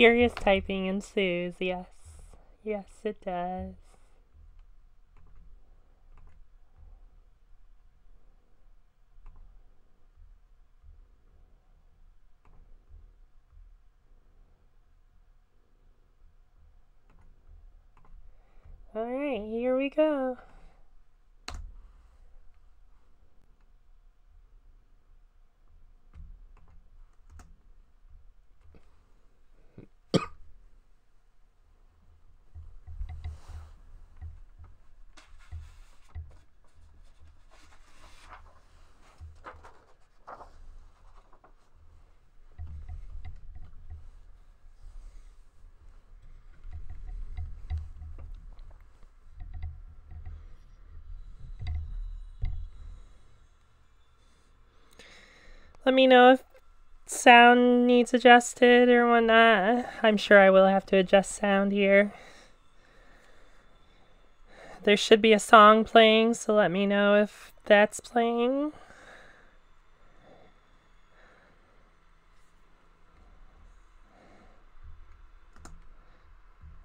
Furious typing ensues, yes. Yes, it does. Alright, here we go. Let me know if sound needs adjusted or whatnot. I'm sure I will have to adjust sound here. There should be a song playing, so let me know if that's playing.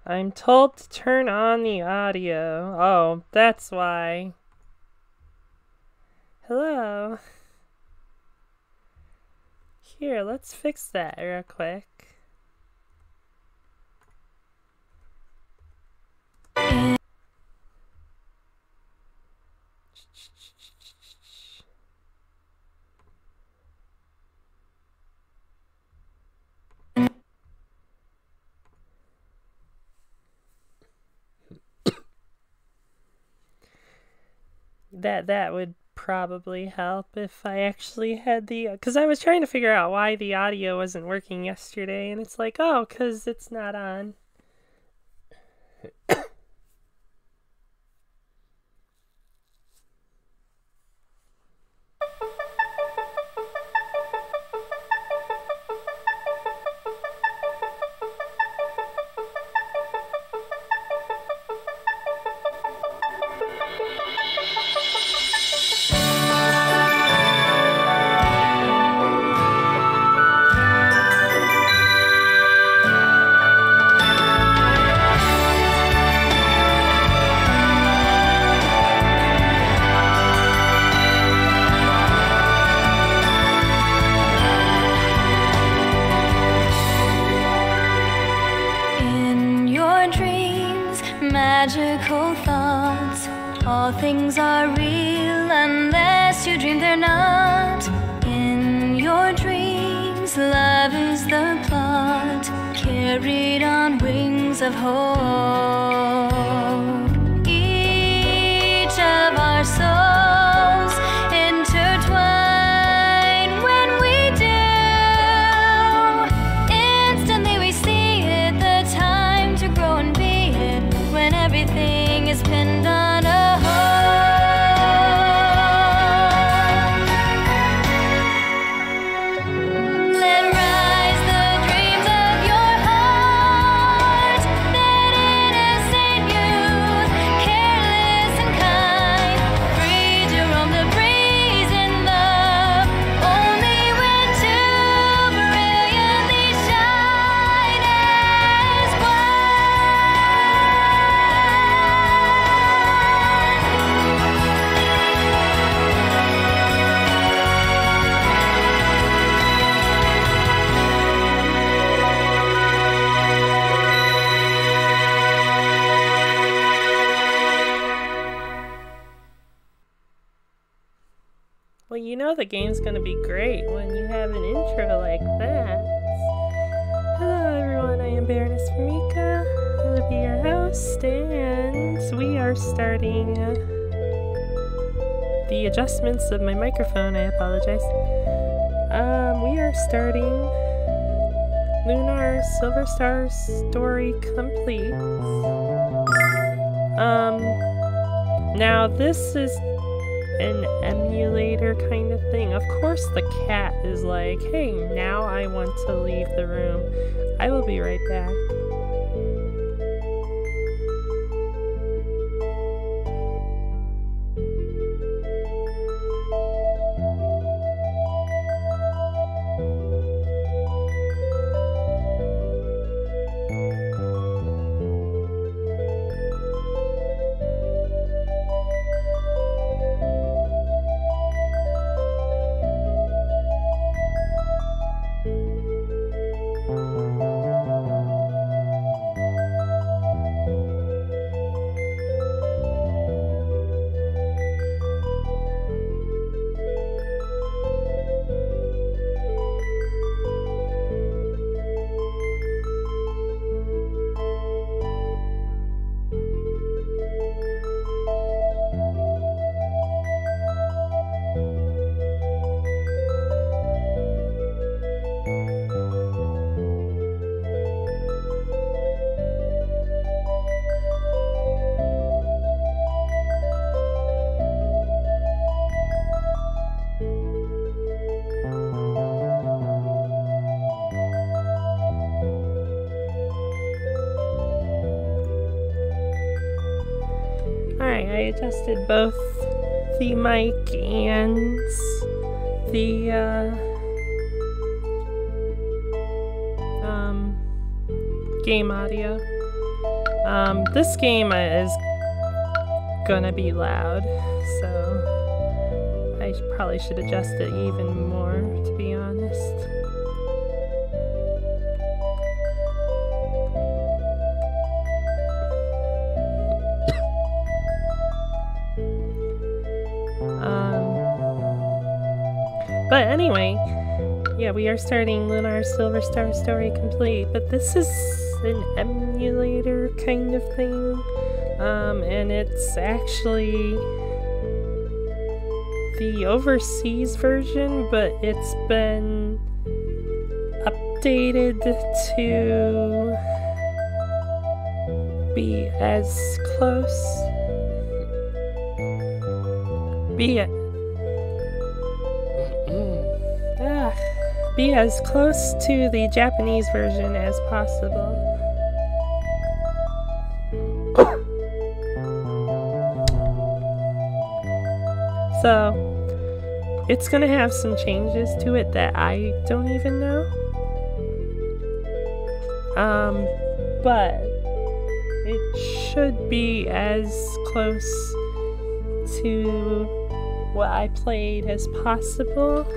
I'm told to turn on the audio. Oh, that's why. Hello. Here, let's fix that real quick. that that would probably help if I actually had the because I was trying to figure out why the audio wasn't working yesterday and it's like oh cuz it's not on the game's gonna be great when you have an intro like that. Hello everyone, I am Baroness Fumika. I will be your host, and we are starting the adjustments of my microphone. I apologize. Um, we are starting Lunar Silver Star Story Complete. Um, now this is an emulator kind thing. Of course, the cat is like, hey, now I want to leave the room. I will be right back. Adjusted both the mic and the uh, um, game audio. Um, this game is gonna be loud, so I probably should adjust it even more, we are starting Lunar Silver Star Story Complete, but this is an emulator kind of thing. Um, and it's actually the overseas version, but it's been updated to be as close be as close to the Japanese version as possible. so, it's gonna have some changes to it that I don't even know. Um, but it should be as close to what I played as possible.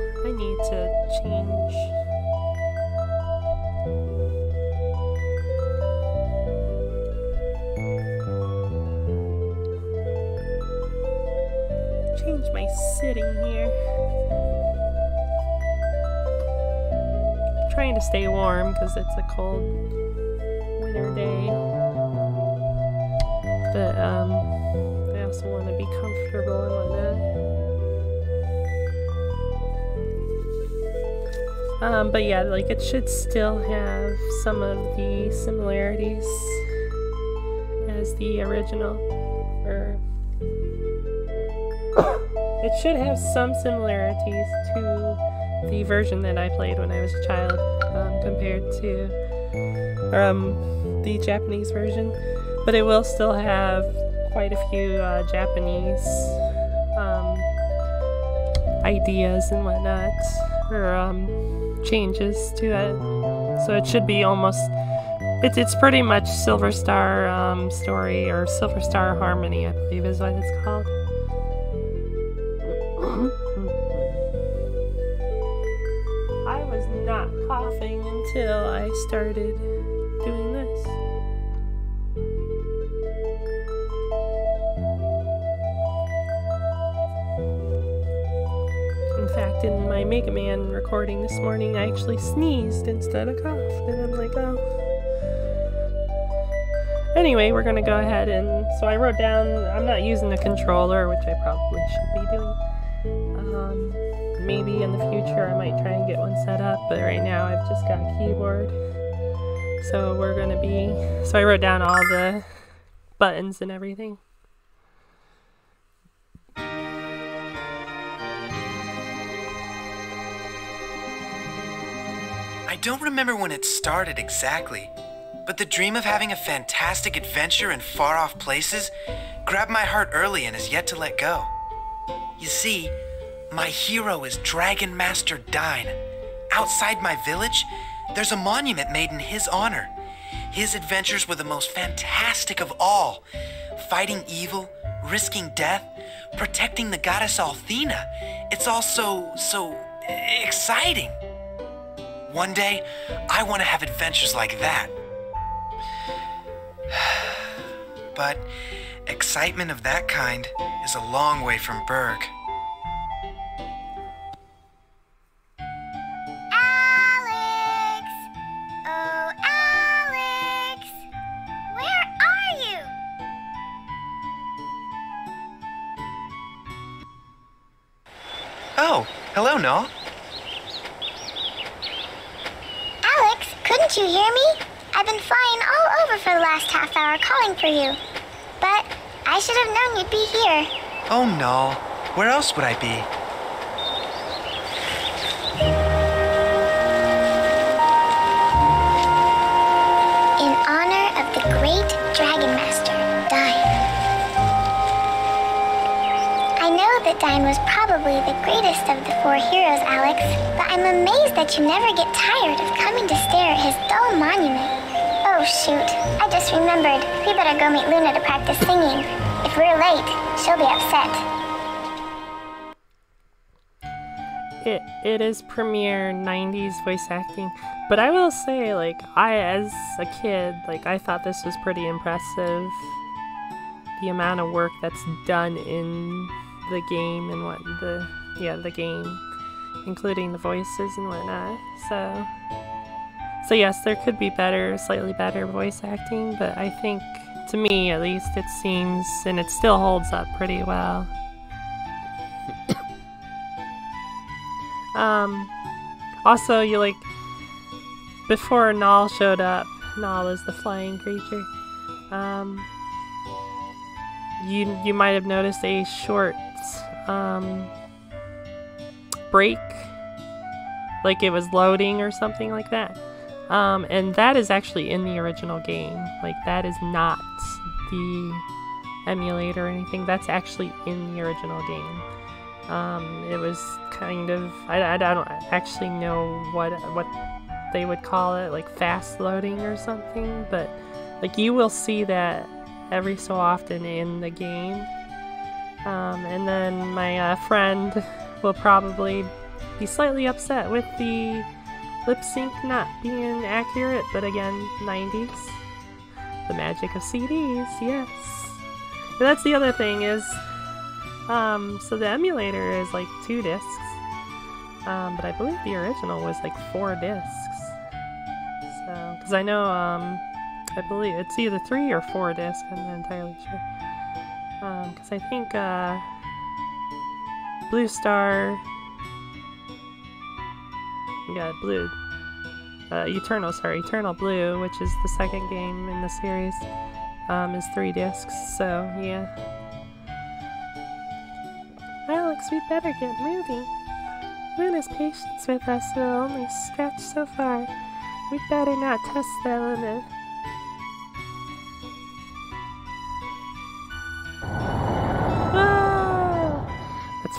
Change my sitting here. I'm trying to stay warm because it's a cold winter day. But um I also want to be comfortable and whatnot. Um, but yeah, like it should still have some of the similarities as the original. It should have some similarities to the version that I played when I was a child um, compared to um, the Japanese version. But it will still have quite a few uh, Japanese um, ideas and whatnot. Or, um, changes to it. So it should be almost it's it's pretty much Silver Star um, story or Silver Star Harmony, I believe is what it's called. Started doing this. In fact, in my Mega Man recording this morning, I actually sneezed instead of coughed, and I'm like, oh. Anyway, we're gonna go ahead and so I wrote down. I'm not using a controller, which I probably should be doing. Um, maybe in the future I might try and get one set up, but right now I've just got a keyboard. So we're gonna be. So I wrote down all the buttons and everything. I don't remember when it started exactly, but the dream of having a fantastic adventure in far off places grabbed my heart early and is yet to let go. You see, my hero is Dragon Master Dyne. Outside my village, there's a monument made in his honor. His adventures were the most fantastic of all, fighting evil, risking death, protecting the goddess Althena. It's all so, so exciting. One day, I want to have adventures like that. But excitement of that kind is a long way from Burg. Oh, hello, Nall. Couldn't you hear me? I've been flying all over for the last half hour calling for you. But I should have known you'd be here. Oh no. Where else would I be? Dyne was probably the greatest of the four heroes, Alex, but I'm amazed that you never get tired of coming to stare at his dull monument. Oh, shoot. I just remembered. We better go meet Luna to practice singing. If we're late, she'll be upset. It, it is premiere 90s voice acting but i will say like i as a kid like i thought this was pretty impressive the amount of work that's done in the game and what the yeah the game including the voices and whatnot so. So yes there could be better slightly better voice acting but i think to me at least it seems and it still holds up pretty well. Um also you like before Nall showed up Nall is the flying creature um you you might have noticed a short um, break, like it was loading or something like that. Um, and that is actually in the original game. Like that is not the emulator or anything. That's actually in the original game. Um, it was kind of I, I, I don't actually know what what they would call it, like fast loading or something. But like you will see that every so often in the game. Um, and then my uh, friend will probably be slightly upset with the lip sync not being accurate, but again, 90s. The magic of CDs, yes. That's the other thing is, um, so the emulator is like two discs, um, but I believe the original was like four discs. So, because I know, um, I believe it's either three or four discs. I'm not entirely sure. Because um, I think uh, Blue Star, yeah, Blue, uh, Eternal, sorry, Eternal Blue, which is the second game in the series, um, is three discs. So yeah. Alex, we'd better get moving. Luna's patience with us will only stretch so far. We'd better not test that limit.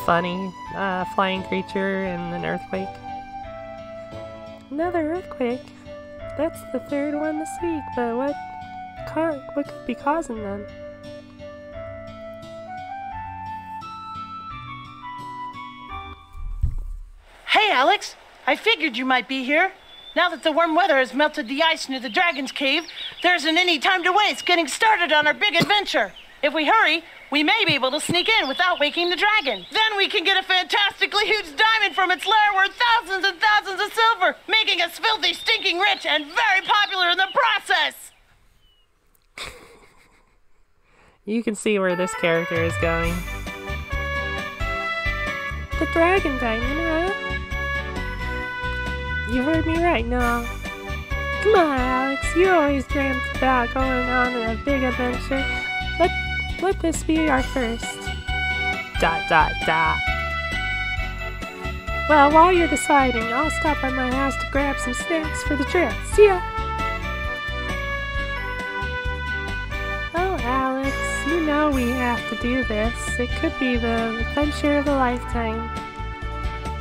Funny. Uh, flying creature and an earthquake. Another earthquake? That's the third one this week, but what, what could be causing them? Hey, Alex! I figured you might be here. Now that the warm weather has melted the ice near the Dragon's Cave, there isn't any time to waste getting started on our big adventure. If we hurry, we may be able to sneak in without waking the dragon. Then we can get a fantastically huge diamond from its lair worth thousands and thousands of silver, making us filthy, stinking rich and very popular in the process. you can see where this character is going. The dragon diamond, huh? You heard me right, no. Come on, Alex. You always dreamt about going on a big adventure. Let this be our first. Dot dot dot. Well, while you're deciding, I'll stop by my house to grab some snacks for the trip. See ya! Oh, Alex, you know we have to do this. It could be the adventure of a lifetime.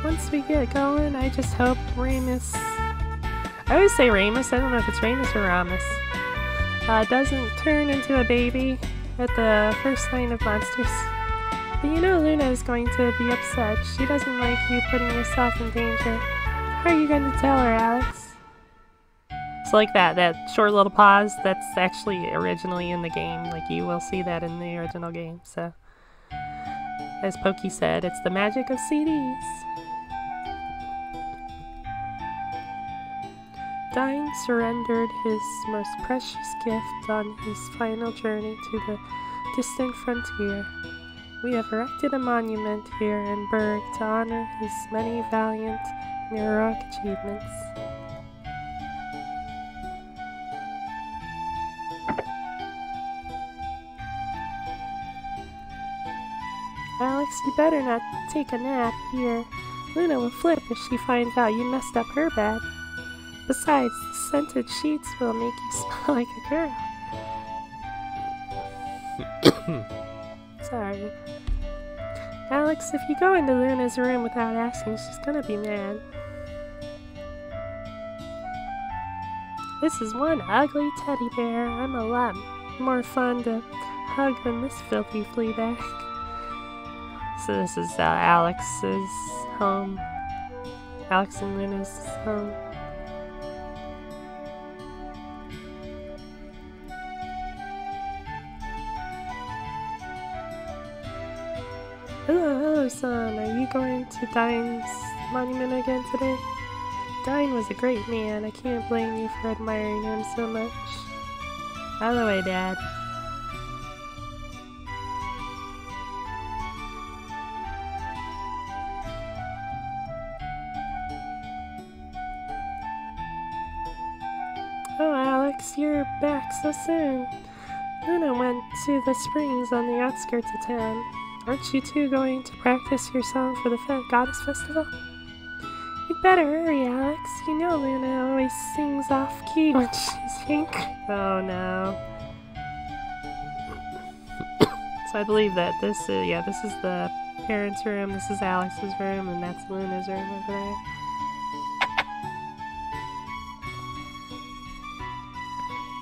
Once we get going, I just hope Ramus. I always say Ramus, I don't know if it's Ramus or Ramus. Uh, doesn't turn into a baby at the first sign of monsters. But you know Luna is going to be upset. She doesn't like you putting yourself in danger. How are you going to tell her, Alex? It's like that, that short little pause, that's actually originally in the game. Like you will see that in the original game. So, as Pokey said, it's the magic of CDs. Dyne surrendered his most precious gift on his final journey to the distant frontier. We have erected a monument here in Burg to honor his many valiant and heroic achievements. Alex, you better not take a nap here. Luna will flip if she finds out you messed up her bed. Besides, scented sheets will make you smell like a girl. Sorry. Alex, if you go into Luna's room without asking, she's gonna be mad. This is one ugly teddy bear. I'm a lot more fun to hug than this filthy flea bag. So this is uh, Alex's home. Alex and Luna's home. Hello, hello, son. Are you going to Dyne's monument again today? Dine was a great man. I can't blame you for admiring him so much. By the way, Dad. Oh, Alex, you're back so soon. Luna went to the springs on the outskirts of town. Aren't you two going to practice your song for the Fe- Goddess Festival? You'd better hurry, Alex. You know Luna always sings off key when she's pink. Oh no. so I believe that this is, yeah, this is the parents' room, this is Alex's room, and that's Luna's room over there.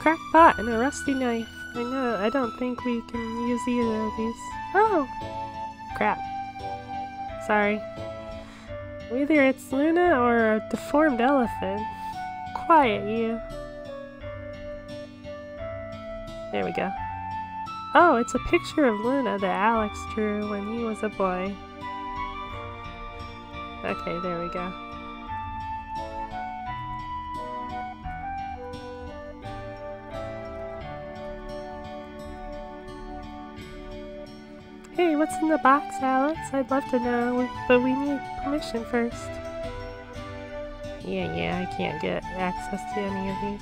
Cracked pot and a rusty knife. I know, I don't think we can use either of these. Oh! Crap. Sorry. Either it's Luna or a deformed elephant. Quiet, you. There we go. Oh, it's a picture of Luna that Alex drew when he was a boy. Okay, there we go. Hey, what's in the box, Alex? I'd love to know, but we need permission first. Yeah, yeah, I can't get access to any of these.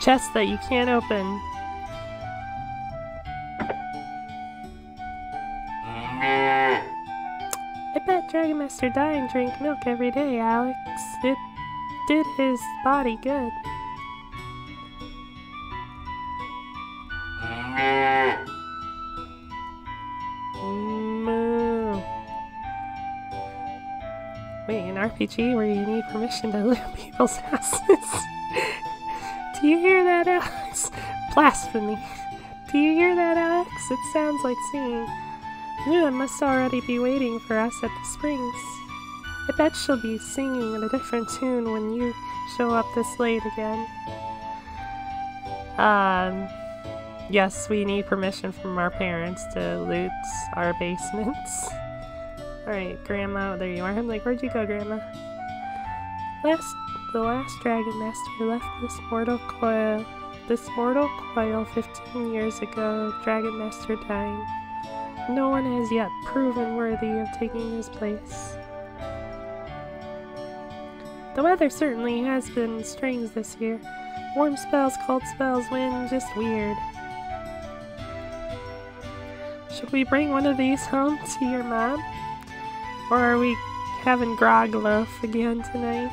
Chest that you can't open. Mm. I bet Dragon Master Dyne drank milk every day, Alex. It did his body good. Moo. Wait, an RPG where you need permission to loot people's houses? Do you hear that, Alex? Blasphemy. Do you hear that, Alex? It sounds like singing. Luna must already be waiting for us at the springs. I bet she'll be singing in a different tune when you show up this late again. Um, yes, we need permission from our parents to loot our basements. Alright, Grandma, there you are. I'm like, where'd you go, Grandma? Last, the last Dragon Master left this mortal coil, this mortal coil 15 years ago, Dragon Master Dyne. No one has yet proven worthy of taking his place. The weather certainly has been strange this year. Warm spells, cold spells, wind, just weird. Should we bring one of these home to your mom? Or are we having grog loaf again tonight?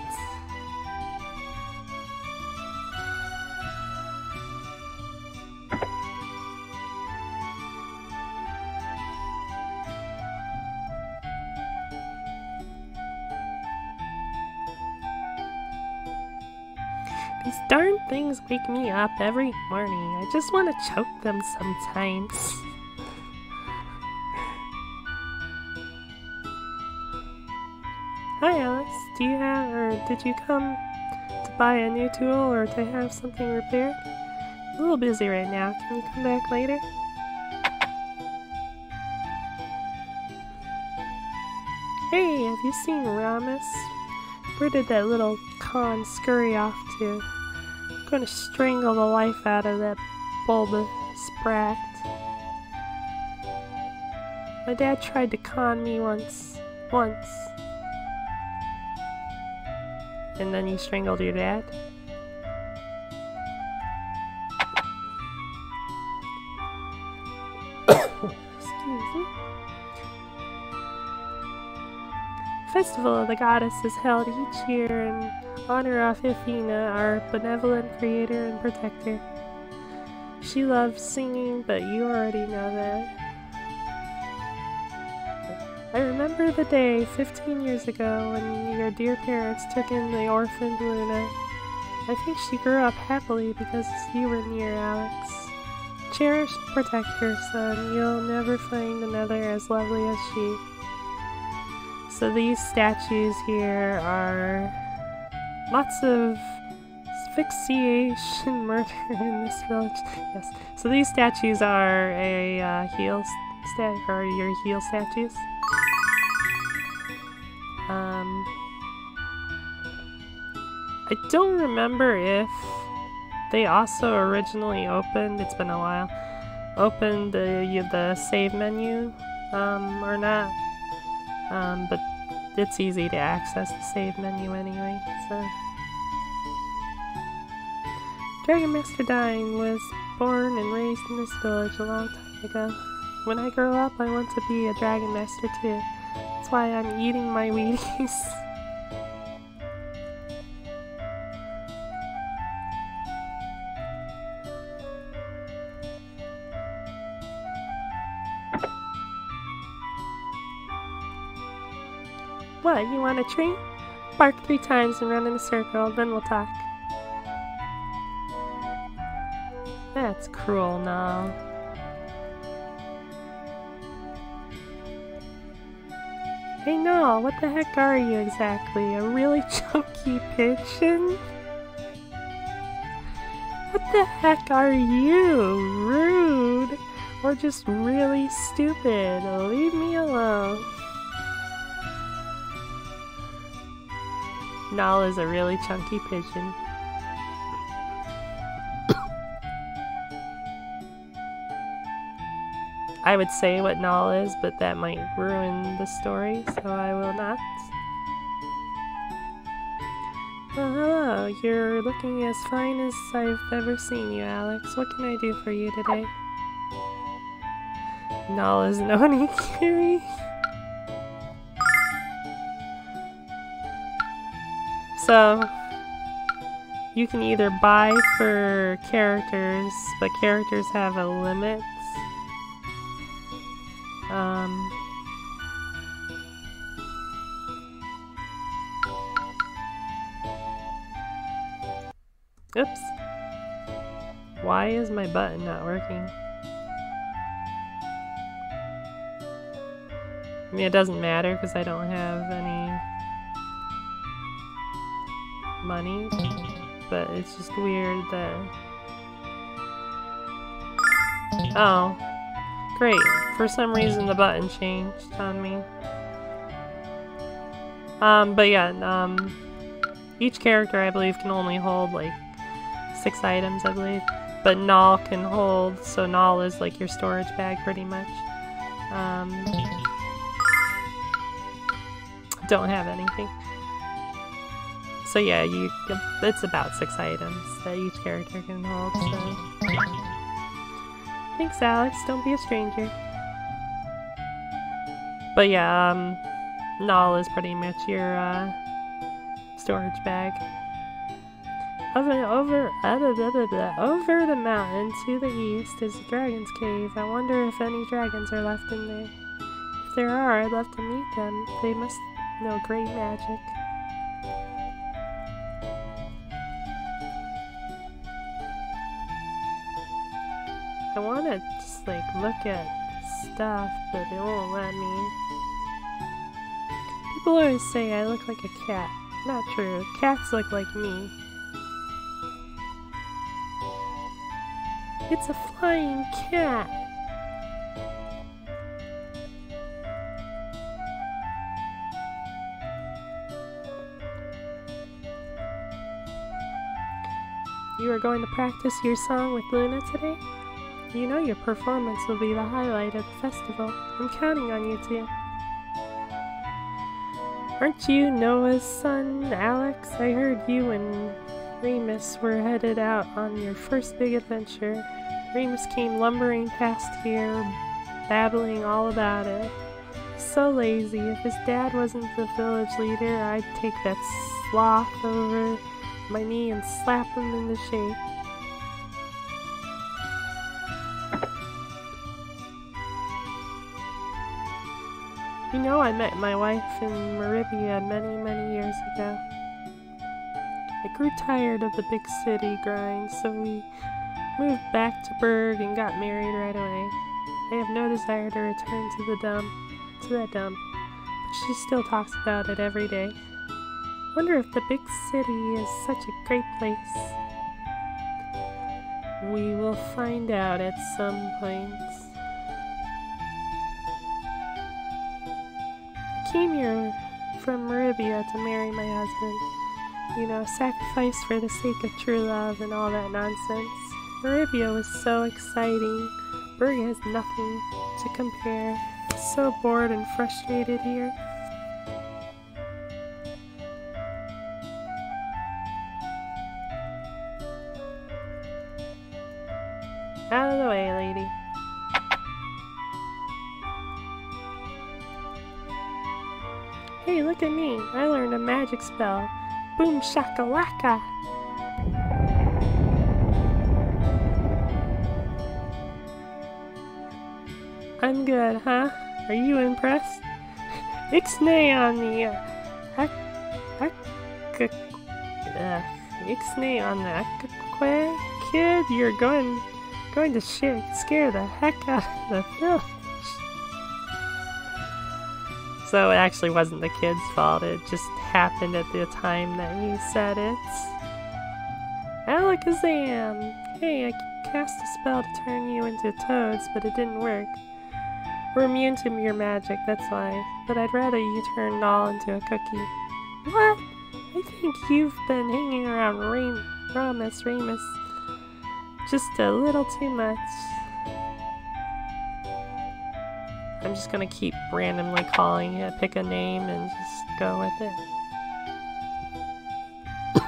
Wake me up every morning. I just want to choke them sometimes. Hi, Alice, Do you have, or did you come to buy a new tool or to have something repaired? I'm a little busy right now. Can you come back later? Hey, have you seen Ramus? Where did that little con scurry off to? Gonna strangle the life out of that bulbous brat. My dad tried to con me once. Once. And then you strangled your dad? Excuse me. Festival of the Goddess is held each year in honor of Althena, our benevolent creator and protector. She loves singing, but you already know that. I remember the day 15 years ago when your dear parents took in the orphaned Luna. I think she grew up happily because you were near, Alex. Cherish and protect her, son. You'll never find another as lovely as she. So these statues here are lots of asphyxiation murder in this village. Yes. So these statues are a uh, heal stat or your heal statues. Um, I don't remember if they also originally opened. It's been a while. Opened the the save menu, um, or not. Um, but it's easy to access the save menu anyway. So. Dragon Master Dyne was born and raised in this village a long time ago. When I grow up, I want to be a Dragon Master too. That's why I'm eating my Wheaties. what, you want a treat? Bark three times and run in a circle, then we'll talk. That's cruel now. Hey no, what the heck are you exactly? A really chunky pigeon? What the heck are you? Rude. Or just really stupid. Leave me alone. Nall is a really chunky pigeon. I would say what Nall is, but that might ruin the story, so I will not. Hello. You're looking as fine as I've ever seen you, Alex. What can I do for you today? Nall is Nonikiri. So, you can either buy for characters, but characters have a limit um, oops. Why is my button not working? I mean, it doesn't matter because I don't have any money, but it's just weird that... Oh. Great. For some reason the button changed on me. Um, but yeah, um, each character I believe can only hold like six items, I believe. But Nall can hold, so Nall is like your storage bag pretty much. Um, don't have anything. So yeah, you it's about six items that each character can hold. So. Thanks, Alex. Don't be a stranger. But yeah, um, is pretty much your, uh, storage bag. Over, over, uh, blah, blah, blah, over the mountain to the east is the Dragon's Cave. I wonder if any dragons are left in there. If there are, I'd love to meet them. They must know great magic. Like look at stuff, but they won't let me. People always say I look like a cat. Not true. Cats look like me. It's a flying cat. You are going to practice your song with Luna today? You know your performance will be the highlight of the festival. I'm counting on you too. Aren't you Noah's son, Alex? I heard you and Ramus were headed out on your first big adventure. Ramus came lumbering past here, babbling all about it. So lazy. If his dad wasn't the village leader, I'd take that sloth over my knee and slap him into shape. Know, I met my wife in Meribia many, many years ago. I grew tired of the big city grind, so we moved back to Burg and got married right away. I have no desire to return to the dump, to that dump, but she still talks about it every day. Wonder if the big city is such a great place. We will find out at some point. Came here from Meribia to marry my husband. You know, sacrifice for the sake of true love and all that nonsense. Meribia was so exciting. Burg has nothing to compare. So bored and frustrated here. Out of the way, lady. Hey, look at me. I learned a magic spell. Boom shakalaka. I'm good, huh? Are you impressed? It's Ixnay on the uh, Ixnay on the Ekakwe kid. You're going, going to share, scare the heck out of the village. So it actually wasn't the kid's fault. It just happened at the time that he said it. Alakazam! Hey, I cast a spell to turn you into toads, but it didn't work. We're immune to your magic, that's why. But I'd rather you turn Nall into a cookie. What? I think you've been hanging around Ram- Ramus Ramus just a little too much. I'm just gonna keep randomly calling it, pick a name, and just go with it.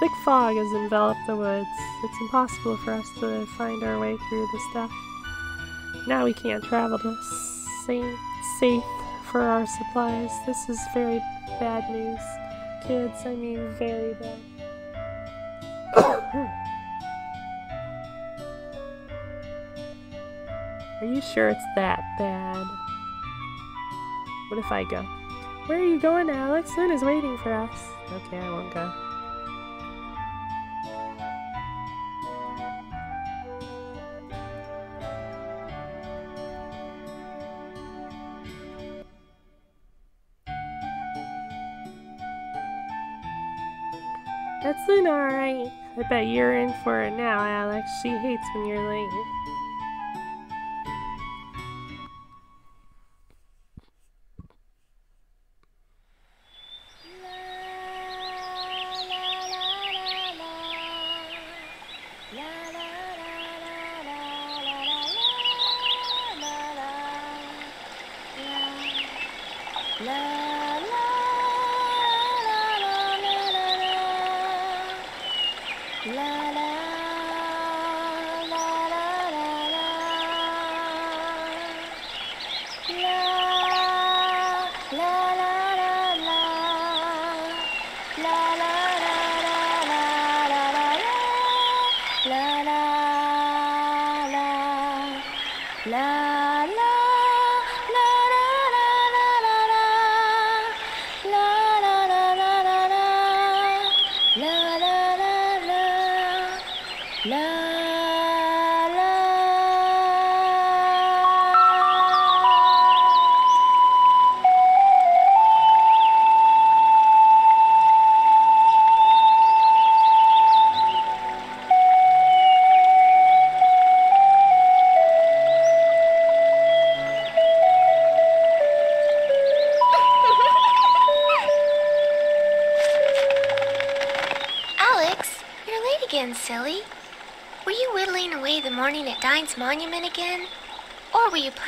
Thick fog has enveloped the woods. It's impossible for us to find our way through the stuff. Now we can't travel to Saith, Saith for our supplies. This is very bad news. Kids, I mean very bad. Are you sure it's that bad? What if I go? Where are you going, Alex? Luna's waiting for us. Okay, I won't go. That's Luna, alright. I bet you're in for it now, Alex. She hates when you're late.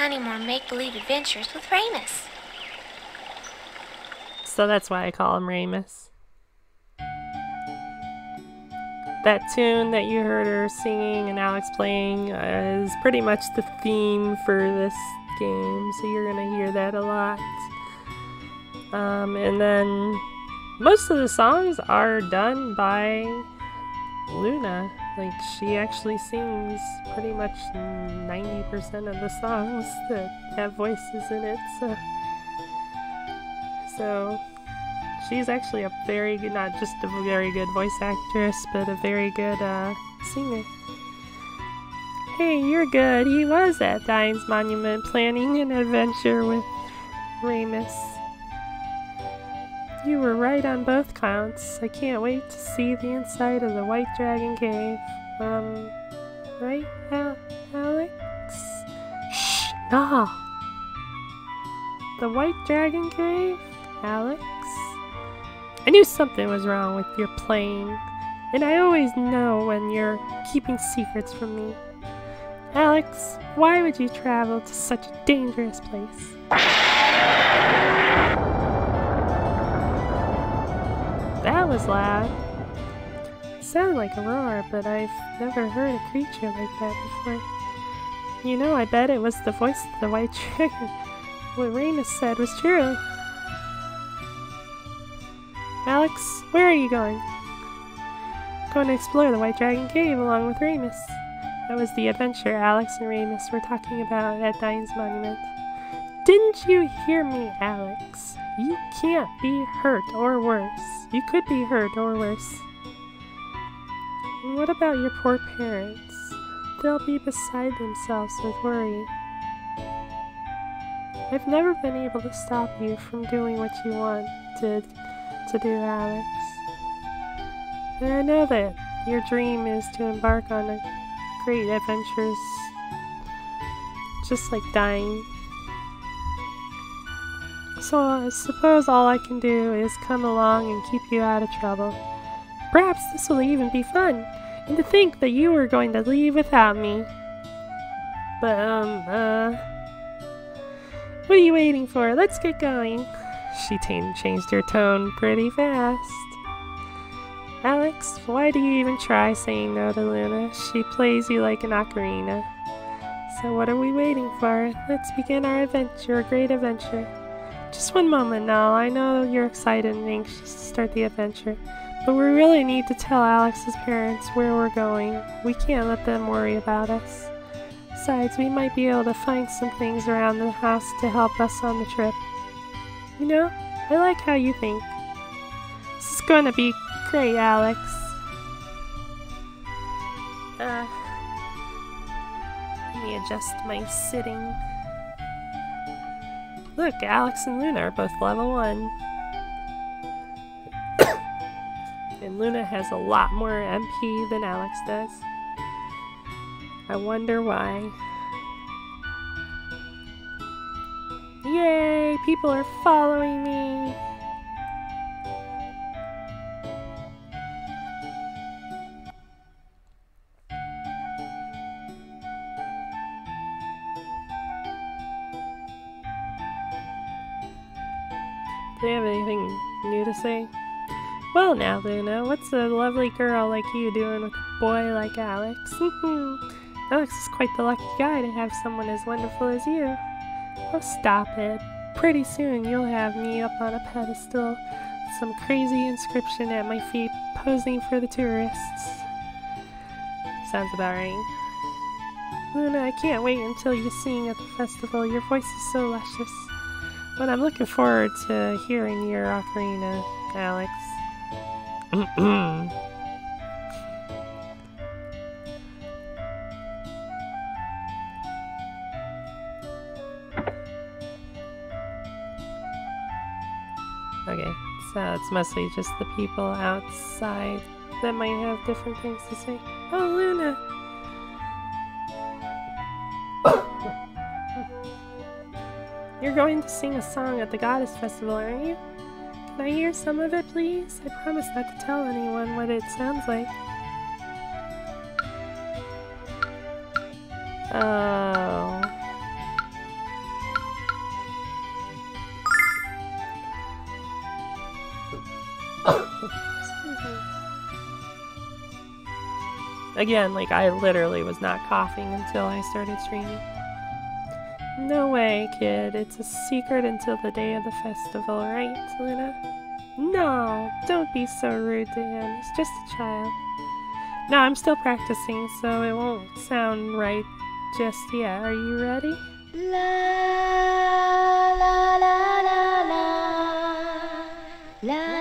Or were you planning more make believe adventures with Ramus? So that's why I call him Ramus. That tune that you heard her singing and Alex playing is pretty much the theme for this game, so you're gonna hear that a lot. Um, and then most of the songs are done by Luna. Like, she actually sings pretty much 90% of the songs that have voices in it, so. So, she's actually a very good, not just a very good voice actress, but a very good uh, singer. Hey, you're good. He was at Dyne's Monument planning an adventure with Ramus. You were right on both counts. I can't wait to see the inside of the White Dragon Cave. Um, right, Al- Alex? Shh, nah. The White Dragon Cave? Alex? I knew something was wrong with your playing, and I always know when you're keeping secrets from me. Alex, why would you travel to such a dangerous place? Was loud. It sounded like a roar, but I've never heard a creature like that before. You know, I bet it was the voice of the white dragon. What Ramus said was true. Alex, where are you going? Going to explore the White Dragon Cave along with Ramus. That was the adventure Alex and Ramus were talking about at Dyne's Monument. Didn't you hear me, Alex? You can't be hurt or worse. You could be hurt or worse. What about your poor parents? They'll be beside themselves with worry. I've never been able to stop you from doing what you wanted to do, Alex. And I know that your dream is to embark on a great adventures, just like Dyne. So I suppose all I can do is come along and keep you out of trouble. Perhaps this will even be fun. And to think that you were going to leave without me. But, um, uh. What are you waiting for? Let's get going. She changed her tone pretty fast. Alex, why do you even try saying no to Luna? She plays you like an ocarina. So what are we waiting for? Let's begin our adventure, a great adventure. Just one moment now. I know you're excited and anxious to start the adventure, but we really need to tell Alex's parents where we're going. We can't let them worry about us. Besides, we might be able to find some things around the house to help us on the trip. You know, I like how you think. This is going to be great, Alex. Uh, let me adjust my sitting. Look, Alex and Luna are both level 1. and Luna has a lot more MP than Alex does. I wonder why. Yay! People are following me! Do they have anything new to say? Well, now, Luna, what's a lovely girl like you doing with a boy like Alex? Alex is quite the lucky guy to have someone as wonderful as you. Oh, stop it. Pretty soon you'll have me up on a pedestal, some crazy inscription at my feet, posing for the tourists. Sounds about right. Luna, I can't wait until you sing at the festival. Your voice is so luscious. But I'm looking forward to hearing your ocarina, Alex. okay, so it's mostly just the people outside that might have different things to say. Oh, Luna! You're going to sing a song at the Goddess Festival, aren't you? Can I hear some of it, please? I promise not to tell anyone what it sounds like. Oh. Again, like I literally was not coughing until I started streaming. No way, kid. It's a secret until the day of the festival, right, Luna? No, don't be so rude to him. He's just a child. No, I'm still practicing, so it won't sound right just yet. Are you ready? La la la la la la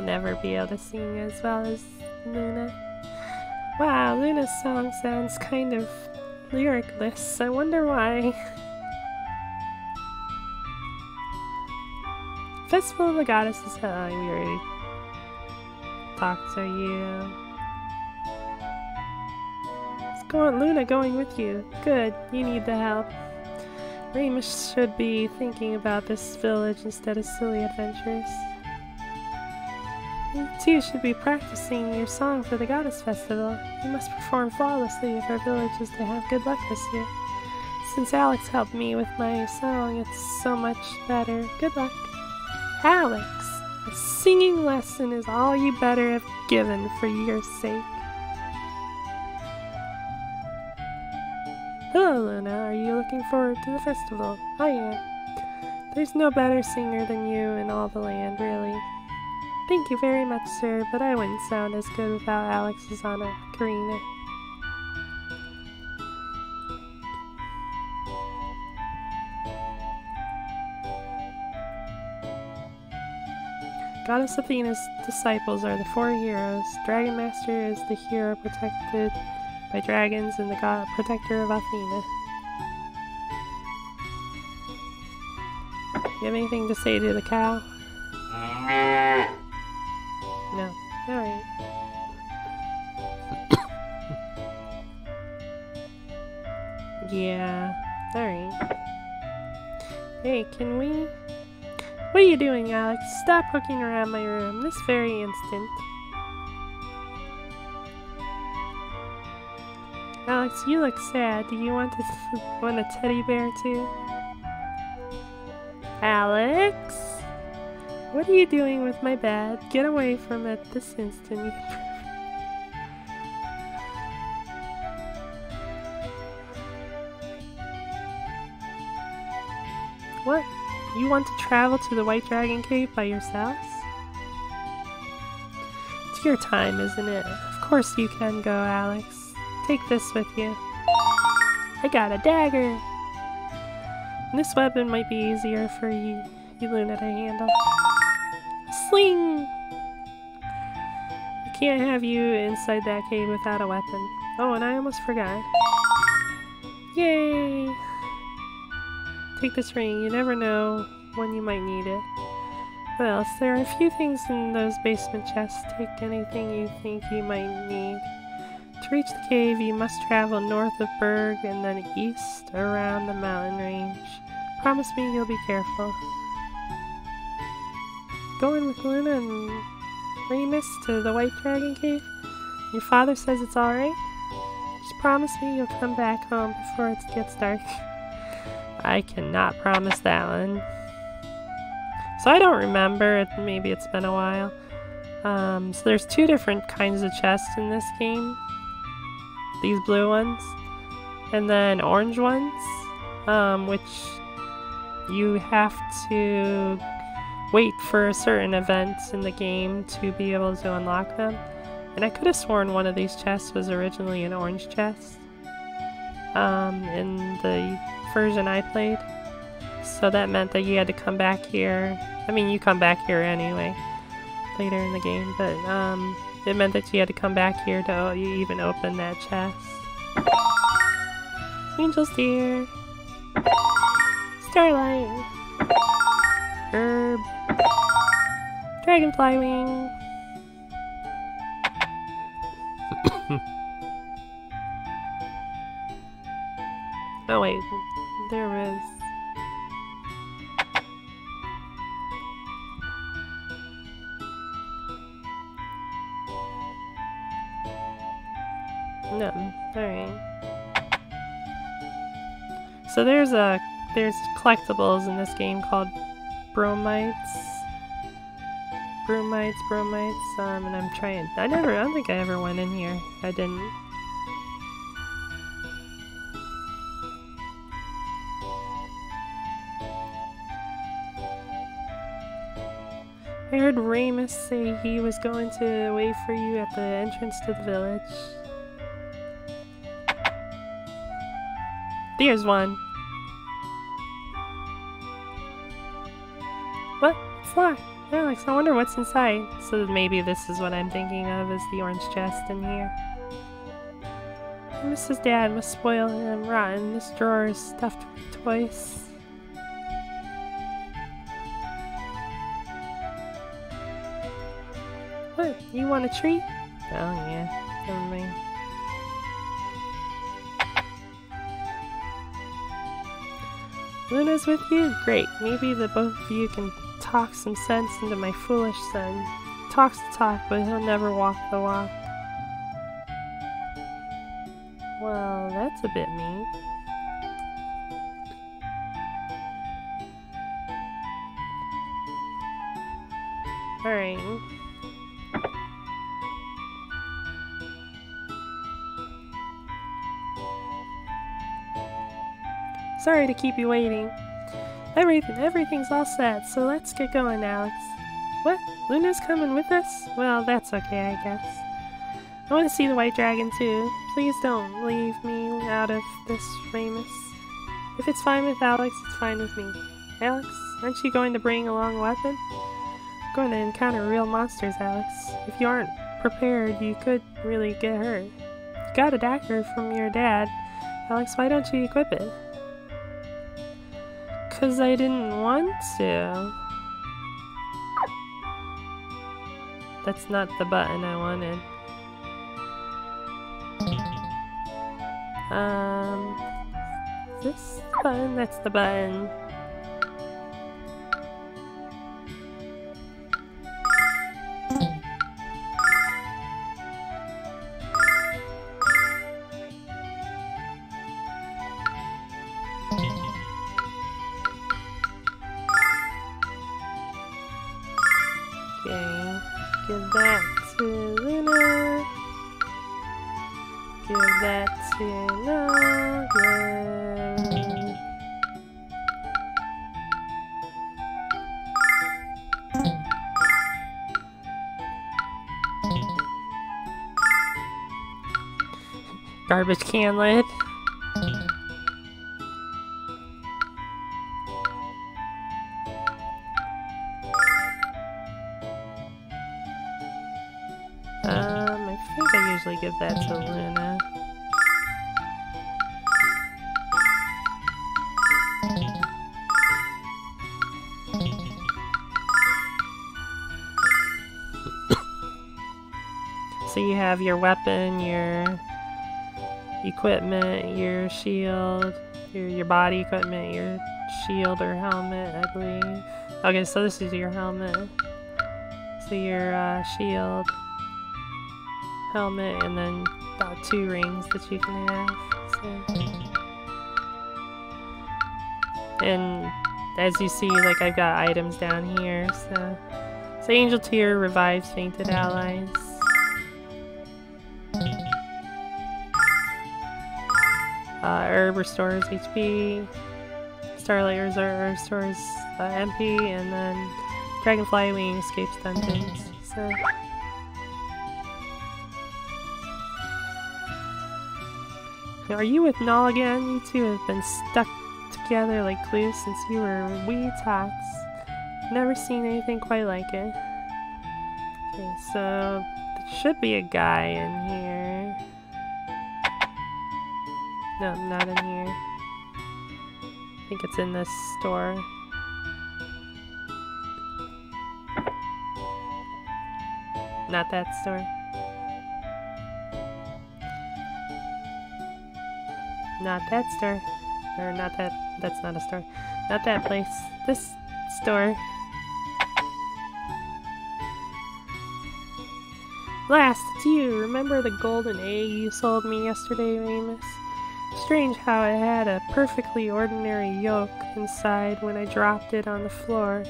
I'll never be able to sing as well as Luna. Wow, Luna's song sounds kind of lyricless. I wonder why. Festival of the Goddesses. Oh, we already talked to you. Let's go on, Luna, going with you. Good, you need the help. Ramus should be thinking about this village instead of silly adventures. You should be practicing your song for the Goddess Festival. You must perform flawlessly if our village is to have good luck this year. Since Alex helped me with my song, it's so much better. Good luck. Alex, a singing lesson is all you better have given for your sake. Hello, Luna. Are you looking forward to the festival? I am. There's no better singer than you in all the land, really. Thank you very much, sir, but I wouldn't sound as good without Alex's on a Karina. Goddess Althena's disciples are the four heroes. Dragon Master is the hero protected by dragons and the god protector of Athena. You have anything to say to the cow? No. Alright. yeah. Alright. Hey, can we. What are you doing, Alex? Stop hooking around my room this very instant. Alex, you look sad. Do you want to want a teddy bear too? Alex? What are you doing with my bed? Get away from it this instant. What? You want to travel to the White Dragon Cave by yourselves? It's your time, isn't it? Of course you can go, Alex. Take this with you. I got a dagger! This weapon might be easier for you, you Luna to handle. Sling! I can't have you inside that cave without a weapon. Oh, and I almost forgot. Yay! Take this ring. You never know when you might need it. What else? There are a few things in those basement chests. Take anything you think you might need. To reach the cave, you must travel north of Burg and then east around the mountain range. Promise me you'll be careful. Going with Luna and Ramus to the White Dragon Cave? Your father says it's alright? Just promise me you'll come back home before it gets dark. I cannot promise that one. So I don't remember. Maybe it's been a while. Um, so there's two different kinds of chests in this game. These blue ones, and then orange ones, um, which you have to wait for a certain event in the game to be able to unlock them. And I could have sworn one of these chests was originally an orange chest um, in the version I played. So that meant that you had to come back here. I mean, you come back here anyway later in the game, but um, it meant that you had to come back here to o- even open that chest. Angel's Tear. Starlight. Herb. Dragonfly wing. oh wait, there was. No. Alright. So there's a there's collectibles in this game called bromides. Bromides, bromides, um, and I'm trying I never I don't think I ever went in here. I didn't. I heard Ramus say he was going to wait for you at the entrance to the village. There's one. It's locked. Alex, I wonder what's inside. So maybe this is what I'm thinking of as the orange chest in here. Mrs. Dad must spoil him rotten. This drawer is stuffed with toys. What? You want a treat? Oh yeah, never mind. Luna's with you? Great. Maybe the both of you can talk some sense into my foolish son. Talks the talk, but he'll never walk the walk. Well, that's a bit mean. Alright. Sorry to keep you waiting. Everything, everything's all set, so let's get going, Alex. What? Luna's coming with us? Well, that's okay, I guess. I want to see the White Dragon too. Please don't leave me out of this, Ramus. If it's fine with Alex, it's fine with me. Alex, aren't you going to bring along a weapon? I'm going to encounter real monsters, Alex. If you aren't prepared, you could really get hurt. You got a dagger from your dad. Alex, why don't you equip it? Because I didn't want to. That's not the button I wanted. Um, this button? That's the button. Garbage can lid. Um, I think I usually give that to Luna. so you have your weapon, your equipment, your shield, your your body equipment, your shield or helmet, I believe. Okay, so this is your helmet. So your uh, shield, helmet, and then uh, two rings that you can have. So. And as you see, like I've got items down here. So, so Angel Tear revives fainted allies. Restores HP. Starlight Reserve restores uh, MP, and then Dragonfly Wing escapes dungeons. So. Are you with Nall again? You two have been stuck together like glue since you were wee tots. Never seen anything quite like it. Okay, so there should be a guy in here. No, not in here. I think it's in this store. Not that store. Not that store. Or not that. That's not a store. Not that place. This store. Last, it's you. Remember the golden egg you sold me yesterday, Ramus? Strange how it had a perfectly ordinary yolk inside when I dropped it on the floor.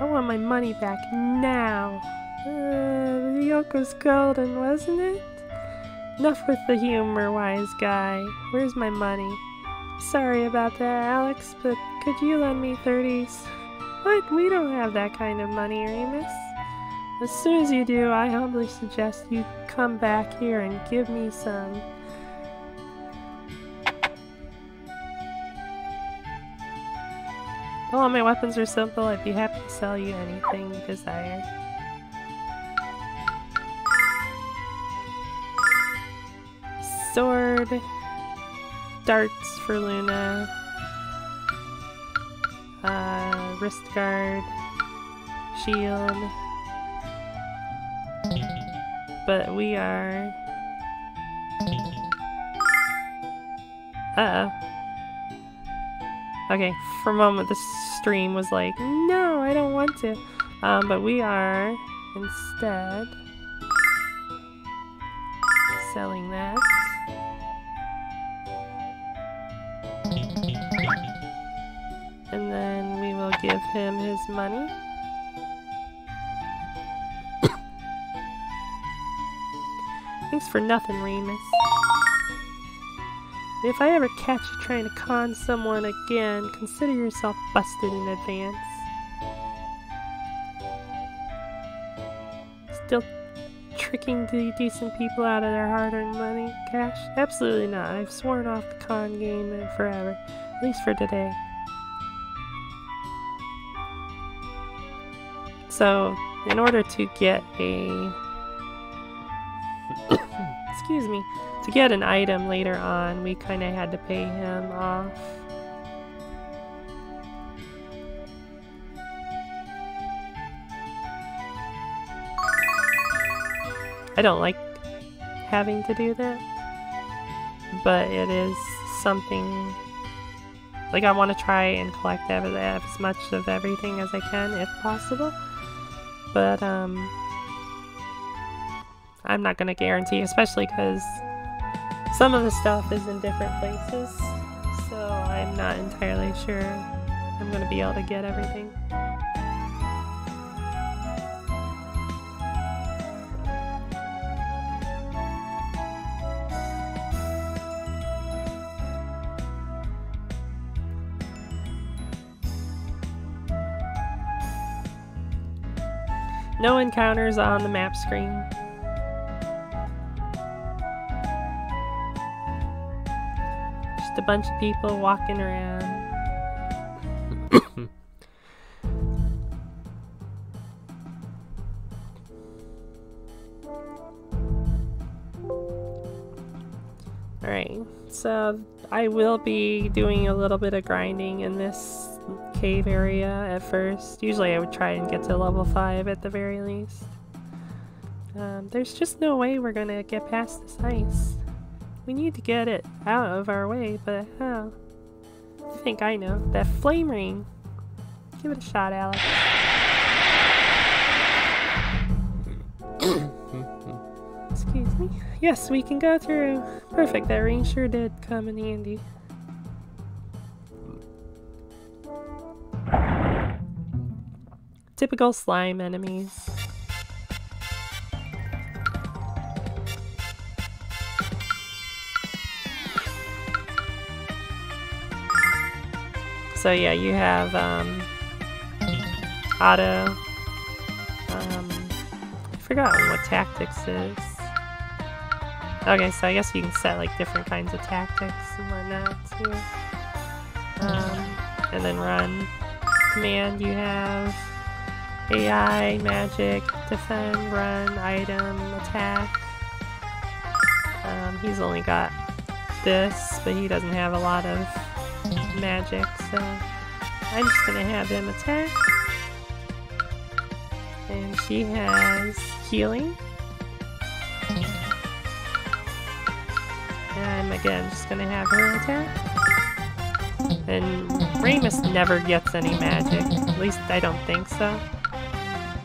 I want my money back now. Uh, the yolk was golden, wasn't it? Enough with the humor, wise guy. Where's my money? Sorry about that, Alex, but could you lend me 30s? What? We don't have that kind of money, Ramus. As soon as you do, I humbly suggest you come back here and give me some. All my weapons are simple. I'd be happy to sell you anything you desire. Sword, darts for Luna, uh, wrist guard, shield. But we are. Uh oh. Okay, for a moment the stream was like, no, I don't want to. Um, but we are instead selling that. And then we will give him his money. Thanks for nothing, Ramus. If I ever catch you trying to con someone again, consider yourself busted in advance. Still tricking the decent people out of their hard-earned money, cash? Absolutely not. I've sworn off the con game forever, at least for today. So, in order to get a... Excuse me. To get an item later on, we kind of had to pay him off. I don't like having to do that, but it is something like I want to try and collect as much of everything as I can if possible. But um I'm not going to guarantee, especially because some of the stuff is in different places, so I'm not entirely sure I'm going to be able to get everything. No encounters on the map screen. A bunch of people walking around. Alright, so I will be doing a little bit of grinding in this cave area at first. Usually I would try and get to level 5 at the very least. Um, there's just no way we're gonna get past this ice. We need to get it out of our way, but how? I think I know. That flame ring. Give it a shot, Alex. Excuse me. Yes, we can go through. Perfect, that ring sure did come in handy. Typical slime enemies. So yeah, you have um, auto. Um, I forgot what tactics is. Okay, so I guess you can set like different kinds of tactics and whatnot too. Um, and then run. Command you have AI, magic, defend, run, item, attack. Um, he's only got this, but he doesn't have a lot of magic, so I'm just gonna have him attack. And she has healing. And again just gonna have her attack. And Ramus never gets any magic. At least I don't think so.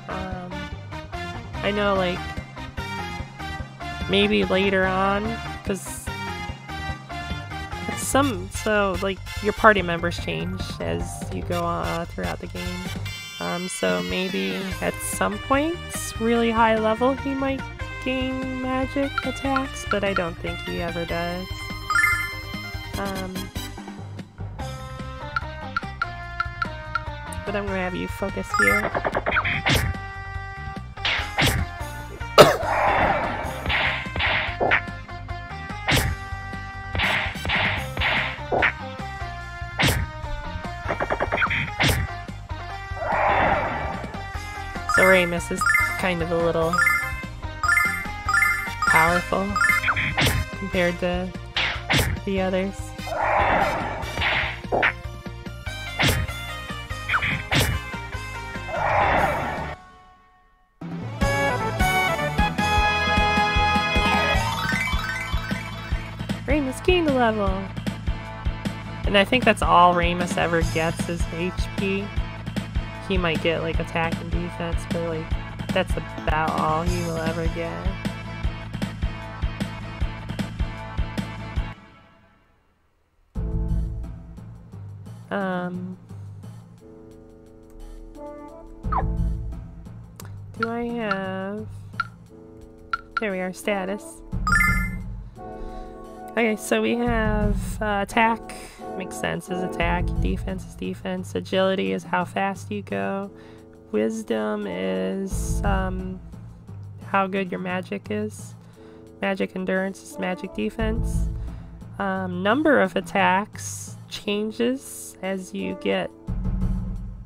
Um, I know, like, maybe later on, because some so like your party members change as you go uh, throughout the game. Um, so maybe at some points, really high level, he might gain magic attacks, but I don't think he ever does. Um, but I'm gonna have you focus here. So Ramus is kind of a little powerful compared to the others. Ramus gained a level. And I think that's all Ramus ever gets is HP. He might get like attack and defense, but like that's about all he will ever get. Um, do I have? There we are, status. Okay, so we have uh, attack, makes sense. Is attack, defense is defense, agility is how fast you go, wisdom is um, how good your magic is, magic endurance is magic defense, um, number of attacks changes as you get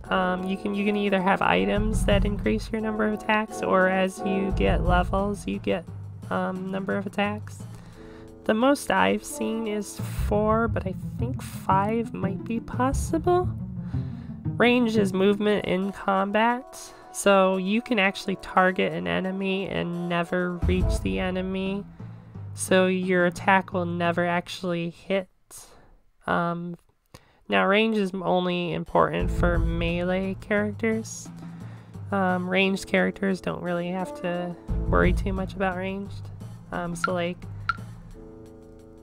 um, you can you can either have items that increase your number of attacks or as you get levels you get um, number of attacks the most I've seen is four, but I think five might be possible. Range is movement in combat, so you can actually target an enemy and never reach the enemy. So your attack will never actually hit. Um, now, range is only important for melee characters. Um, ranged characters don't really have to worry too much about ranged. Um, so, like,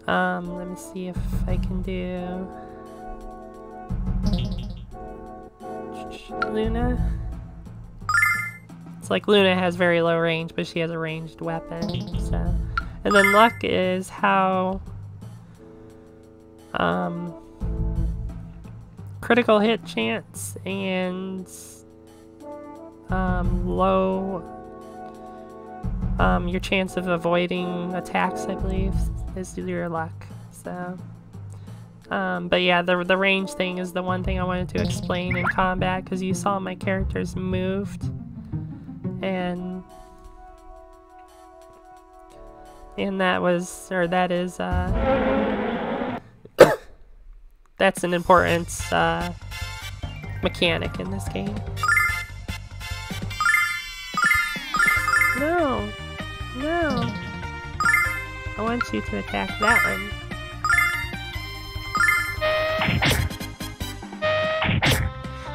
um, let me see if I can do Luna. It's like Luna has very low range, but she has a ranged weapon. So, and then luck is how um, critical hit chance and um, low um, your chance of avoiding attacks, I believe is your luck. So, um, but yeah, the the range thing is the one thing I wanted to explain in combat because you saw my characters moved, and and that was or that is uh, that's an important uh, mechanic in this game. No, no. I want you to attack that one.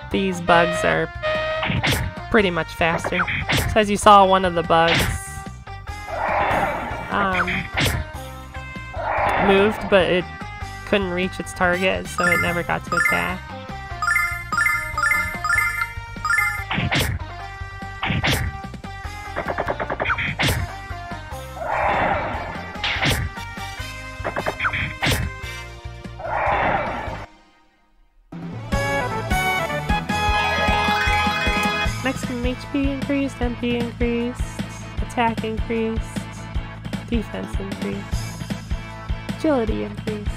These bugs are pretty much faster. So as you saw, one of the bugs um, moved, but it couldn't reach its target, so it never got to attack. MP increased, attack increased, defense increased, agility increased,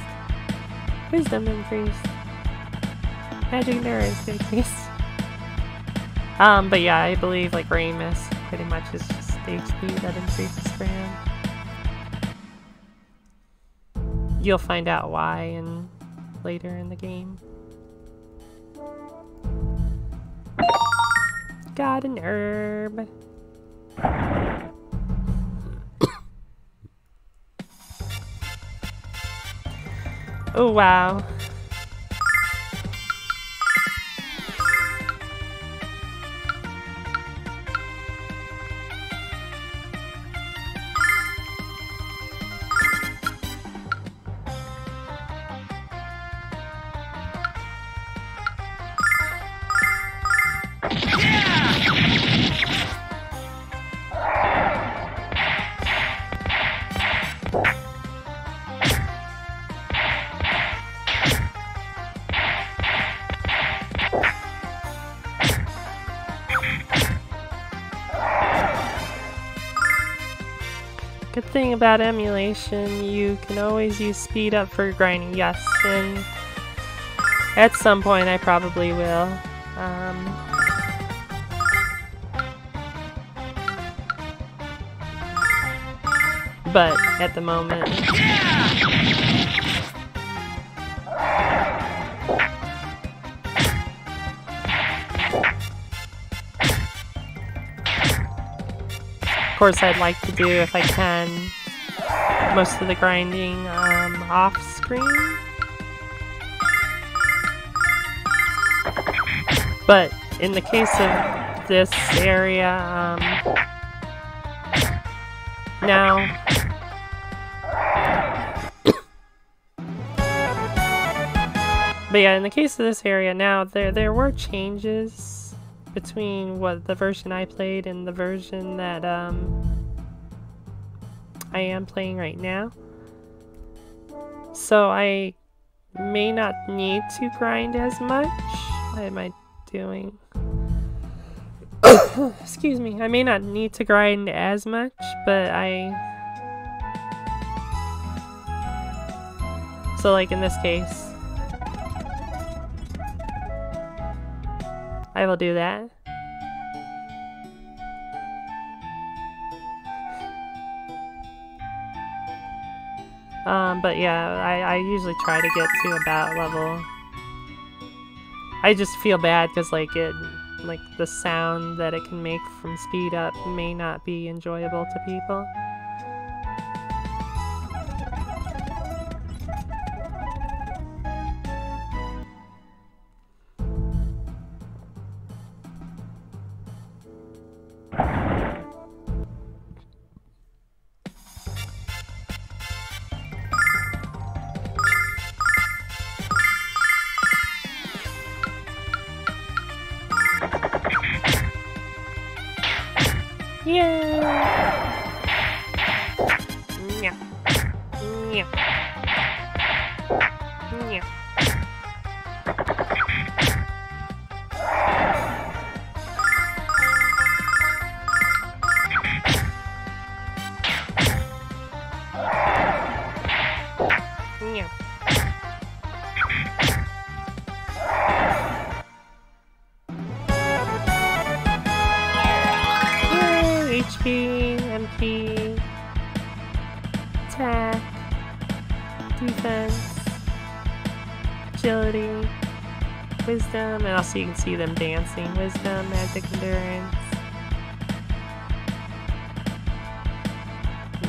wisdom increased, magic endurance increased. Um, but yeah, I believe like Ramus pretty much is just HP that increases for him. You'll find out why in later in the game. Got an herb. oh, wow. About emulation, you can always use speed up for grinding, yes, and at some point I probably will. Um, but at the moment... Of course, I'd like to do, if I can, most of the grinding um, off screen. But in the case of this area, um, now But yeah, in the case of this area now, there there were changes between what the version I played and the version that um, I am playing right now. So I may not need to grind as much. What am I doing? Excuse me. I may not need to grind as much, but I... So like in this case, I will do that. Um, but yeah, I, I usually try to get to about level. I just feel bad because like it, like the sound that it can make from speed up may not be enjoyable to people. Also you can see them dancing. Wisdom, magic, endurance.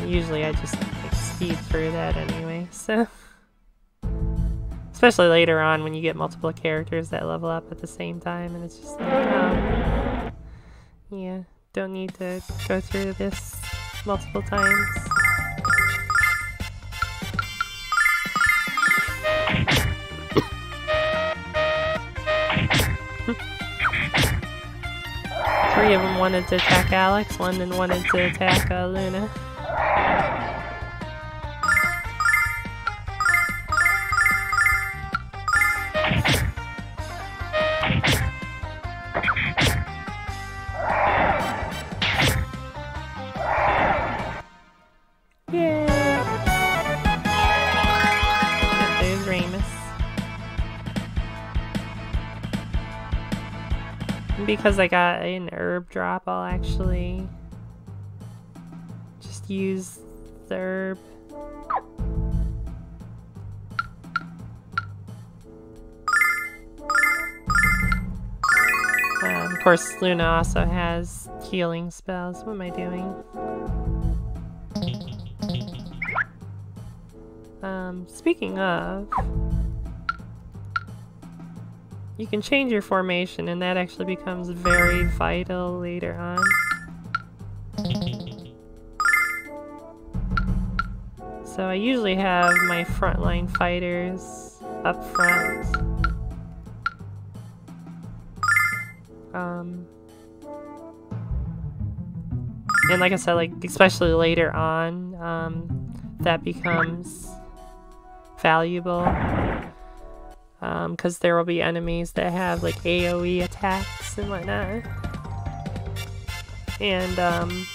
usually I just like, speed through that anyway, so... Especially later on when you get multiple characters that level up at the same time, and it's just like, oh... Yeah, don't need to go through this multiple times. Three of them wanted to attack Alex, one then wanted to attack uh, Luna. because I got an herb drop, I'll actually just use the herb. Um, of course, Luna also has healing spells. What am I doing? Um, speaking of... You can change your formation and that actually becomes very vital later on. So I usually have my frontline fighters up front. Um, and like I said, like especially later on, um, that becomes valuable because um, there will be enemies that have like AoE attacks and whatnot. And um,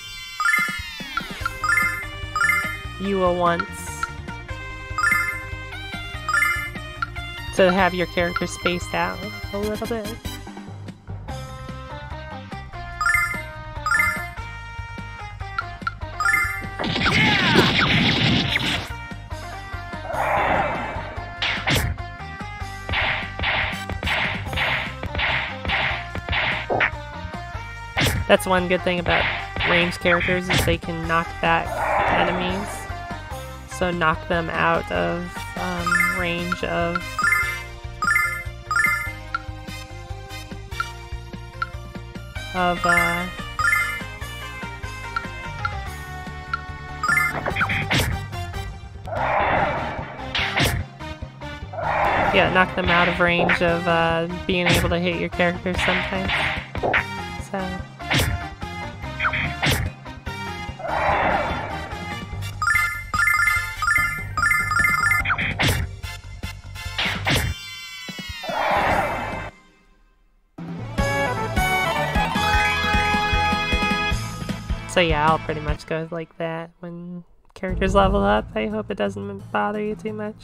you will want to have your character spaced out a little bit. That's one good thing about ranged characters is they can knock back enemies. So knock them out of um, range of of uh yeah, knock them out of range of uh, being able to hit your characters sometimes. So. So yeah, I'll pretty much go like that when characters level up. I hope it doesn't bother you too much.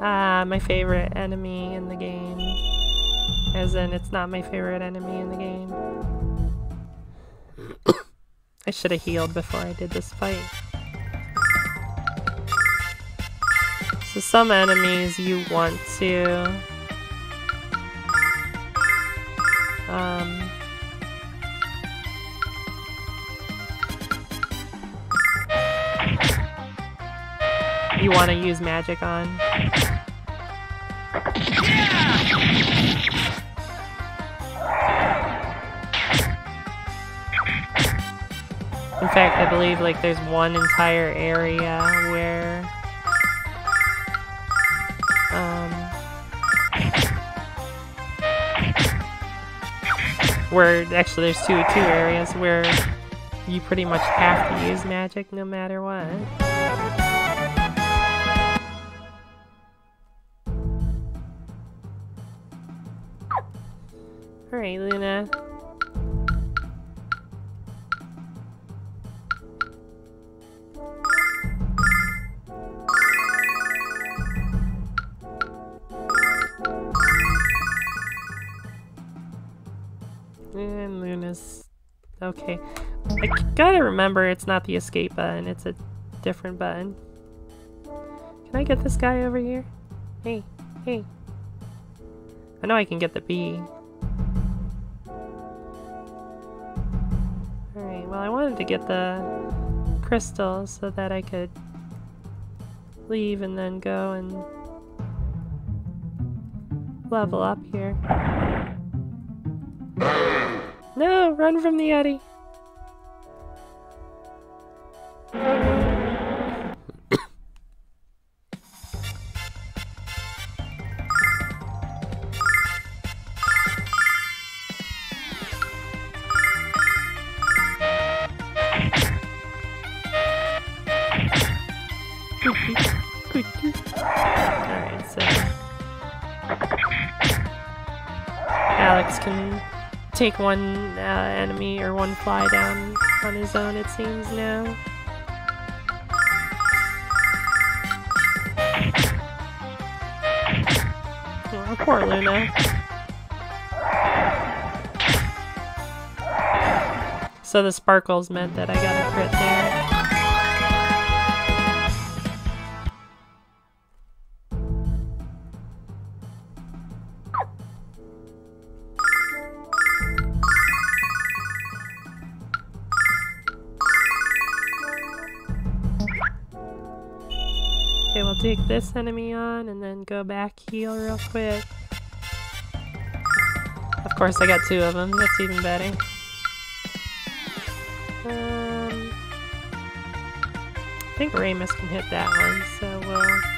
Ah, my favorite enemy in the game. As in, it's not my favorite enemy in the game. I should have healed before I did this fight. So some enemies you want to... Um, you want to use magic on. In fact, I believe like there's one entire area where where actually there's two two areas where you pretty much have to use magic no matter what. Alright, Luna. And Luna's... Okay. I gotta remember it's not the escape button, it's a different button. Can I get this guy over here? Hey, hey. I know I can get the B. Alright, well I wanted to get the crystal so that I could leave and then go and level up here. No, run from the Yeti. Take one uh, enemy or one fly down on his own, it seems now. Oh, poor Luna. So the sparkles meant that I got a crit there. This enemy on and then go back heal real quick. Of course, I got two of them. That's even better. Um, I think Ramus can hit that one, so we'll...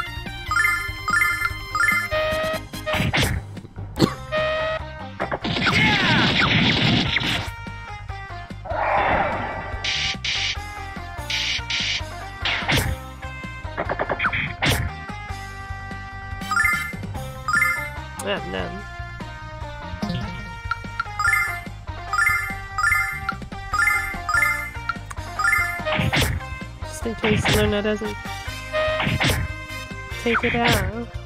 case Luna doesn't take it out.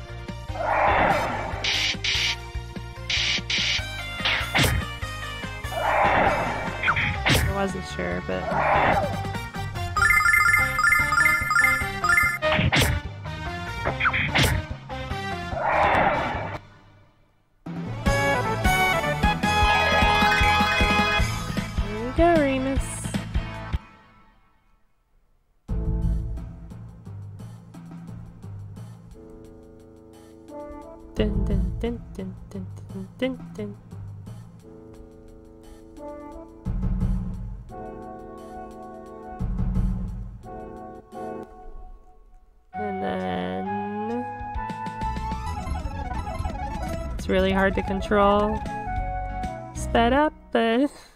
Really hard to control. Sped up, but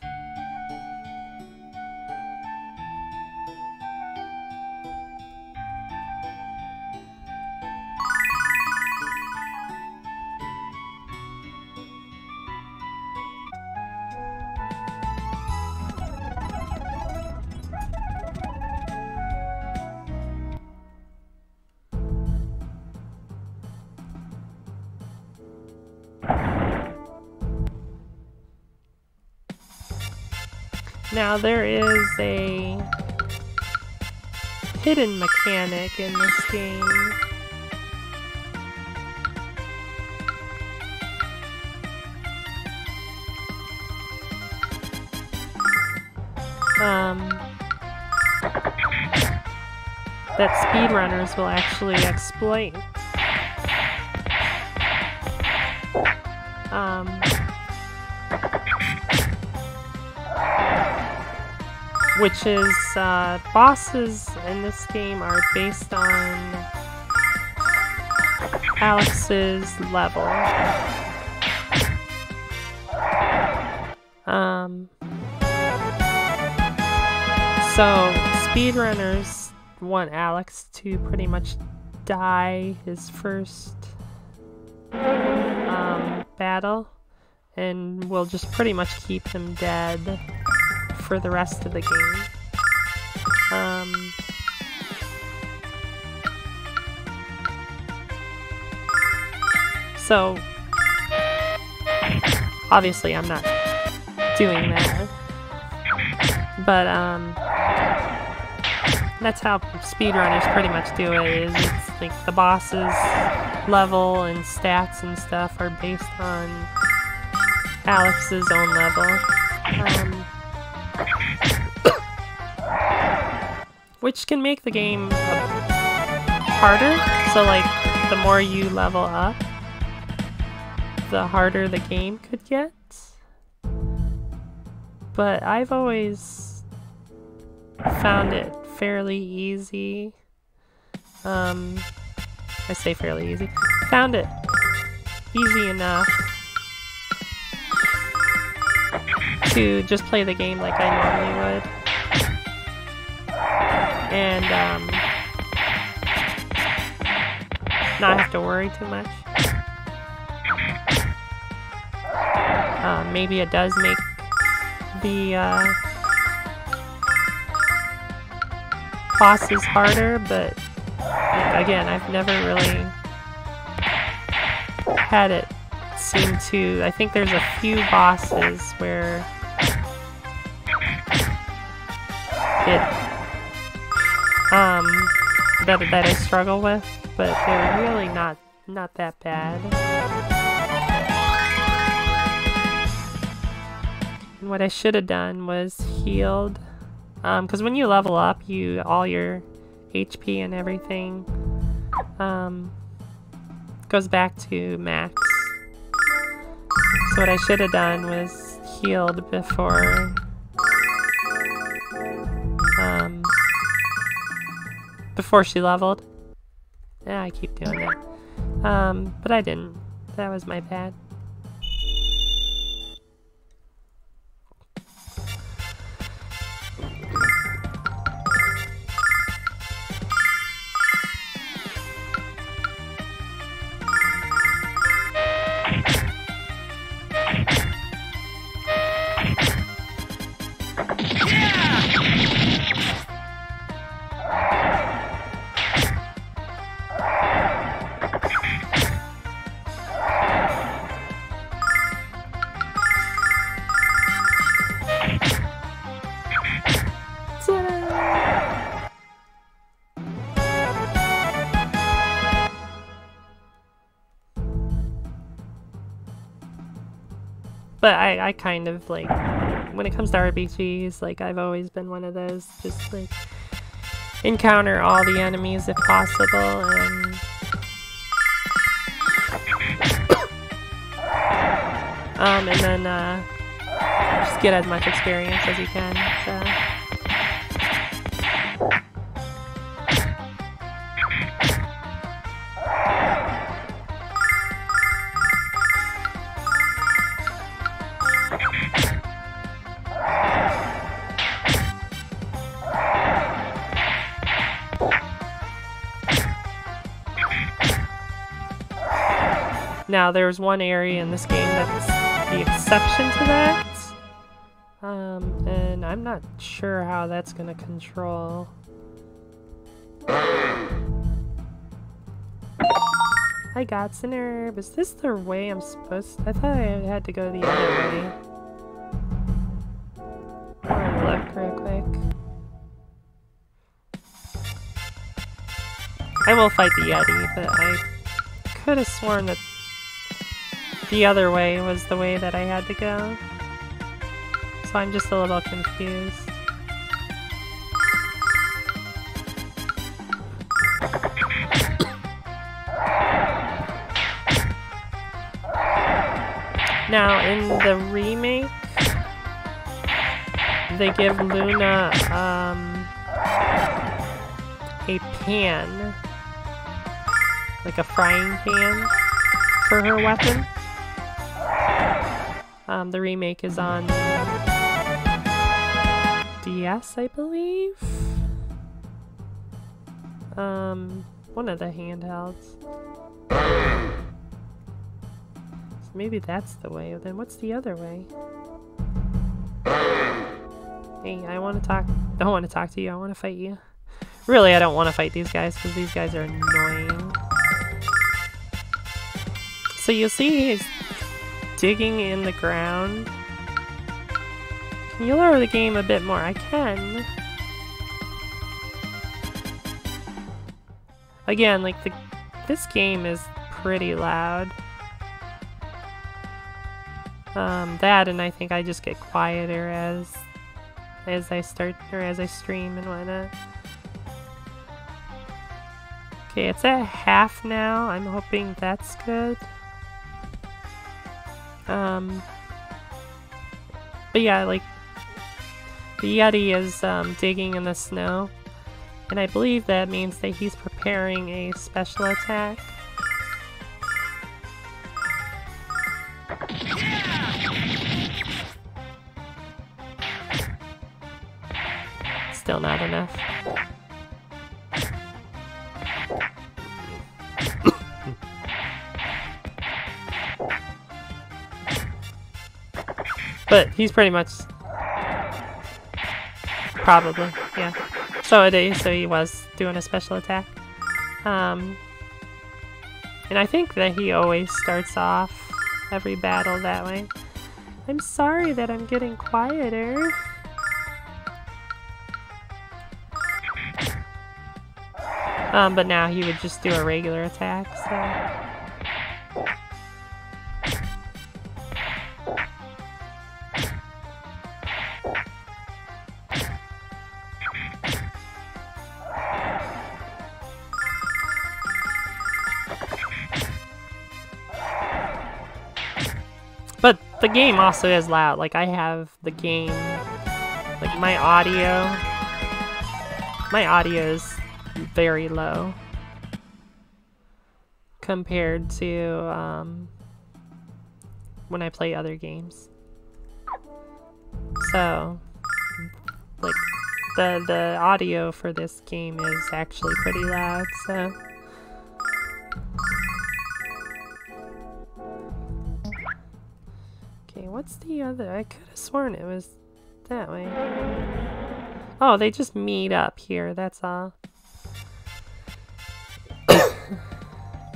Now there is a hidden mechanic in this game. Um, that speedrunners will actually exploit. Um, which is uh, bosses in this game are based on Alex's level. Um, so speedrunners want Alex to pretty much die his first um, battle, and will just pretty much keep him dead for the rest of the game. Um, so, obviously, I'm not doing that, but um, that's how speedrunners pretty much do it. Is it's like the boss's level and stats and stuff are based on Alex's own level. Um, which can make the game harder. So, like, the more you level up, the harder the game could get. But I've always found it fairly easy. Um, I say fairly easy. Found it easy enough to just play the game like I normally would and um, not have to worry too much. Uh, maybe it does make the uh, bosses harder, but again, I've never really had it seem to. I think there's a few bosses where it um that that I struggle with, but they're really not not that bad. And what I should have done was healed, um, because when you level up, you all your HP and everything um goes back to max. So what I should have done was healed before before she leveled. Yeah, I keep doing that. Um, but I didn't. That was my bad. But I, I kind of like, when it comes to RPGs, like I've always been one of those, just like encounter all the enemies if possible and um, and then uh, just get as much experience as you can. So. Now, there's one area in this game that's the exception to that. Um, and I'm not sure how that's gonna control. I got some herb. Is this the way I'm supposed to? I thought I had to go the other way. Look real quick. I will fight the Yeti, but I could have sworn that the other way was the way that I had to go. So I'm just a little confused. Now, in the remake, they give Luna um, a pan, like a frying pan for her weapon. Um, the remake is on DS, I believe. Um, one of the handhelds. So maybe that's the way. Then what's the other way? Hey, I want to talk. Don't want to talk to you. I want to fight you. Really, I don't want to fight these guys because these guys are annoying. So you see digging in the ground. Can you lower the game a bit more? I can. Again, like the this game is pretty loud. Um, that and I think I just get quieter as as I start or as I stream and whatnot. Okay, it's at half now. I'm hoping that's good. Um, but yeah, like, the Yeti is um, digging in the snow, and I believe that means that he's preparing a special attack. Still not enough. But he's pretty much... Probably, yeah. So it is, so he was doing a special attack. Um, and I think that he always starts off every battle that way. I'm sorry that I'm getting quieter. Um, but now he would just do a regular attack, so... the game also is loud. Like, I have the game, like, my audio, my audio is very low compared to, um, when I play other games. So, like, the, the audio for this game is actually pretty loud, so... what's the other? I could have sworn it was that way. Oh, they just meet up here, that's all.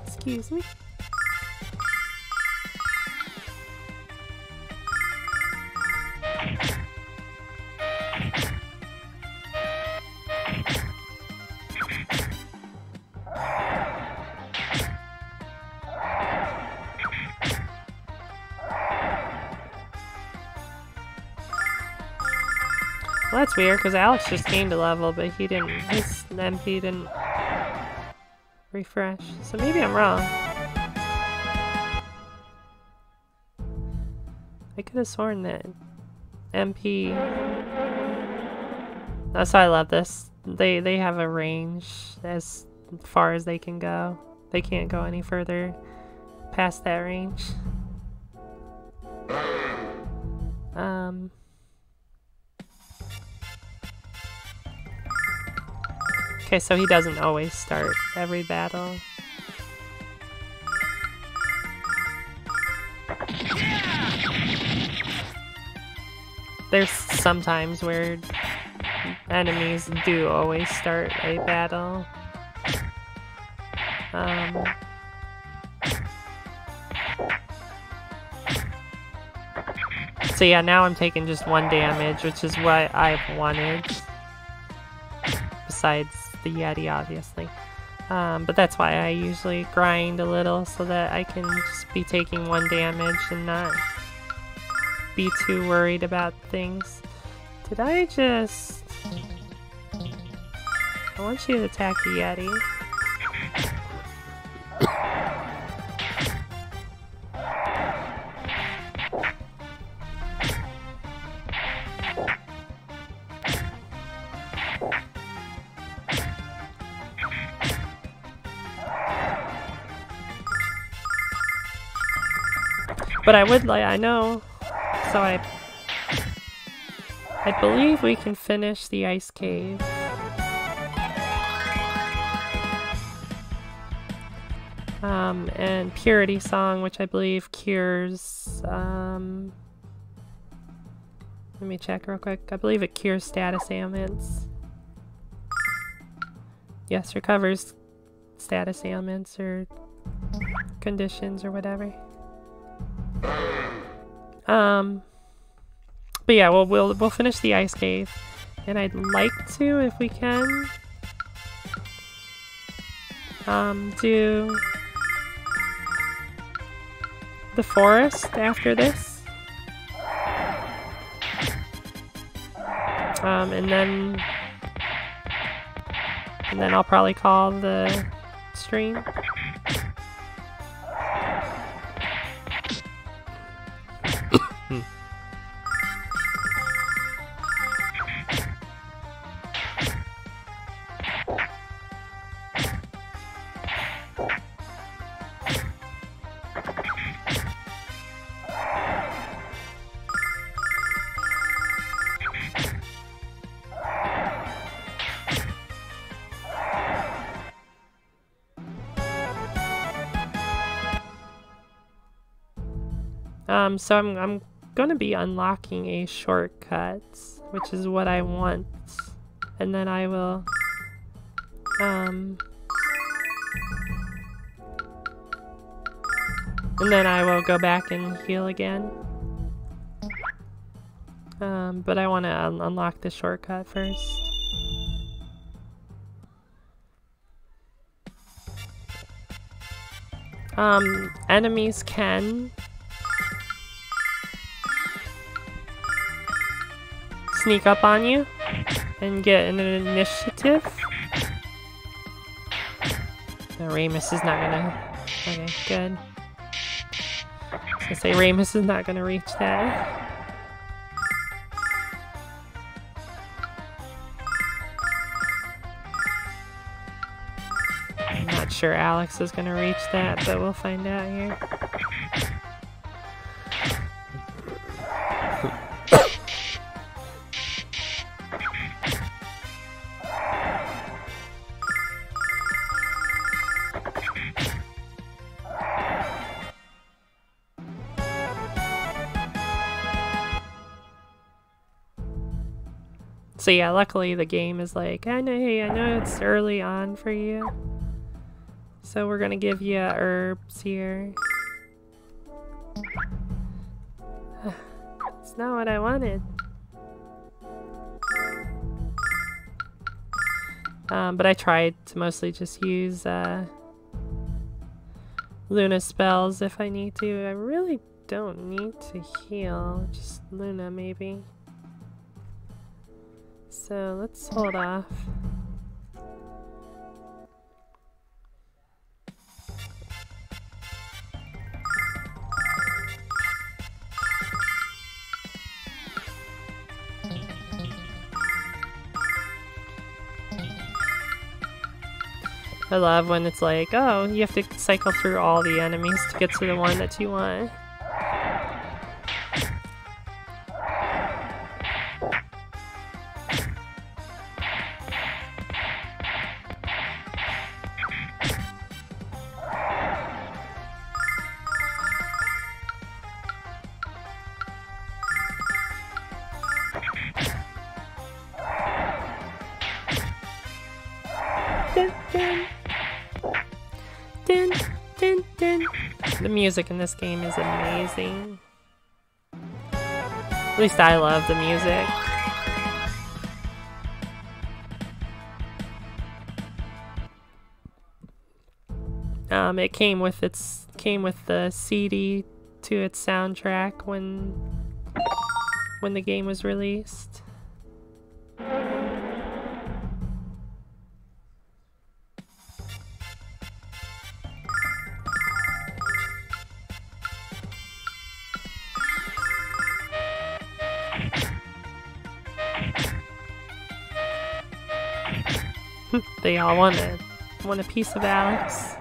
Excuse me. Weird, because Alex just gained a level, but he didn't, his MP didn't refresh. So maybe I'm wrong. I could have sworn that MP... That's why I love this. They, they have a range as far as they can go. They can't go any further past that range. Um... Okay, so he doesn't always start every battle. There's sometimes where enemies do always start a battle. Um, so yeah, now I'm taking just one damage, which is what I've wanted. Besides the Yeti, obviously. Um, but that's why I usually grind a little so that I can just be taking one damage and not be too worried about things. Did I just... I want you to attack the Yeti. But I would like, I know, so I, I believe we can finish the ice cave. Um, and Purity Song, which I believe cures, um, let me check real quick. I believe it cures status ailments. Yes, recovers status ailments or conditions or whatever. Um, but yeah, we'll, we'll, we'll finish the ice cave. And I'd like to, if we can, um, do the forest after this. Um, and then, and then I'll probably call the stream. Um, so I'm, I'm gonna be unlocking a shortcut, which is what I want. And then I will, um, and then I will go back and heal again. Um, but I want to un unlock the shortcut first. Um, enemies can sneak up on you and get an initiative. No, Ramus is not gonna... Okay, good. I was say Ramus is not gonna reach that. I'm not sure Alex is gonna reach that, but we'll find out here. So yeah, luckily the game is like, I know, hey, I know it's early on for you. So we're gonna give you herbs here. it's not what I wanted. Um, but I tried to mostly just use uh, Luna spells if I need to. I really don't need to heal, just Luna maybe. So let's hold off. I love when it's like, oh, you have to cycle through all the enemies to get to the one that you want. Music in this game is amazing. At least I love the music. Um, it came with its came with the CD to its soundtrack when when the game was released. They all want a want a piece of Alex.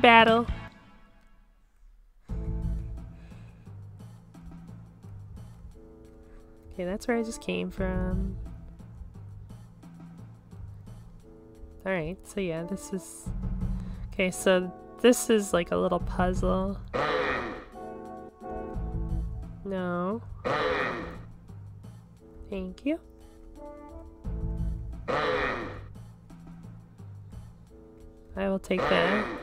Battle. Okay, that's where I just came from. Alright, so yeah, this is... Okay, so this is like a little puzzle. No. Thank you. I will take that.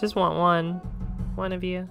Just want one. One of you.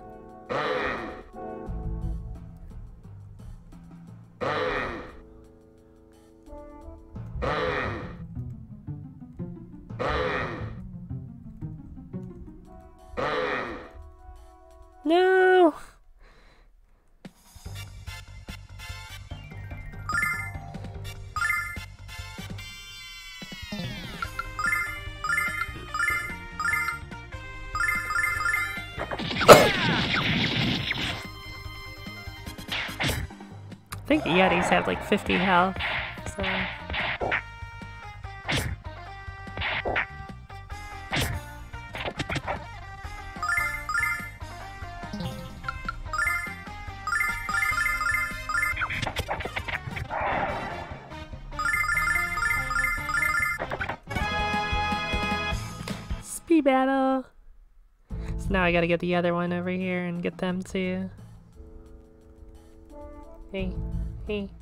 The Yetis have like 50 health, so... Speed battle! So now I gotta get the other one over here and get them to... Hey, hey.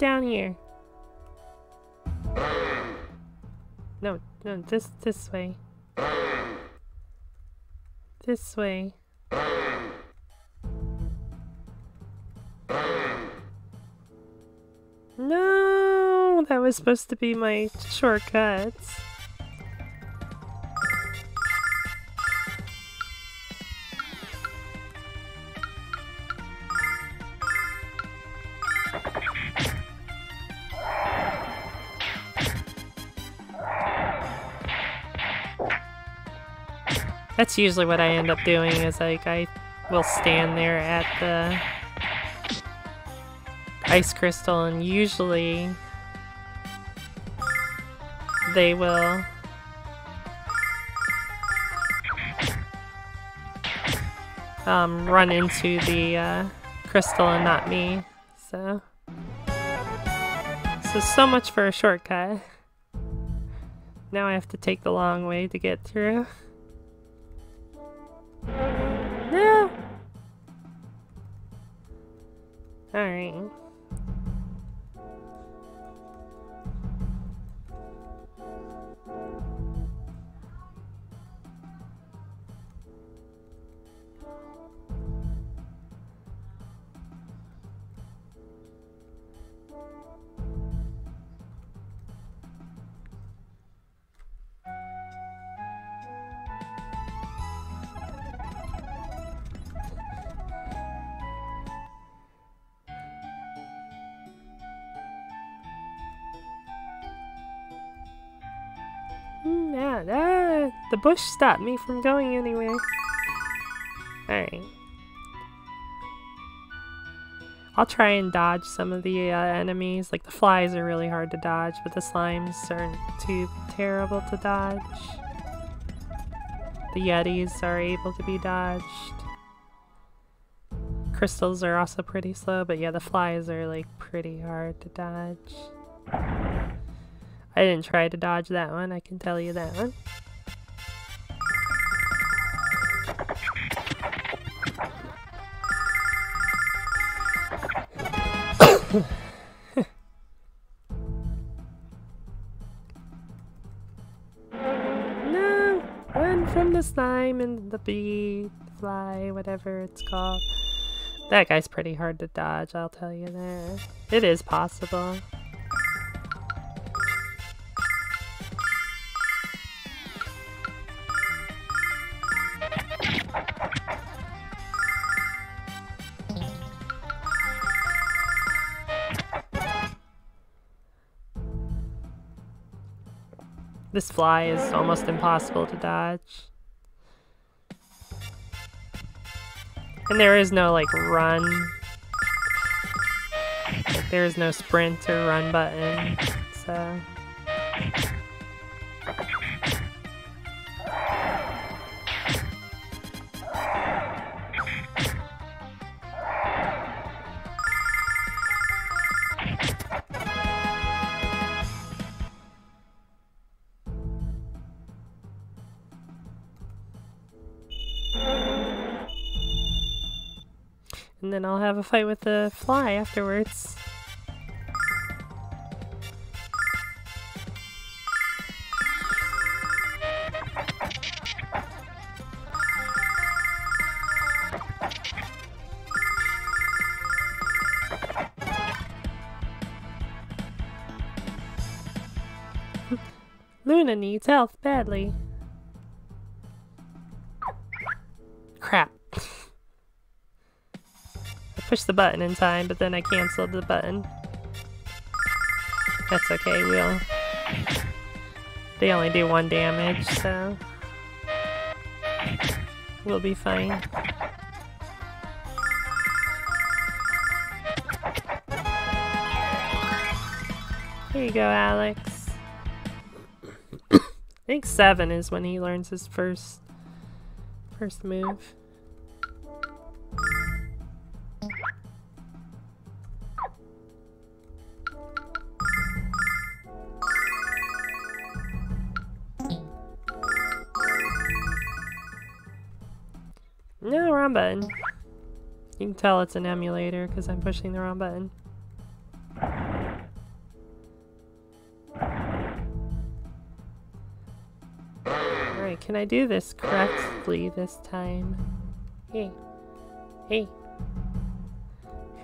Down here. No, no, this this way. This way. No, that was supposed to be my shortcuts. That's usually what I end up doing is like I will stand there at the ice crystal and usually they will um, run into the uh, crystal and not me. So, so so much for a shortcut. Now I have to take the long way to get through. The bush stopped me from going anywhere. Alright. I'll try and dodge some of the uh, enemies. Like the flies are really hard to dodge, but the slimes aren't too terrible to dodge. The yetis are able to be dodged. Crystals are also pretty slow, but yeah, the flies are like pretty hard to dodge. I didn't try to dodge that one, I can tell you that one. The the bee, fly, whatever it's called. That guy's pretty hard to dodge, I'll tell you that. It is possible. This fly is almost impossible to dodge. And there is no like run. There is no sprint or run button, so. I'll have a fight with the fly afterwards. Luna needs health badly. Pushed the button in time, but then I canceled the button. That's okay, we'll... They only do one damage, so... We'll be fine. Here you go, Alex. I think seven is when he learns his first first move. wrong button. You can tell it's an emulator because I'm pushing the wrong button. Alright, can I do this correctly this time? Hey. Hey.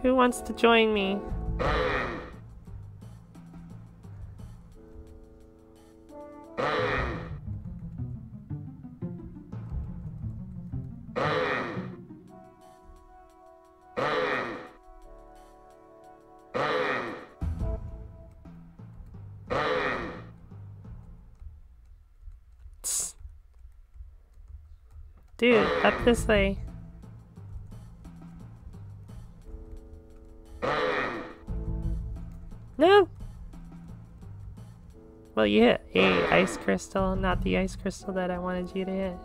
Who wants to join me? This way. No! Well, you hit a ice crystal, not the ice crystal that I wanted you to hit.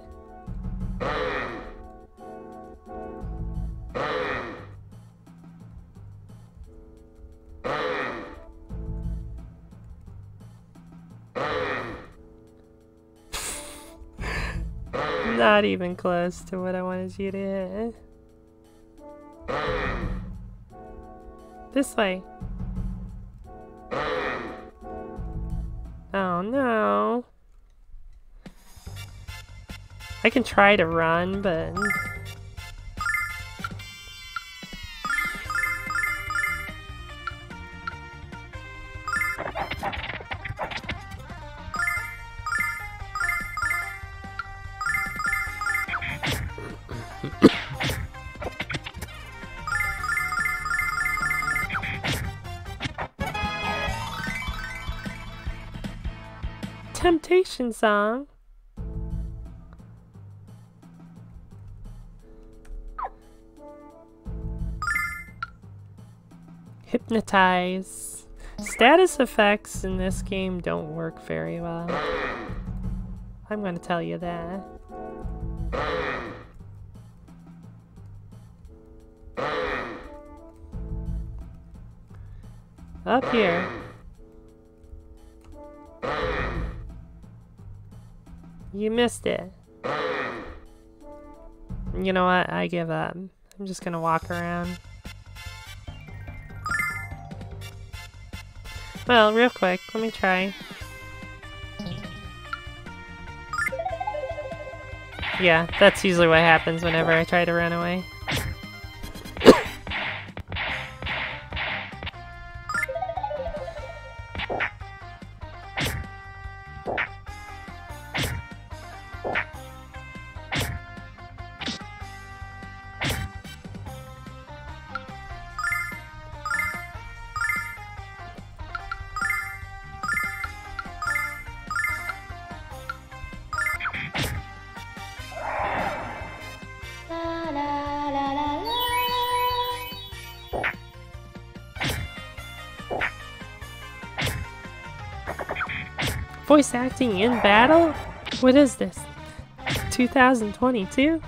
Even close to what I wanted you to hit. This way. Oh no. I can try to run, but... song. Hypnotize. Status effects in this game don't work very well. I'm going to tell you that. Up here. Missed it. You know what? I give up. I'm just gonna walk around. Well, real quick, let me try. Yeah, that's usually what happens whenever I try to run away. Voice acting in battle? What is this? 2022?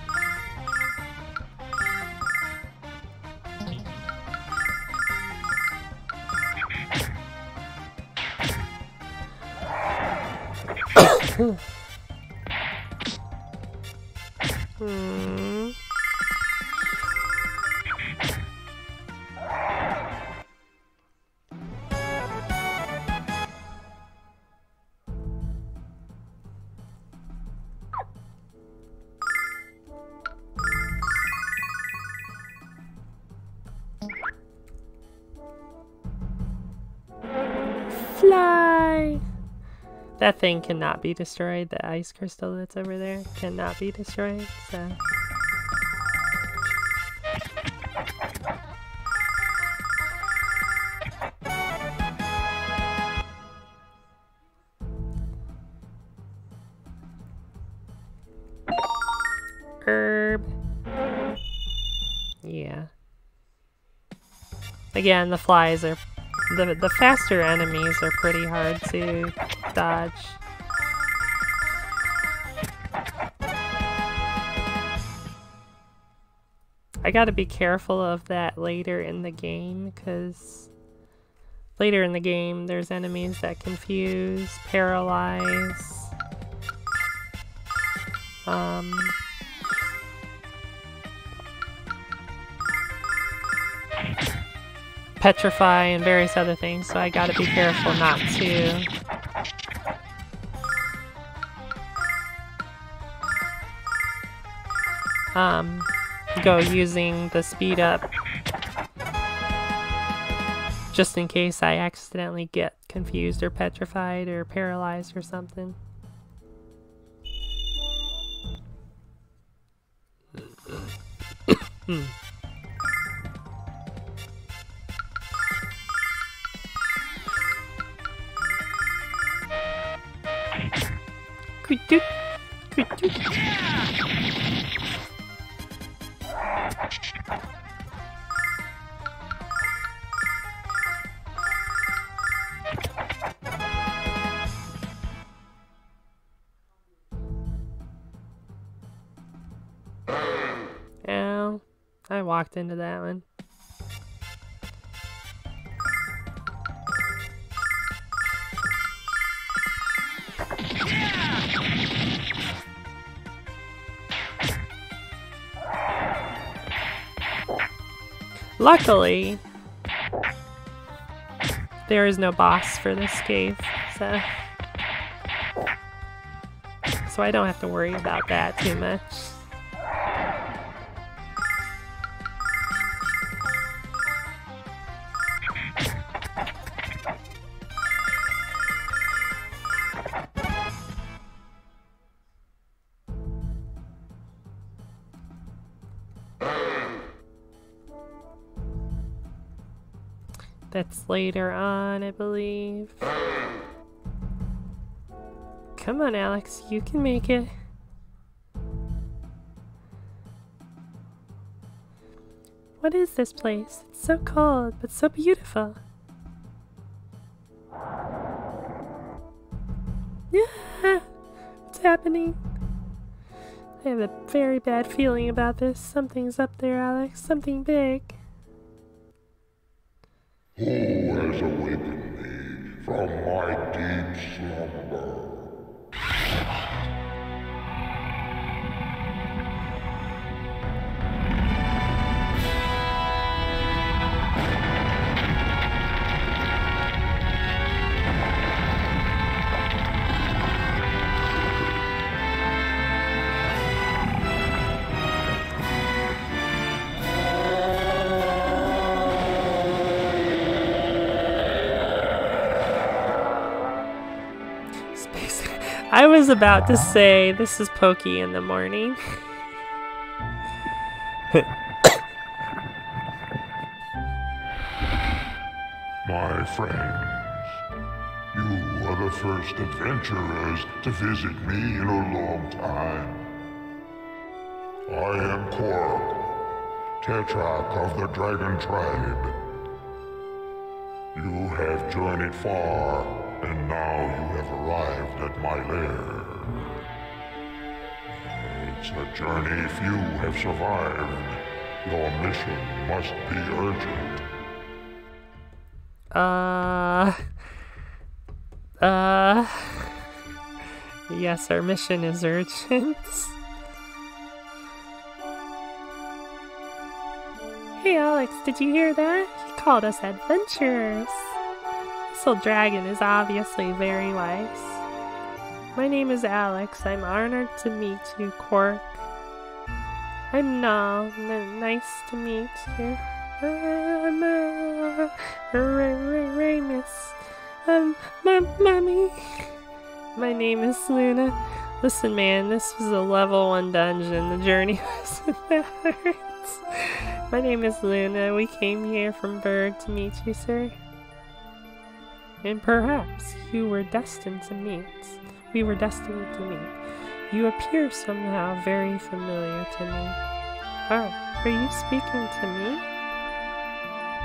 That thing cannot be destroyed. The ice crystal that's over there cannot be destroyed, so... Herb. Yeah. Again, the flies are the the faster enemies are pretty hard to dodge. I gotta be careful of that later in the game, because later in the game there's enemies that confuse, paralyze, um, petrify and various other things, so I gotta be careful not to um, go using the speed up just in case I accidentally get confused or petrified or paralyzed or something. hmm. Oh, I walked into that one. Luckily, there is no boss for this cave, so so I don't have to worry about that too much. Later on, I believe. Come on, Alex, you can make it. What is this place? It's so cold, but so beautiful. Yeah, what's happening? I have a very bad feeling about this. Something's up there, Alex. Something big. Who has awakened me from my deep slumber? I was about to say this is Pokey in the morning. My friends, you are the first adventurers to visit me in a long time. I am Quark, Tetrarch of the Dragon Tribe. You have journeyed far, and now you have arrived at my lair. It's a journey few have survived. Your mission must be urgent. Uh. Uh. Yes, our mission is urgent. hey, Alex, did you hear that? He called us adventurers. Dragon is obviously very wise. My name is Alex. I'm honored to meet you, Quark. I'm Nall. N- nice to meet you. I'm uh, Ramus. Um, m- mommy. My name is Luna. Listen, man, this was a level one dungeon. The journey wasn't that hard. My name is Luna. We came here from Burg to meet you, sir. And perhaps you were destined to meet. We were destined to meet. You appear somehow very familiar to me. Oh, are you speaking to me?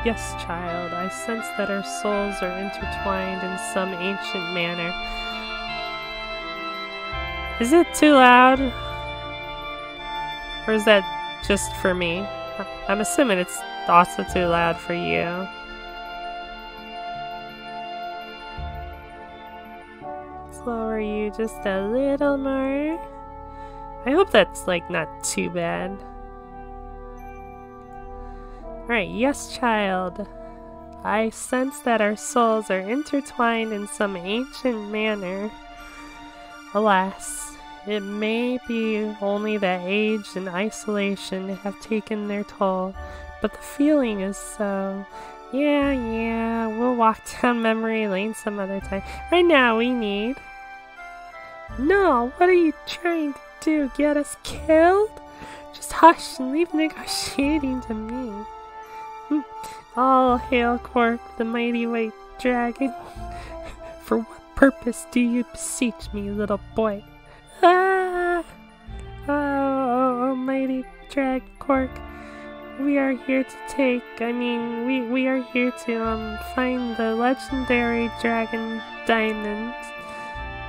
Yes, child, I sense that our souls are intertwined in some ancient manner. Is it too loud? Or is that just for me? I'm assuming it's also too loud for you. Lower you just a little more. I hope that's like not too bad. Alright, yes, child. I sense that our souls are intertwined in some ancient manner. Alas, It may be only that age and isolation have taken their toll, but the feeling is so. Yeah, yeah, we'll walk down memory lane some other time. Right now, we need. No, what are you trying to do? Get us killed? Just hush and leave negotiating to me. Hmm. All hail Quark, the mighty white dragon. For what purpose do you beseech me, little boy? Ah! Oh, mighty drag Quark. We are here to take, I mean, we, we are here to um find the legendary dragon diamond.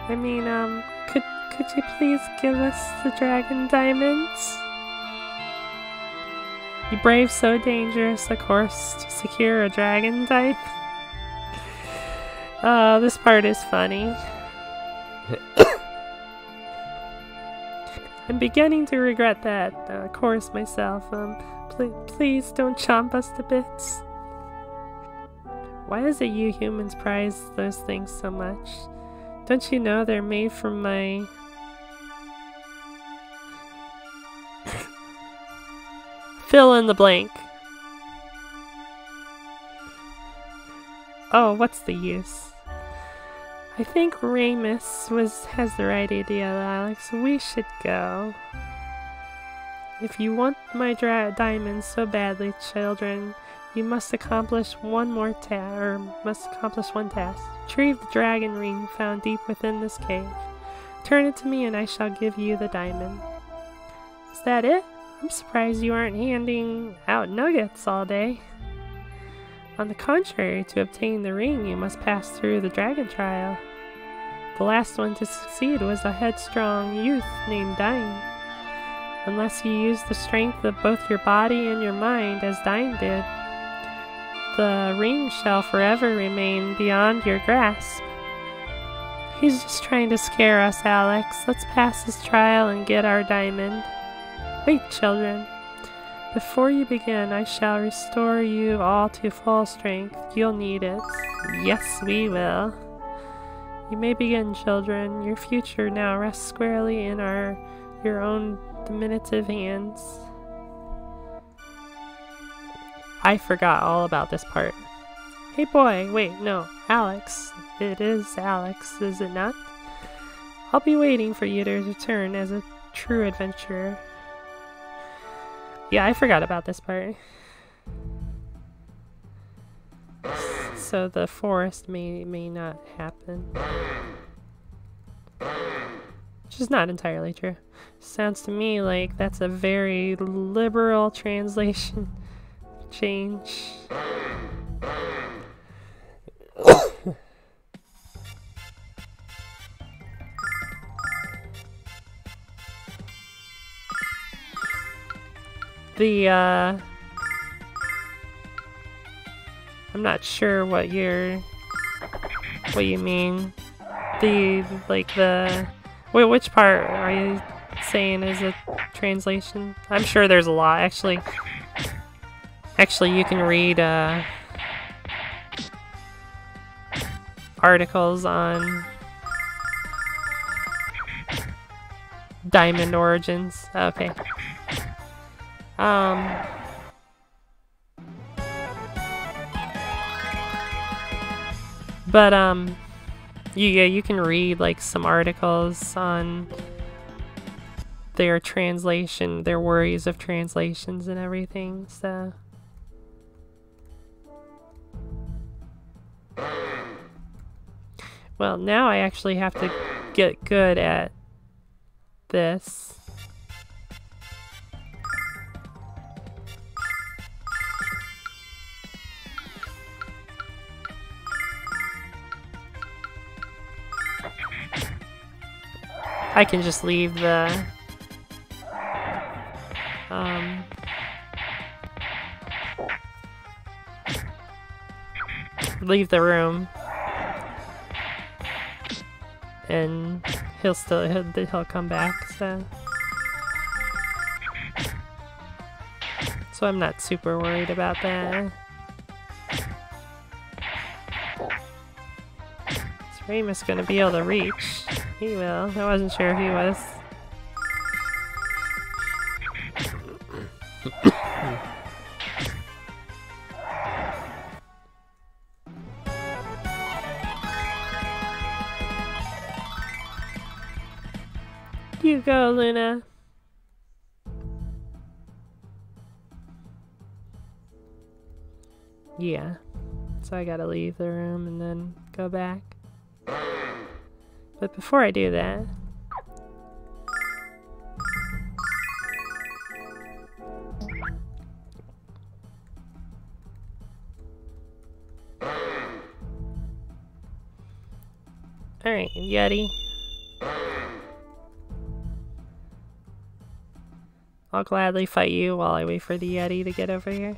I mean, um, could could you please give us the dragon diamonds? You brave so dangerous a course to secure a dragon type. Oh, this part is funny. I'm beginning to regret that uh, course myself. Um, pl please don't chomp us to bits. Why is it you humans prize those things so much? Don't you know they're made from my... Fill in the blank. Oh, what's the use? I think Ramus was has the right idea, Alex. We should go. If you want my diamonds so badly, children, you must accomplish one more task, or must accomplish one task. Retrieve the dragon ring found deep within this cave. Turn it to me, and I shall give you the diamond. Is that it? I'm surprised you aren't handing out nuggets all day. On the contrary, to obtain the ring, you must pass through the dragon trial. The last one to succeed was a headstrong youth named Dyne. Unless you use the strength of both your body and your mind, as Dyne did, the ring shall forever remain beyond your grasp. He's just trying to scare us, Alex. Let's pass this trial and get our diamond. Wait, children. Before you begin, I shall restore you all to full strength. You'll need it. Yes, we will. You may begin, children. Your future now rests squarely in our your own diminutive hands. I forgot all about this part. Hey boy, wait, no, Alex. It is Alex, is it not? I'll be waiting for you to return as a true adventurer. Yeah, I forgot about this part. So the forest may may not happen. Which is not entirely true. Sounds to me like that's a very liberal translation change. the uh I'm not sure what you're what you mean. The like the wait which part are you saying is a translation? I'm sure there's a lot actually. Actually you can read uh articles on diamond origins. Okay. Um, but um, you yeah you can read like some articles on their translation, their worries of translations and everything. So. Well, now I actually have to get good at this. I can just leave the... Um... Leave the room. And he'll still, he'll, he'll come back, so... So I'm not super worried about that. Is Ramus gonna be able to reach? He will. I wasn't sure if he was. You go, Luna. Yeah. So I gotta leave the room and then go back. But before I do that, Alright, Yeti. I'll gladly fight you while I wait for the Yeti to get over here.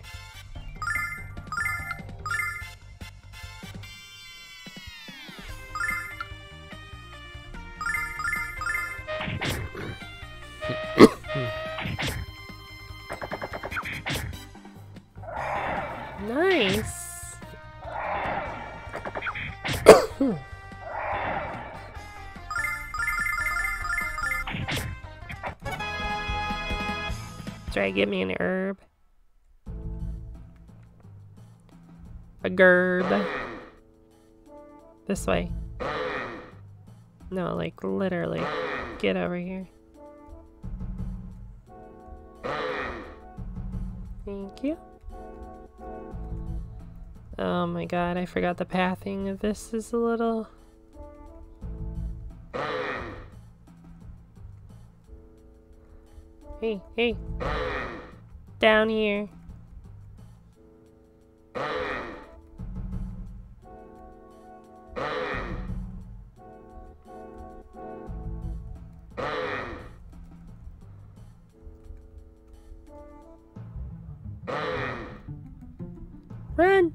Get me an herb. A gerb. This way. No, like literally. Get over here. Thank you. Oh my god, I forgot the pathing of this is a little... Hey, hey. Down here. Run!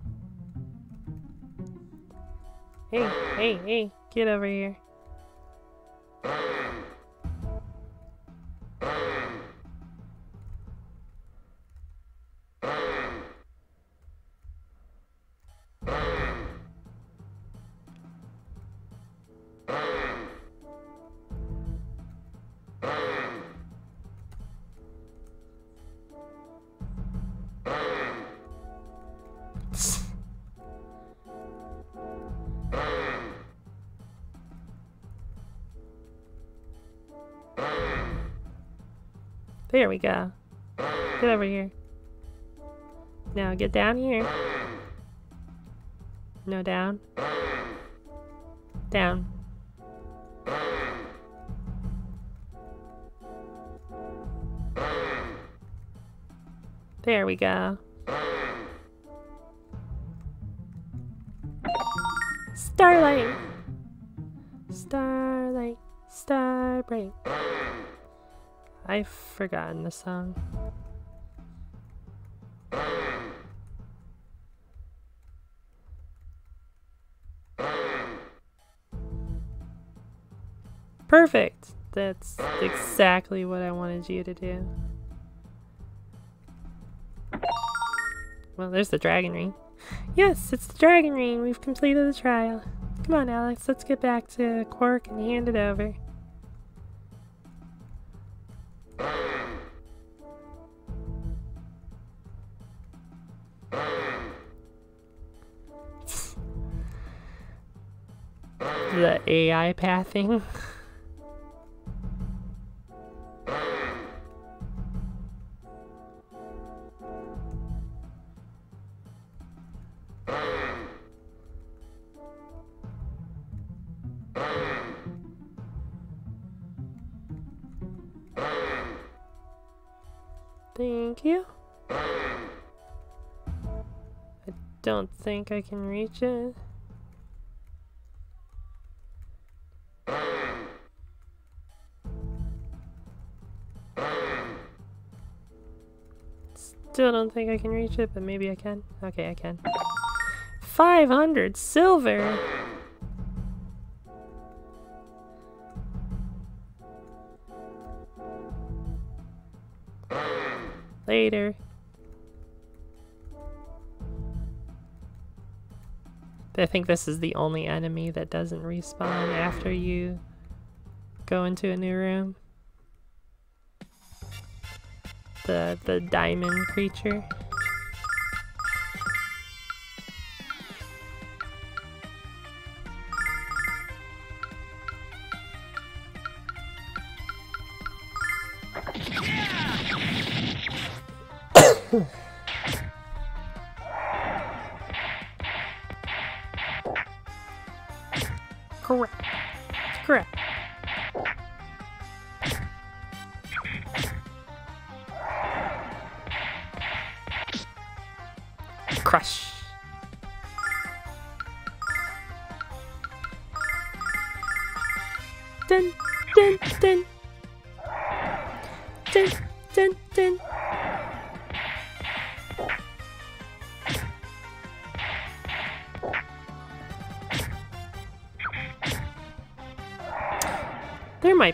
Hey, hey, hey, get over here. There we go. Get over here. Now get down here. No, down. Down. There we go. Starlight! Starlight, starbright. I've forgotten the song. Perfect! That's exactly what I wanted you to do. Well, there's the dragon ring. Yes, it's the dragon ring. We've completed the trial. Come on, Alex. Let's get back to Quark and hand it over. AI pathing. Thank you. I don't think I can reach it. Still don't think I can reach it, but maybe I can. Okay, I can. 500 silver! Later. I think this is the only enemy that doesn't respawn after you go into a new room. The the diamond creature.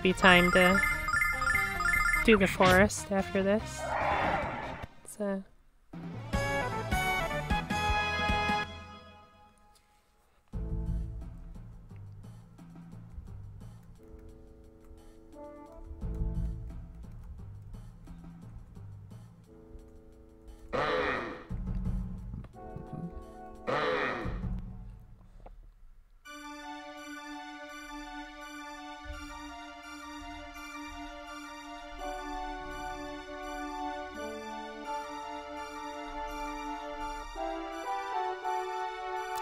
Be time to do the forest after this.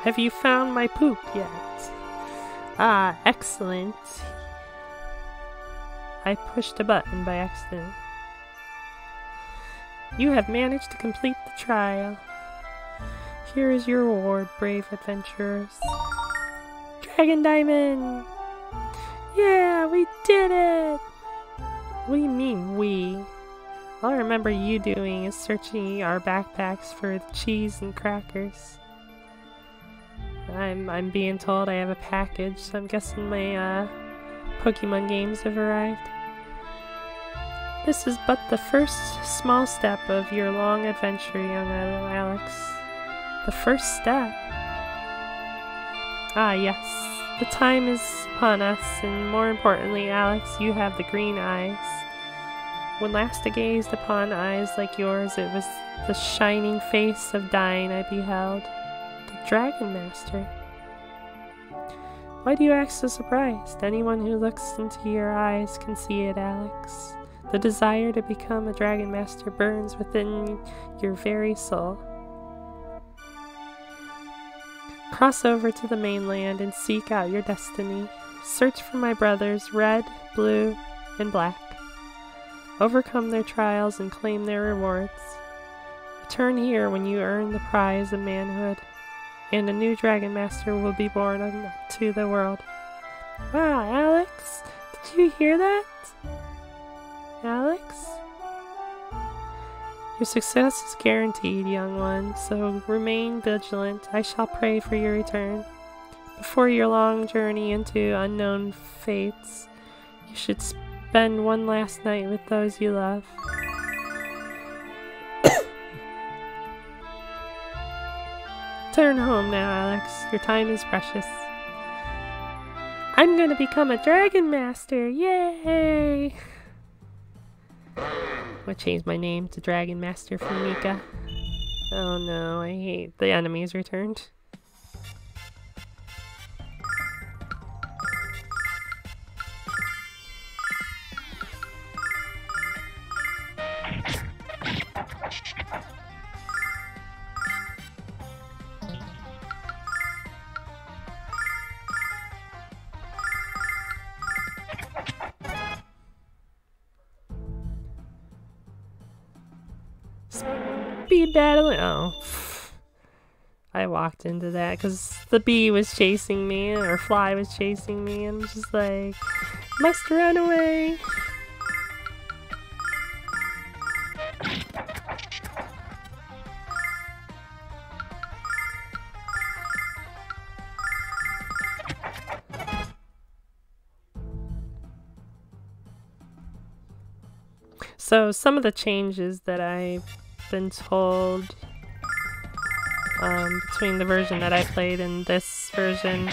Have you found my poop yet? Ah, excellent. I pushed a button by accident. You have managed to complete the trial. Here is your reward, brave adventurers. Dragon Diamond! Yeah, we did it! What do you mean, we? All I remember you doing is searching our backpacks for cheese and crackers. I'm I'm being told I have a package, so I'm guessing my uh, Pokemon games have arrived. This is but the first small step of your long adventure, young Alex. The first step. Ah, yes. The time is upon us, and more importantly, Alex, you have the green eyes. When last I gazed upon eyes like yours, it was the shining face of Dyne I beheld. The Dragon Master. Why do you act so surprised? Anyone who looks into your eyes can see it, Alex. The desire to become a Dragon Master burns within your very soul. Cross over to the mainland and seek out your destiny. Search for my brothers, Red, Blue, and Black. Overcome their trials and claim their rewards. Return here when you earn the prize of manhood and a new Dragon Master will be born to the world. Wow, Alex, did you hear that? Alex? Your success is guaranteed, young one, so remain vigilant. I shall pray for your return. Before your long journey into unknown fates, you should spend one last night with those you love. Turn home now, Alex. Your time is precious. I'm gonna become a Dragon Master! Yay! Gonna change my name to Dragon Master Fumika. Oh no, I hate the enemies returned. Battling. Oh. I walked into that because the bee was chasing me, or fly was chasing me, and I'm just like, must run away. So some of the changes that I've been told um, between the version that I played and this version,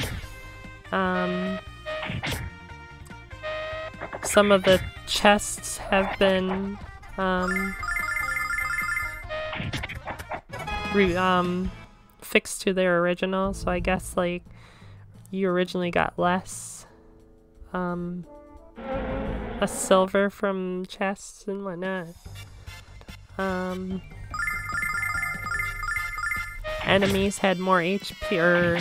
um, some of the chests have been um, um, fixed to their original, so I guess like you originally got less um, a silver from chests and whatnot. Um, enemies had more HP, or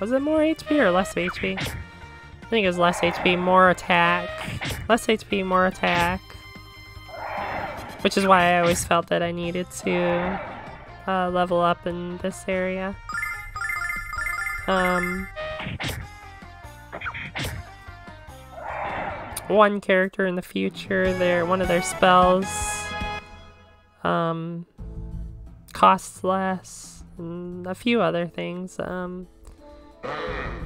was it more HP or less HP? I think it was less HP, more attack. Less HP, more attack. Which is why I always felt that I needed to uh, level up in this area. Um, one character in the future, their one of their spells um, costs less, and a few other things. Um,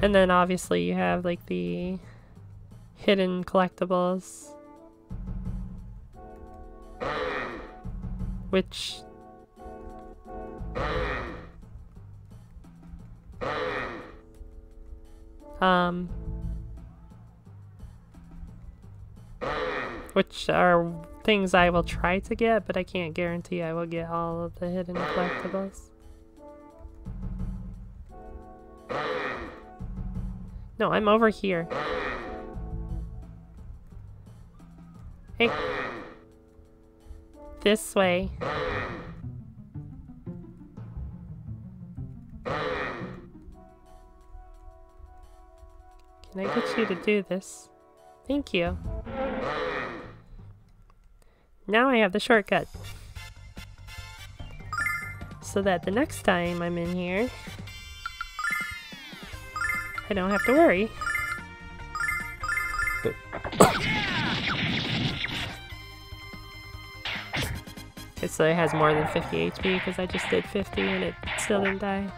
and then obviously you have like the hidden collectibles, which um which are things I will try to get, but I can't guarantee I will get all of the hidden collectibles. No, I'm over here. Hey. This way. Can I get you to do this? Thank you. Now I have the shortcut. So that the next time I'm in here, I don't have to worry. Okay, so it has more than 50 HP because I just did 50 and it still didn't die.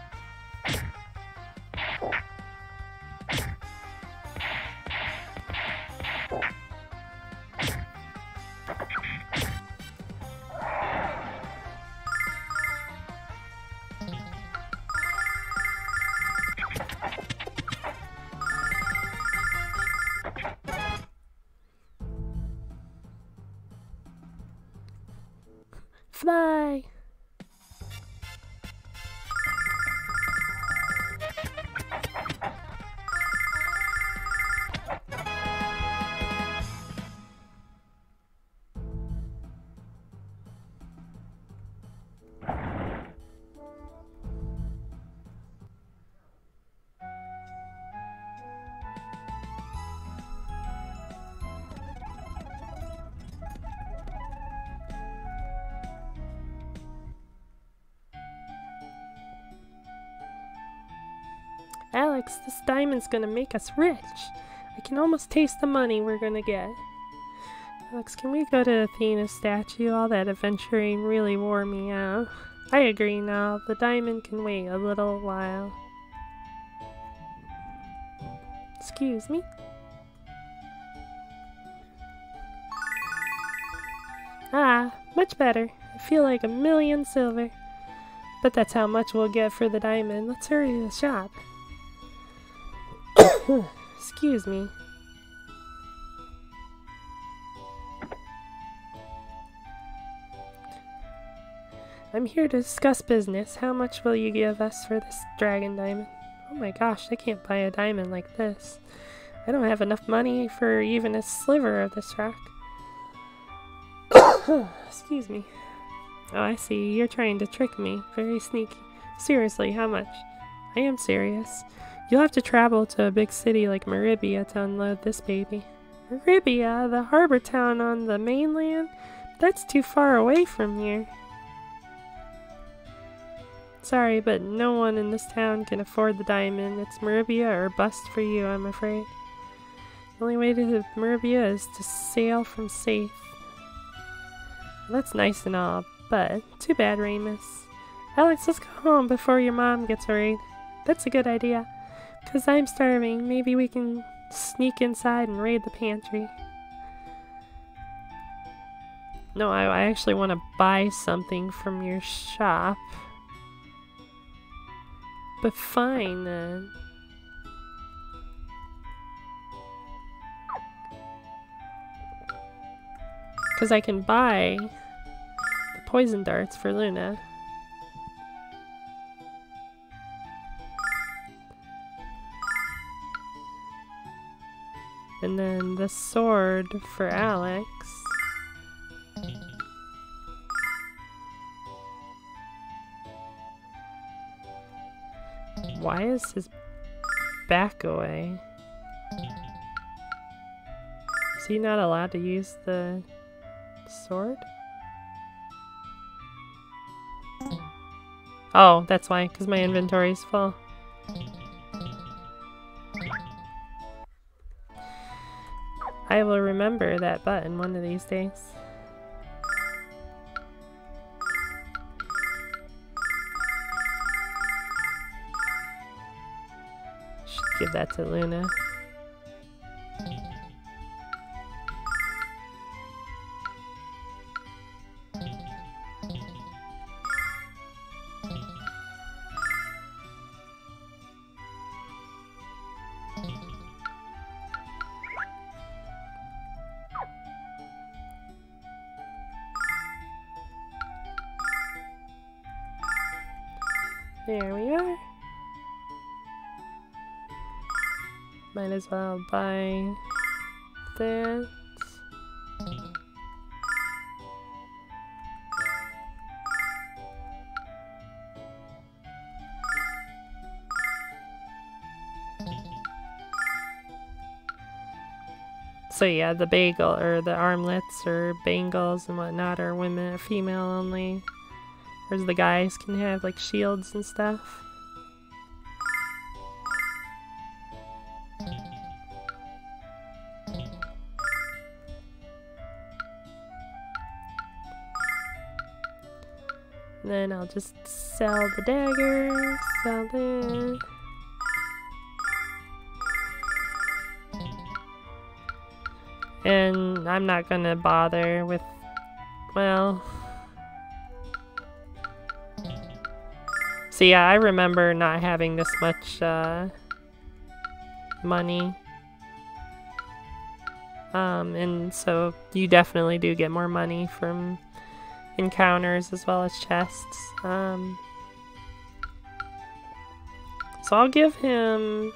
Alex, this diamond's gonna make us rich. I can almost taste the money we're gonna get. Alex, can we go to Althena's statue? All that adventuring really wore me out. I agree now. The diamond can wait a little while. Excuse me? Ah, much better. I feel like a million silver. But that's how much we'll get for the diamond. Let's hurry to the shop. Excuse me. I'm here to discuss business. How much will you give us for this dragon diamond? Oh my gosh, I can't buy a diamond like this. I don't have enough money for even a sliver of this rock. Excuse me. Oh, I see. You're trying to trick me. Very sneaky. Seriously, how much? I am serious. You'll have to travel to a big city like Meribia to unload this baby. Meribia, the harbor town on the mainland? That's too far away from here. Sorry, but no one in this town can afford the diamond. It's Meribia or bust for you, I'm afraid. The only way to Meribia is to sail from Saith. That's nice and all, but too bad, Ramus. Alex, let's go home before your mom gets worried. That's a good idea. Because I'm starving. Maybe we can sneak inside and raid the pantry. No, I, I actually want to buy something from your shop. But fine then. Because I can buy the poison darts for Luna. And then the sword for Alex. Why is his back away? Is he not allowed to use the sword? Oh, that's why, because my inventory's full. I will remember that button one of these days. Should give that to Luna. Well buy that. So yeah, the bagel or the armlets or bangles and whatnot are women, female only. Whereas the guys can have like shields and stuff. I'll just sell the dagger, sell it. And I'm not gonna bother with, well, So yeah, I remember not having this much uh, money. Um, and so you definitely do get more money from encounters as well as chests. Um, so I'll give him...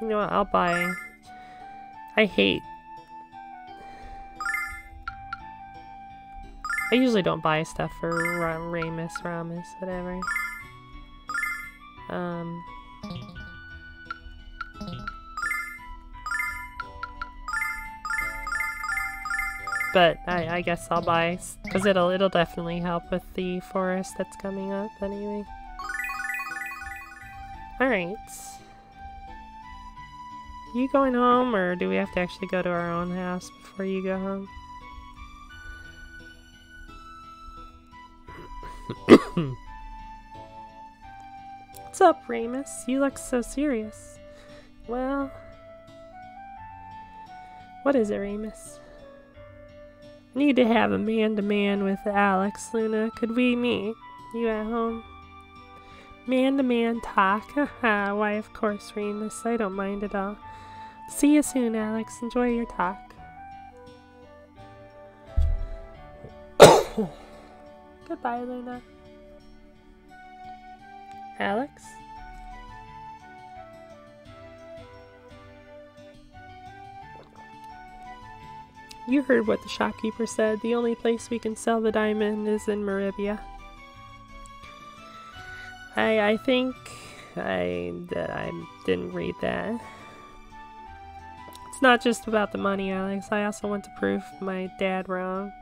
You know what, I'll buy I hate... I usually don't buy stuff for Ra Ramus, Ramus, whatever. Um... But I, I guess I'll buy, because it'll, it'll definitely help with the forest that's coming up anyway. Alright. You going home, or do we have to actually go to our own house before you go home? What's up, Ramus? You look so serious. Well... What is it, Ramus? Need to have a man-to-man -man with Alex, Luna. Could we meet? You at home? Man-to-man -man talk? Why of course, Ramus. I don't mind at all. See you soon, Alex. Enjoy your talk. Goodbye, Luna. Alex? You heard what the shopkeeper said. The only place we can sell the diamond is in Meribia. I I think I that I didn't read that. It's not just about the money, Alex. I also want to prove my dad wrong.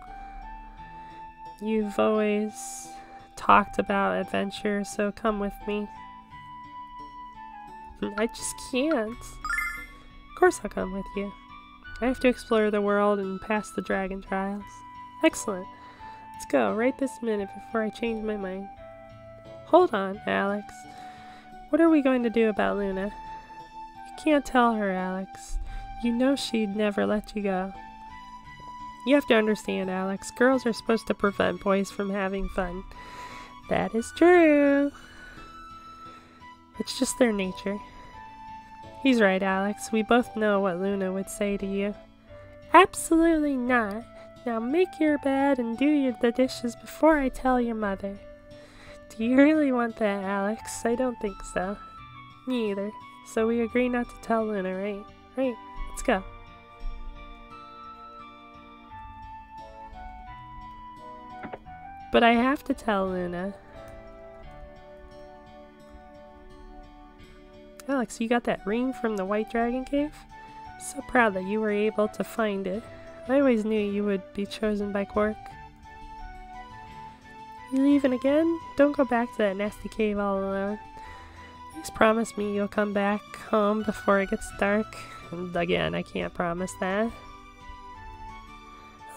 You've always talked about adventure, so come with me. I just can't. Of course I'll come with you. I have to explore the world and pass the dragon trials. Excellent. Let's go, right this minute before I change my mind. Hold on, Alex. What are we going to do about Luna? You can't tell her, Alex. You know she'd never let you go. You have to understand, Alex. Girls are supposed to prevent boys from having fun. That is true. It's just their nature. He's right, Alex. We both know what Luna would say to you. Absolutely not. Now make your bed and do your, the dishes before I tell your mother. Do you really want that, Alex? I don't think so. Me either. So we agree not to tell Luna, right? Right, let's go. But I have to tell Luna. Alex, you got that ring from the White Dragon Cave? So proud that you were able to find it. I always knew you would be chosen by Quark. You leaving again? Don't go back to that nasty cave all alone. Please promise me you'll come back home before it gets dark. And again, I can't promise that.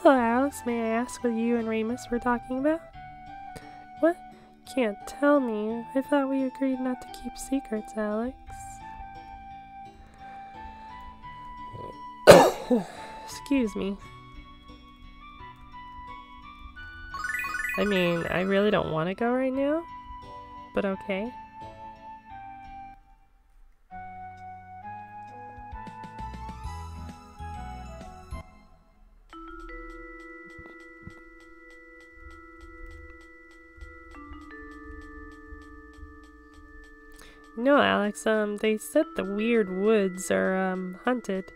Hello, Alex. May I ask what you and Ramus were talking about? Can't tell me. I thought we agreed not to keep secrets, Alex. Excuse me. I mean, I really don't want to go right now, but okay. No, Alex, um, they said the weird woods are, um, haunted.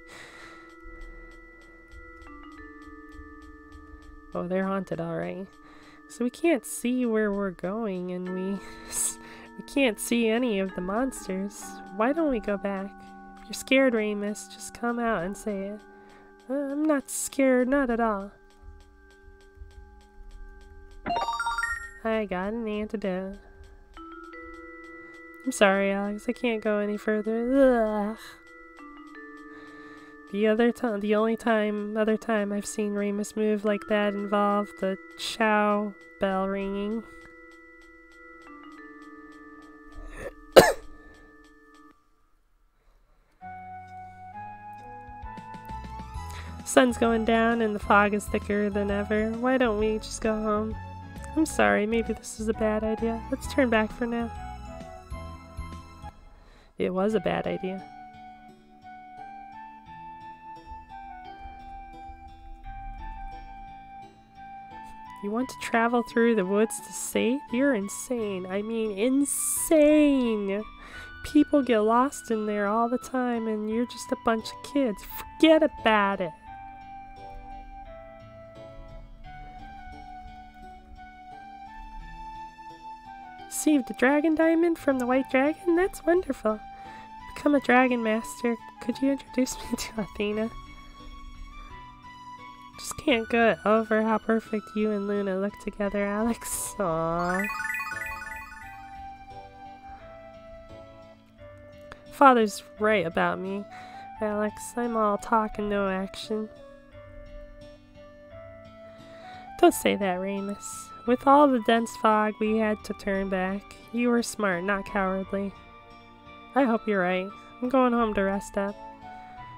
Oh, they're haunted, alright. So we can't see where we're going, and we we can't see any of the monsters. Why don't we go back? If you're scared, Ramus, just come out and say it. Uh, I'm not scared, not at all. I got an antidote. I'm sorry, Alex. I can't go any further. Ugh. The other time, the only time, other time I've seen Ramus move like that involved the chow bell ringing. Sun's going down and the fog is thicker than ever. Why don't we just go home? I'm sorry, maybe this is a bad idea. Let's turn back for now. It was a bad idea. You want to travel through the woods to Saith? You're insane. I mean, insane. People get lost in there all the time, and you're just a bunch of kids. Forget about it. Received a dragon diamond from the white dragon? That's wonderful. Become a dragon master. Could you introduce me to Althena? Just can't get over how perfect you and Luna look together, Alex. Aww. Father's right about me, Alex. I'm all talk and no action. Don't say that, Ramus. With all the dense fog, we had to turn back. You were smart, not cowardly. I hope you're right. I'm going home to rest up.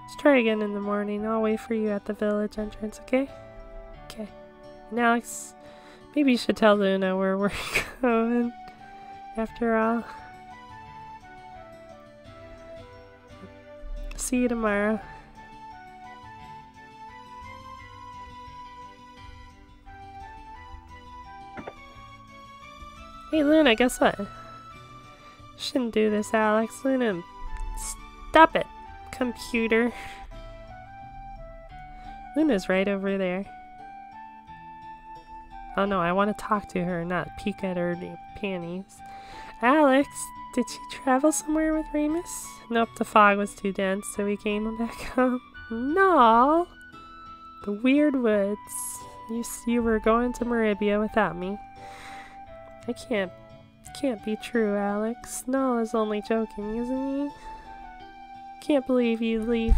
Let's try again in the morning. I'll wait for you at the village entrance, okay? Okay. And Alex, maybe you should tell Luna where we're going. After all. See you tomorrow. Hey Luna, guess what? Shouldn't do this, Alex. Luna, stop it, computer. Luna's right over there. Oh no, I want to talk to her, not peek at her panties. Alex, did she travel somewhere with Ramus? Nope, the fog was too dense, so we came back home. No! The weird woods. You, you were going to Meribia without me. I can't can't be true, Alex. Nall is only joking, isn't he? Can't believe you leave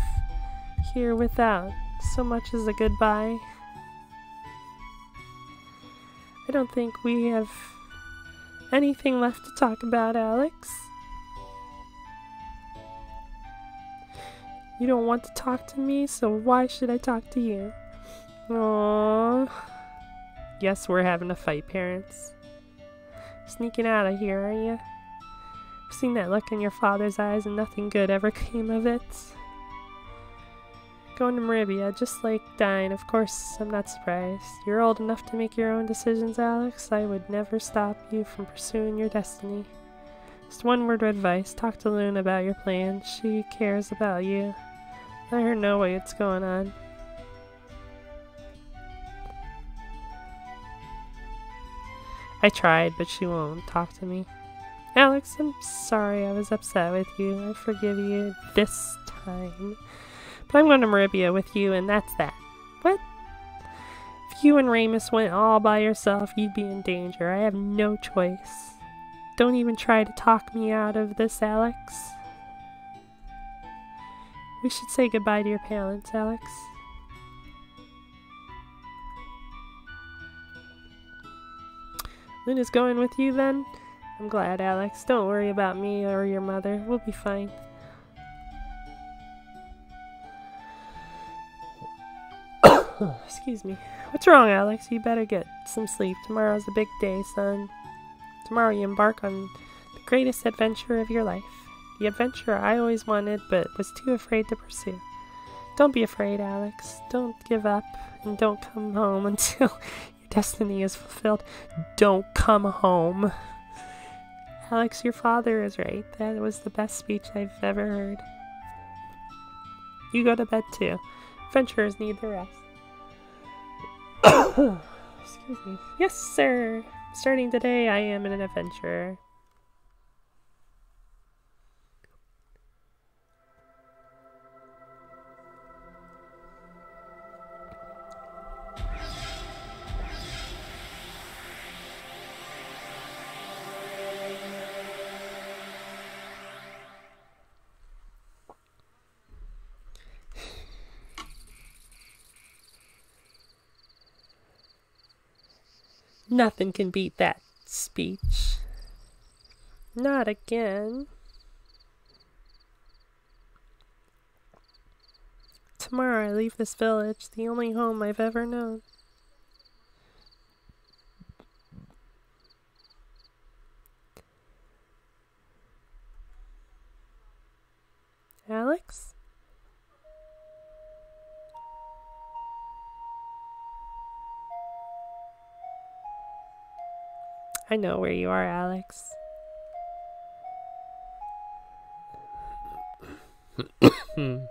here without so much as a goodbye. I don't think we have anything left to talk about, Alex. You don't want to talk to me, so why should I talk to you? Aww. Yes, we're having a fight, parents. Sneaking out of here, are you? I've seen that look in your father's eyes and nothing good ever came of it. Going to Meribia, just like Dyne, of course, I'm not surprised. You're old enough to make your own decisions, Alex. I would never stop you from pursuing your destiny. Just one word of advice talk to Luna about your plans. She cares about you. Let her know what's going on. I tried, but she won't talk to me. Alex, I'm sorry I was upset with you. I forgive you this time. But I'm going to Meribia with you, and that's that. What? If you and Ramus went all by yourself, you'd be in danger. I have no choice. Don't even try to talk me out of this, Alex. We should say goodbye to your parents, Alex. Luna's going with you then? I'm glad, Alex. Don't worry about me or your mother. We'll be fine. Excuse me. What's wrong, Alex? You better get some sleep. Tomorrow's a big day, son. Tomorrow you embark on the greatest adventure of your life. The adventure I always wanted but was too afraid to pursue. Don't be afraid, Alex. Don't give up and don't come home until destiny is fulfilled. Don't come home. Alex, your father is right. That was the best speech I've ever heard. You go to bed too. Adventurers need the rest. Excuse me. Yes, sir. Starting today, I am an adventurer. Nothing can beat that speech. Not again. Tomorrow I leave this village, the only home I've ever known. Alex? I know where you are, Alex. I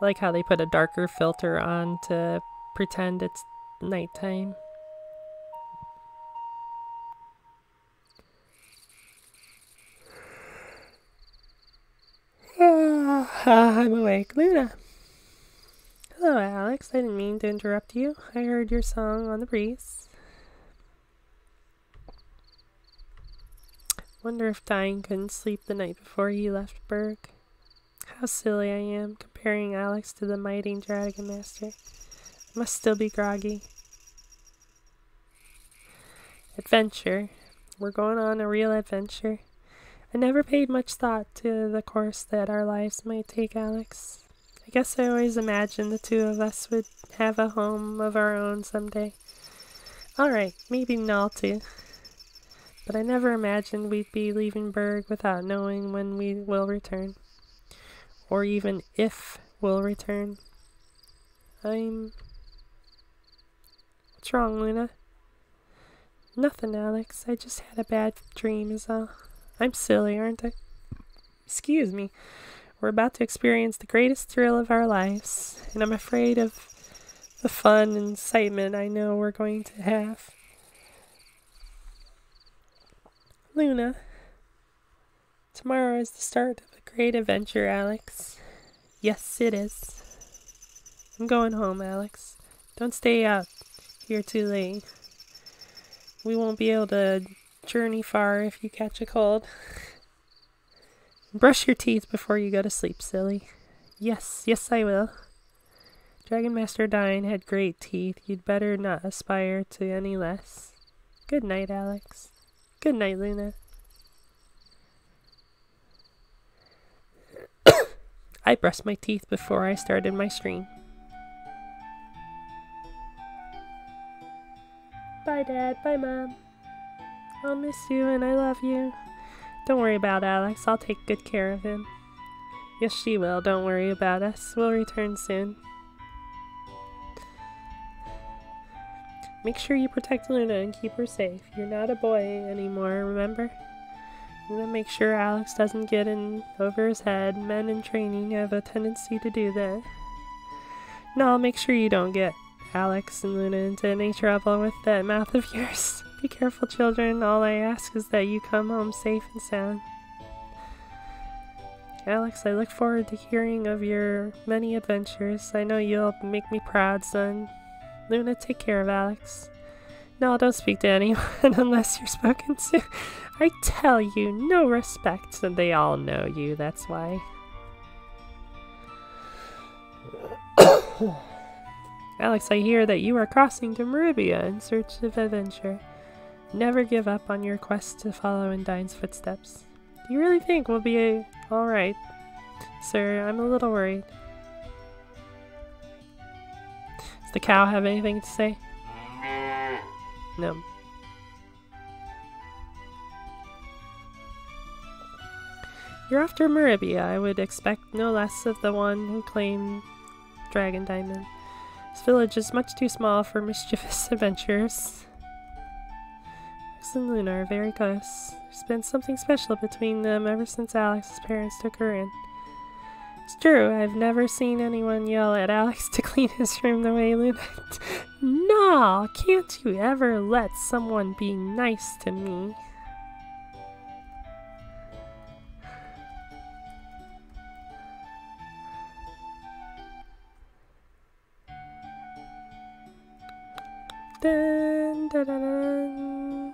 like how they put a darker filter on to pretend it's nighttime. I'm awake. Luna. Hello, Alex. I didn't mean to interrupt you. I heard your song on the breeze. Wonder if Dyne couldn't sleep the night before he left Burg. How silly I am, comparing Alex to the mighty Dragon Master. I must still be groggy. Adventure. We're going on a real adventure. I never paid much thought to the course that our lives might take, Alex. I guess I always imagined the two of us would have a home of our own someday. Alright, maybe Nalty. But I never imagined we'd be leaving Burg without knowing when we will return. Or even if we'll return. I'm... What's wrong, Luna? Nothing, Alex. I just had a bad dream is all. I'm silly, aren't I? Excuse me. We're about to experience the greatest thrill of our lives, and I'm afraid of the fun and excitement I know we're going to have. Luna, tomorrow is the start of a great adventure, Alex. Yes, it is. I'm going home, Alex. Don't stay out here too late. We won't be able to journey far if you catch a cold. Brush your teeth before you go to sleep, silly. Yes, yes, I will. Dragon Master Dyne had great teeth. You'd better not aspire to any less. Good night, Alex. Good night, Luna. I brushed my teeth before I started my stream. Bye, Dad. Bye, Mom. I'll miss you and I love you. Don't worry about Alex. I'll take good care of him. Yes, she will. Don't worry about us. We'll return soon. Make sure you protect Luna and keep her safe. You're not a boy anymore, remember? I'm gonna make sure Alex doesn't get in over his head. Men in training have a tendency to do that. No, I'll make sure you don't get Alex and Luna into any trouble with that mouth of yours. Be careful, children. All I ask is that you come home safe and sound. Alex, I look forward to hearing of your many adventures. I know you'll make me proud, son. Luna, take care of Alex. No, don't speak to anyone unless you're spoken to. I tell you, no respect, and they all know you, that's why. Alex, I hear that you are crossing to Meribia in search of adventure. Never give up on your quest to follow in Dyne's footsteps. Do you really think we'll be alright? Sir, I'm a little worried. Does the cow have anything to say? No. You're after Meribia. I would expect no less of the one who claimed Dragon Diamond. This village is much too small for mischievous adventurers. Alex and Luna are very close. There's been something special between them ever since Alex's parents took her in. It's true, I've never seen anyone yell at Alex to clean his room the way Luna. no, can't you ever let someone be nice to me? Dun, dun, dun,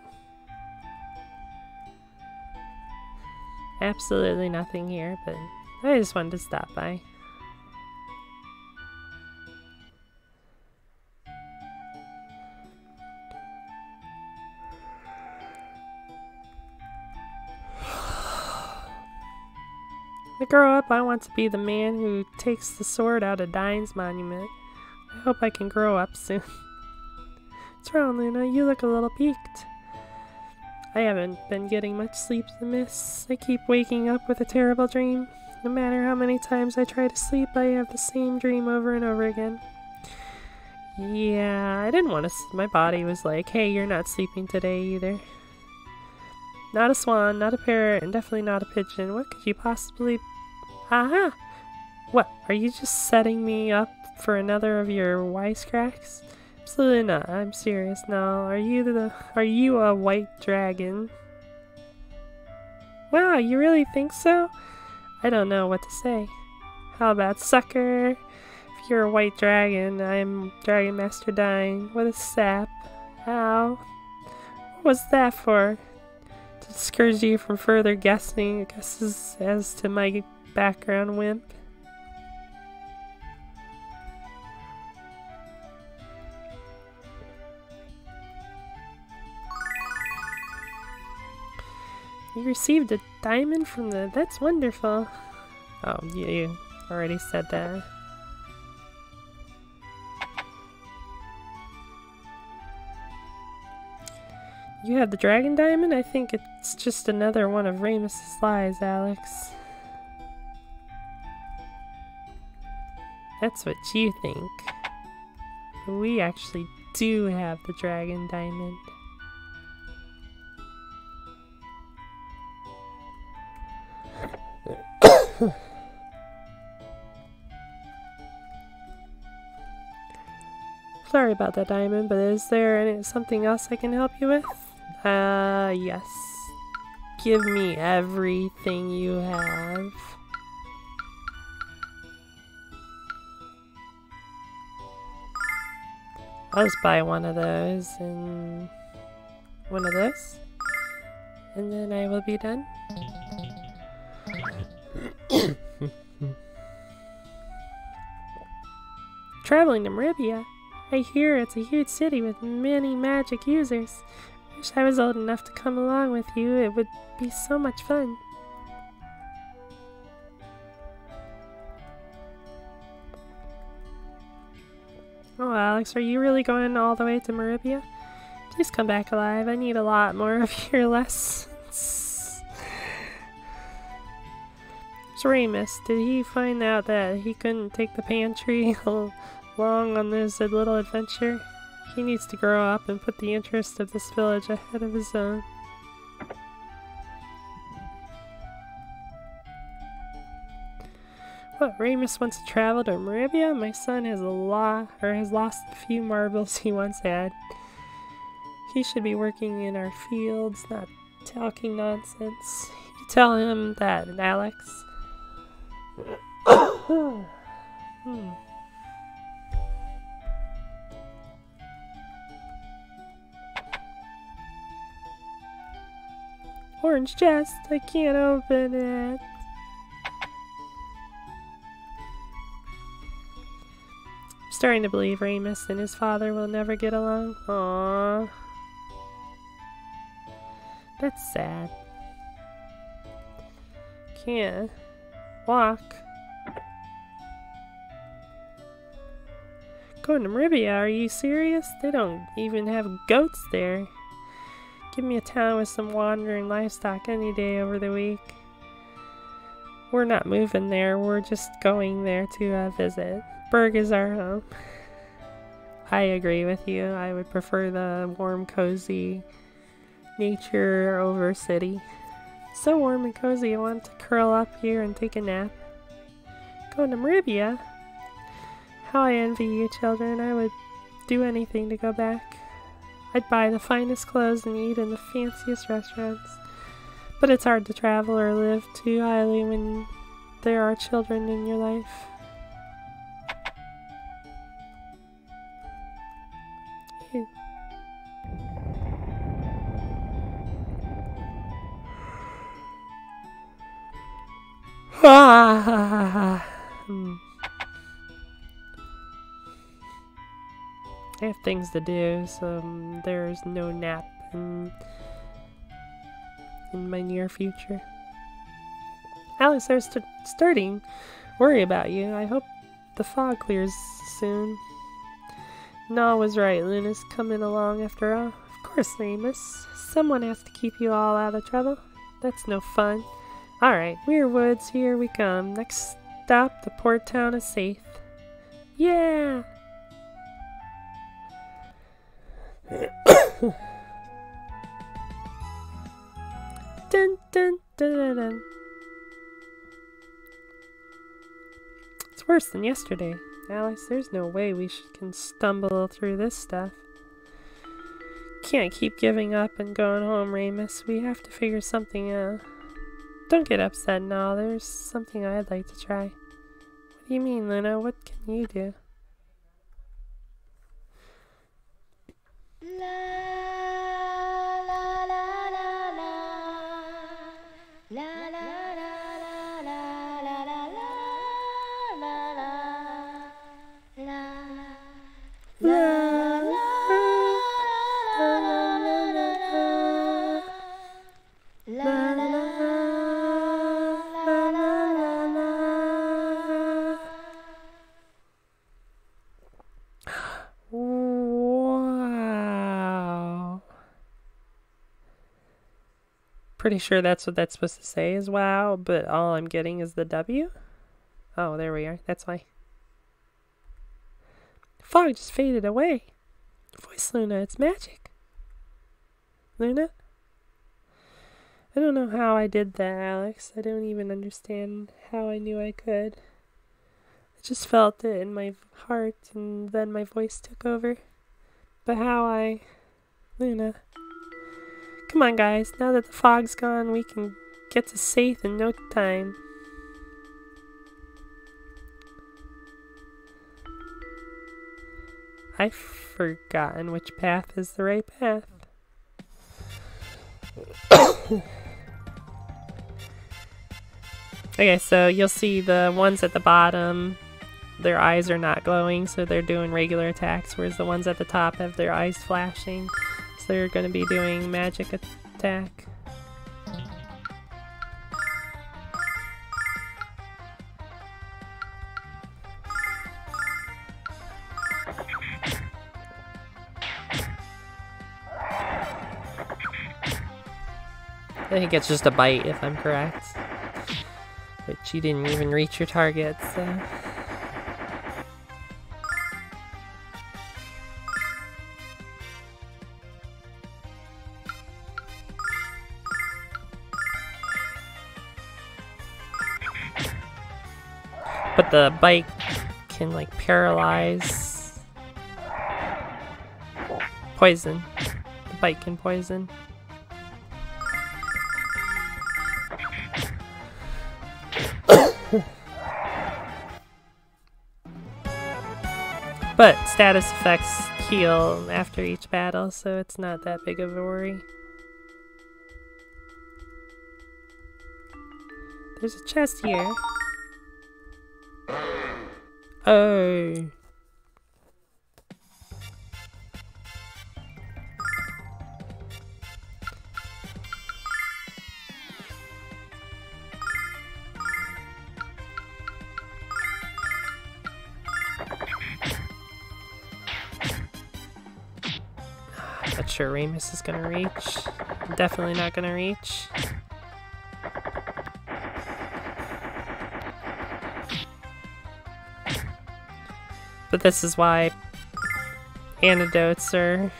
Absolutely nothing here, but I just wanted to stop by. I grow up, I want to be the man who takes the sword out of Dyne's monument. I hope I can grow up soon. What's wrong, Luna? You look a little peaked. I haven't been getting much sleep, miss. I keep waking up with a terrible dream. No matter how many times I try to sleep, I have the same dream over and over again. Yeah, I didn't want to. My body was like, hey, you're not sleeping today either. Not a swan, not a parrot, and definitely not a pigeon. What could you possibly. Aha! What? Are you just setting me up for another of your wisecracks? Absolutely not. I'm serious now. Are you the are you a white dragon? Wow, you really think so? I don't know what to say. How about sucker? If you're a white dragon, I'm Dragon Master Dyne. What a sap. Ow. What was that for? To discourage you from further guessing guesses as to my background, wimp. You received a diamond from the. That's wonderful. Oh, you, you already said that. You have the dragon diamond? I think it's just another one of Ramus's lies, Alex. That's what you think. But we actually do have the dragon diamond. Sorry about that, Diamond, but is there any, something else I can help you with? Uh, yes. Give me everything you have. I'll just buy one of those and one of this. And then I will be done. Traveling to Meribia. I hear it's a huge city with many magic users. Wish I was old enough to come along with you. It would be so much fun. Oh, Alex, are you really going all the way to Meribia? Please come back alive. I need a lot more of your lessons. Seremus, did he find out that he couldn't take the pantry along on this little adventure? He needs to grow up and put the interests of this village ahead of his own. What Ramus wants to travel to Meribia? My son has a lot or has lost the few marbles he once had. He should be working in our fields, not talking nonsense. You tell him that, Alex. Orange chest, I can't open it. I'm starting to believe Ramus and his father will never get along. Aww. That's sad. Can't walk. Going to Meribia, are you serious? They don't even have goats there. Give me a town with some wandering livestock any day over the week. We're not moving there, we're just going there to uh, visit. Burg is our home. I agree with you. I would prefer the warm, cozy nature over city. So warm and cozy, I want to curl up here and take a nap. Going to Meribia? How I envy you, children. I would do anything to go back. I'd buy the finest clothes and eat in the fanciest restaurants. But it's hard to travel or live too highly when there are children in your life. I have things to do, so um, there's no nap in, in my near future. Alice, was st starting worry about you. I hope the fog clears soon. Nall was right. Luna's coming along after all. Of course, Ramus. Someone has to keep you all out of trouble. That's no fun. Alright, Weir Woods, here we come. Next stop, the port town of Saith. Yeah! dun, dun, dun, dun, It's worse than yesterday. Alex, there's no way we can stumble through this stuff. Can't keep giving up and going home, Ramus. We have to figure something out. Don't get upset now. There's something I'd like to try. What do you mean, Luna? What can you do? Wow. Pretty sure that's what that's supposed to say is wow, but all I'm getting is the W. Oh, there we are. That's why. Fog just faded away. Voice Luna, it's magic. Luna? I don't know how I did that, Alex. I don't even understand how I knew I could. I just felt it in my heart, and then my voice took over. But how I. Luna. Come on, guys. Now that the fog's gone, we can get to Saith in no time. I've forgotten which path is the right path. okay, so you'll see the ones at the bottom, their eyes are not glowing, so they're doing regular attacks, whereas the ones at the top have their eyes flashing, they're going to be doing magic attack. I think it's just a bite, if I'm correct. But you didn't even reach your target, so... the bike can like paralyze poison. The bike can poison. but status effects heal after each battle, so it's not that big of a worry. There's a chest here. Oh. Not sure Ramus is gonna reach. Definitely not gonna reach. But this is why antidotes are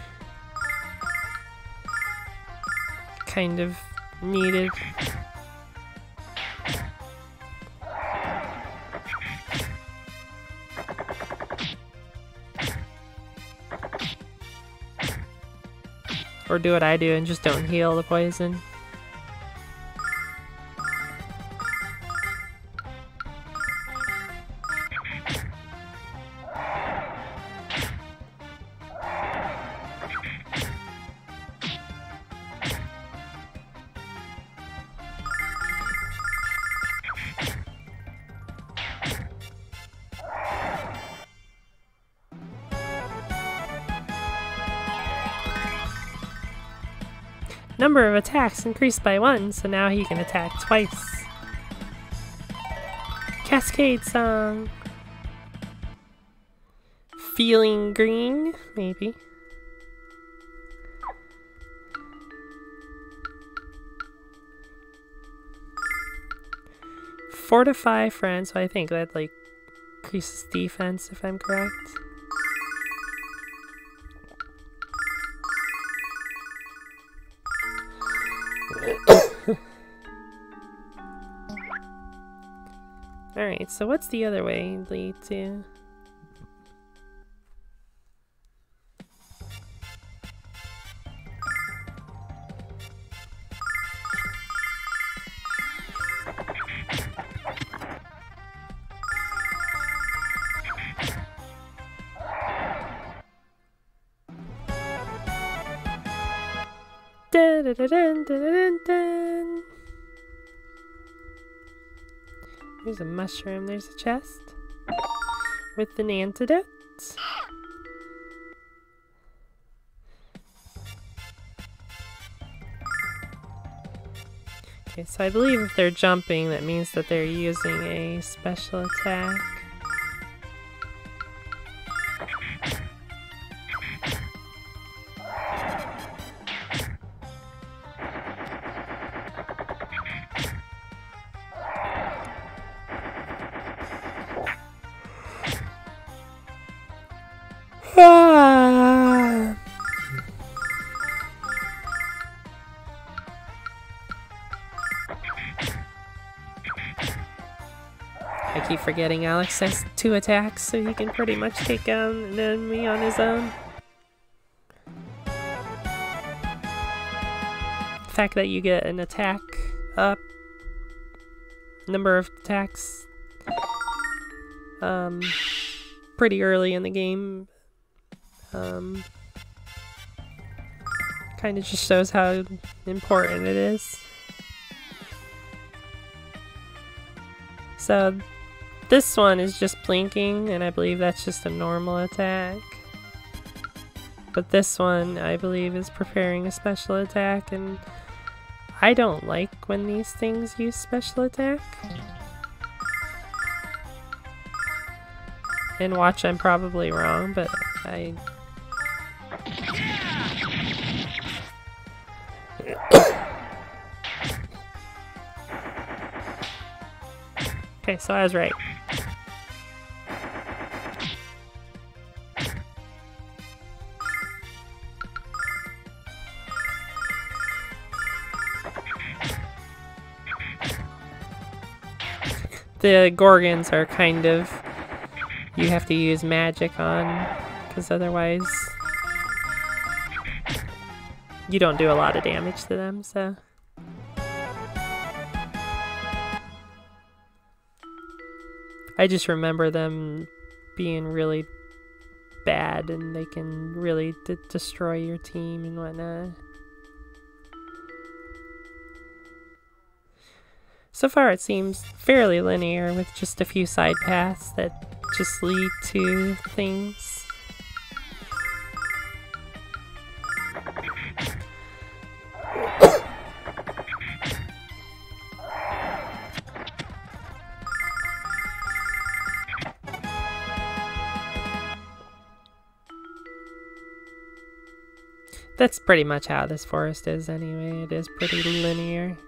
kind of needed. Or do what I do and just don't heal the poison. Attacks increased by one, so now he can attack twice. Cascade song. Feeling green, maybe. Fortify friends, so I think that like increases defense if I'm correct. Alright, so what's the other way lead to? There's a mushroom, there's a chest with an antidote. Okay, so I believe if they're jumping, that means that they're using a special attack. Keep forgetting Alex has two attacks, so he can pretty much take down an enemy on his own. The fact that you get an attack up, number of attacks, um, pretty early in the game um, kind of just shows how important it is. So this one is just blinking, and I believe that's just a normal attack. But this one, I believe, is preparing a special attack, and I don't like when these things use special attack. And watch, I'm probably wrong, but I Okay, so I was right. The Gorgons are kind of you have to use magic on because otherwise you don't do a lot of damage to them, so. I just remember them being really bad and they can really destroy your team and whatnot. So far it seems fairly linear with just a few side paths that just lead to things. That's pretty much how this forest is anyway. It is pretty linear.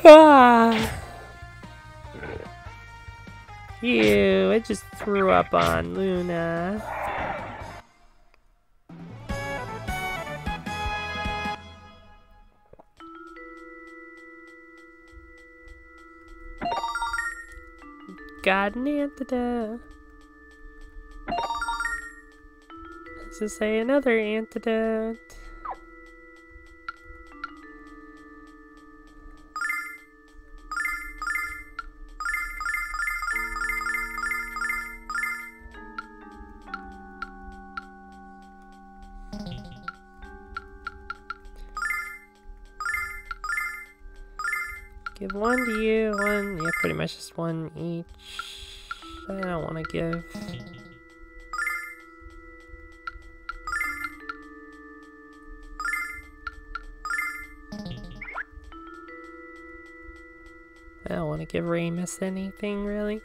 Ew, it just threw up on Luna. Got an antidote. Let's just say another antidote. One each. I don't want to give. I don't want to give Ramus anything, really.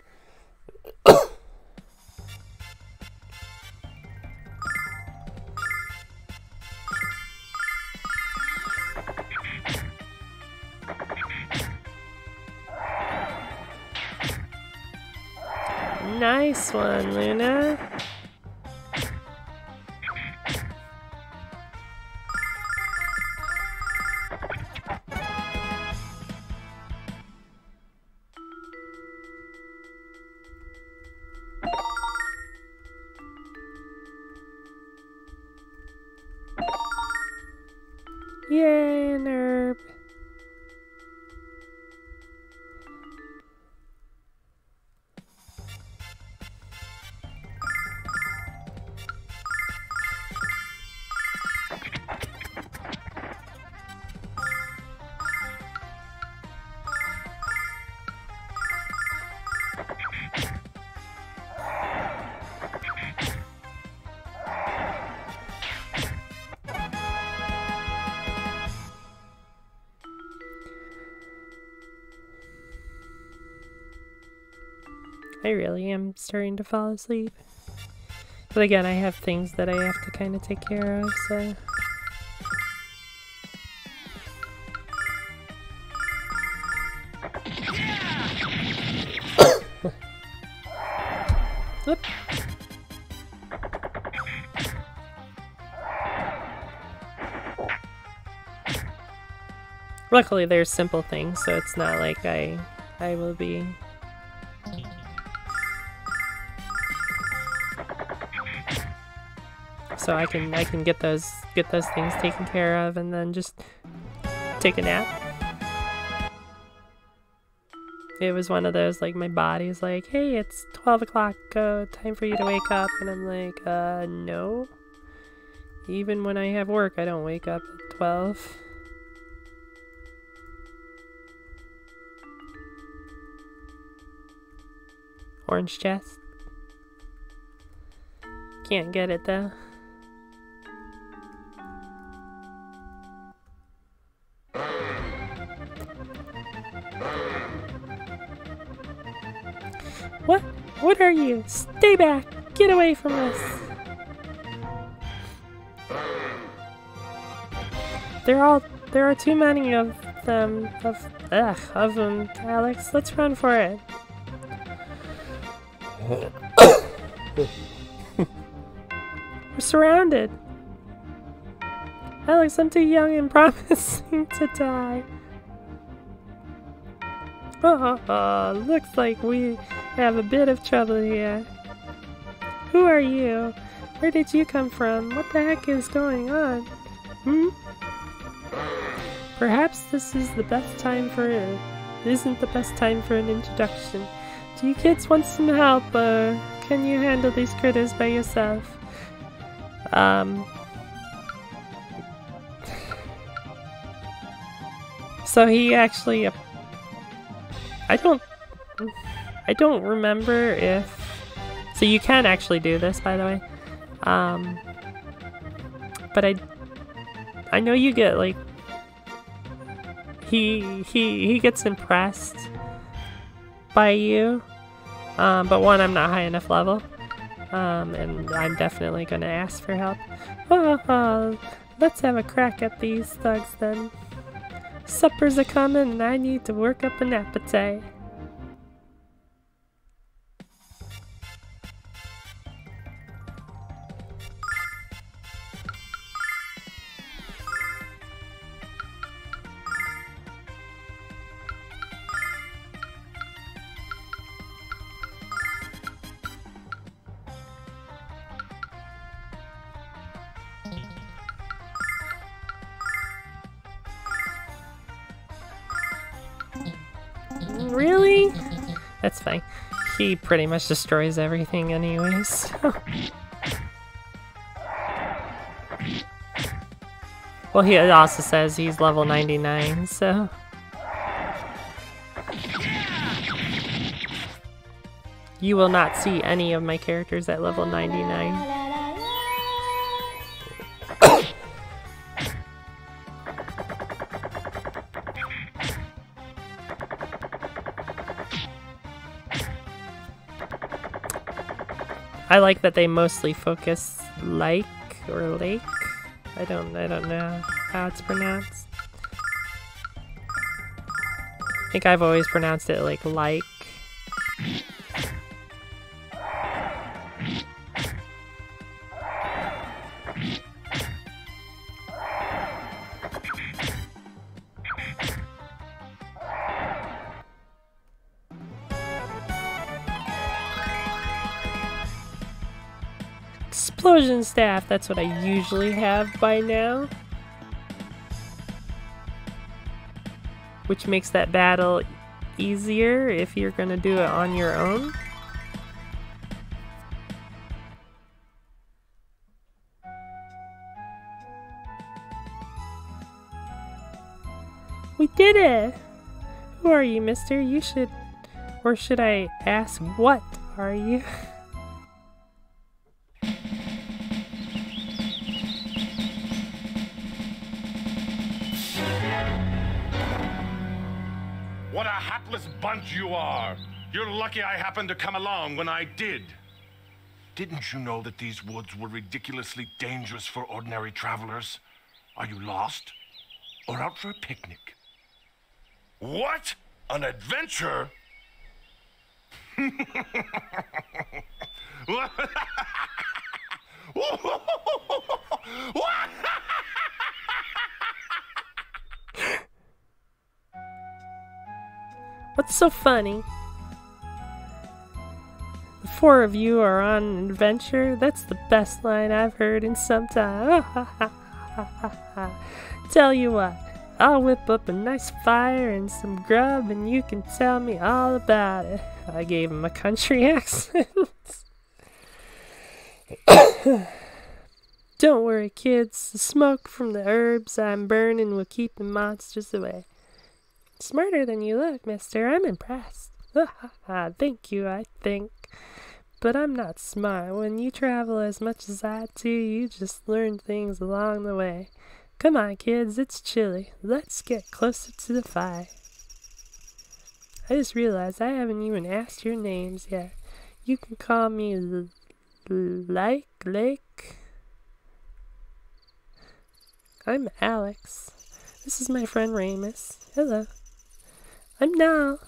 Really am starting to fall asleep. But again, I have things that I have to kind of take care of, so... Whoop. Luckily, there's simple things, so it's not like I I will be so I can I can get those get those things taken care of and then just take a nap. It was one of those like my body's like, hey, it's twelve o'clock, uh, time for you to wake up, and I'm like, uh, no. Even when I have work, I don't wake up at twelve. Orange chest. Can't get it though. Back! Get away from us! They're all. There are too many of them. Of. Ugh, of them, Alex. Let's run for it. We're surrounded. Alex, I'm too young and promising to die. Oh, looks like we have a bit of trouble here. Who are you? Where did you come from? What the heck is going on? Hmm? Perhaps this is the best time for it. Isn't the best time for an introduction. Do you kids want some help, or can you handle these critters by yourself? Um. So he actually. I don't. I don't remember if. So you can actually do this, by the way. Um. But I. I know you get like. He he he gets impressed by you. Um, but one, I'm not high enough level. Um, and I'm definitely gonna ask for help. Oh, oh, let's have a crack at these thugs then. Supper's a coming and I need to work up an appetite. Really? That's fine. He pretty much destroys everything anyways. well, he also says he's level 99, so... You will not see any of my characters at level 99. Like that they mostly focus like or lake. I don't I don't know how it's pronounced. I think I've always pronounced it like like. Staff, that's what I usually have by now. Which makes that battle easier if you're gonna do it on your own. We did it! Who are you, mister? You should... Or should I ask, what are you? Hapless bunch you are! You're lucky I happened to come along when I did. Didn't you know that these woods were ridiculously dangerous for ordinary travelers? Are you lost? Or out for a picnic? What? An adventure? What's so funny? The four of you are on an adventure? That's the best line I've heard in some time. Tell you what, I'll whip up a nice fire and some grub and you can tell me all about it. I gave him a country accent. Don't worry, kids. The smoke from the herbs I'm burning will keep the monsters away. Smarter than you look, mister. I'm impressed. Ha ha ha, thank you, I think. But I'm not smart. When you travel as much as I do, you just learn things along the way. Come on, kids, it's chilly. Let's get closer to the fire. I just realized I haven't even asked your names yet. You can call me L- Lake, Lake. I'm Alex. This is my friend Ramus. Hello. I'm Nall.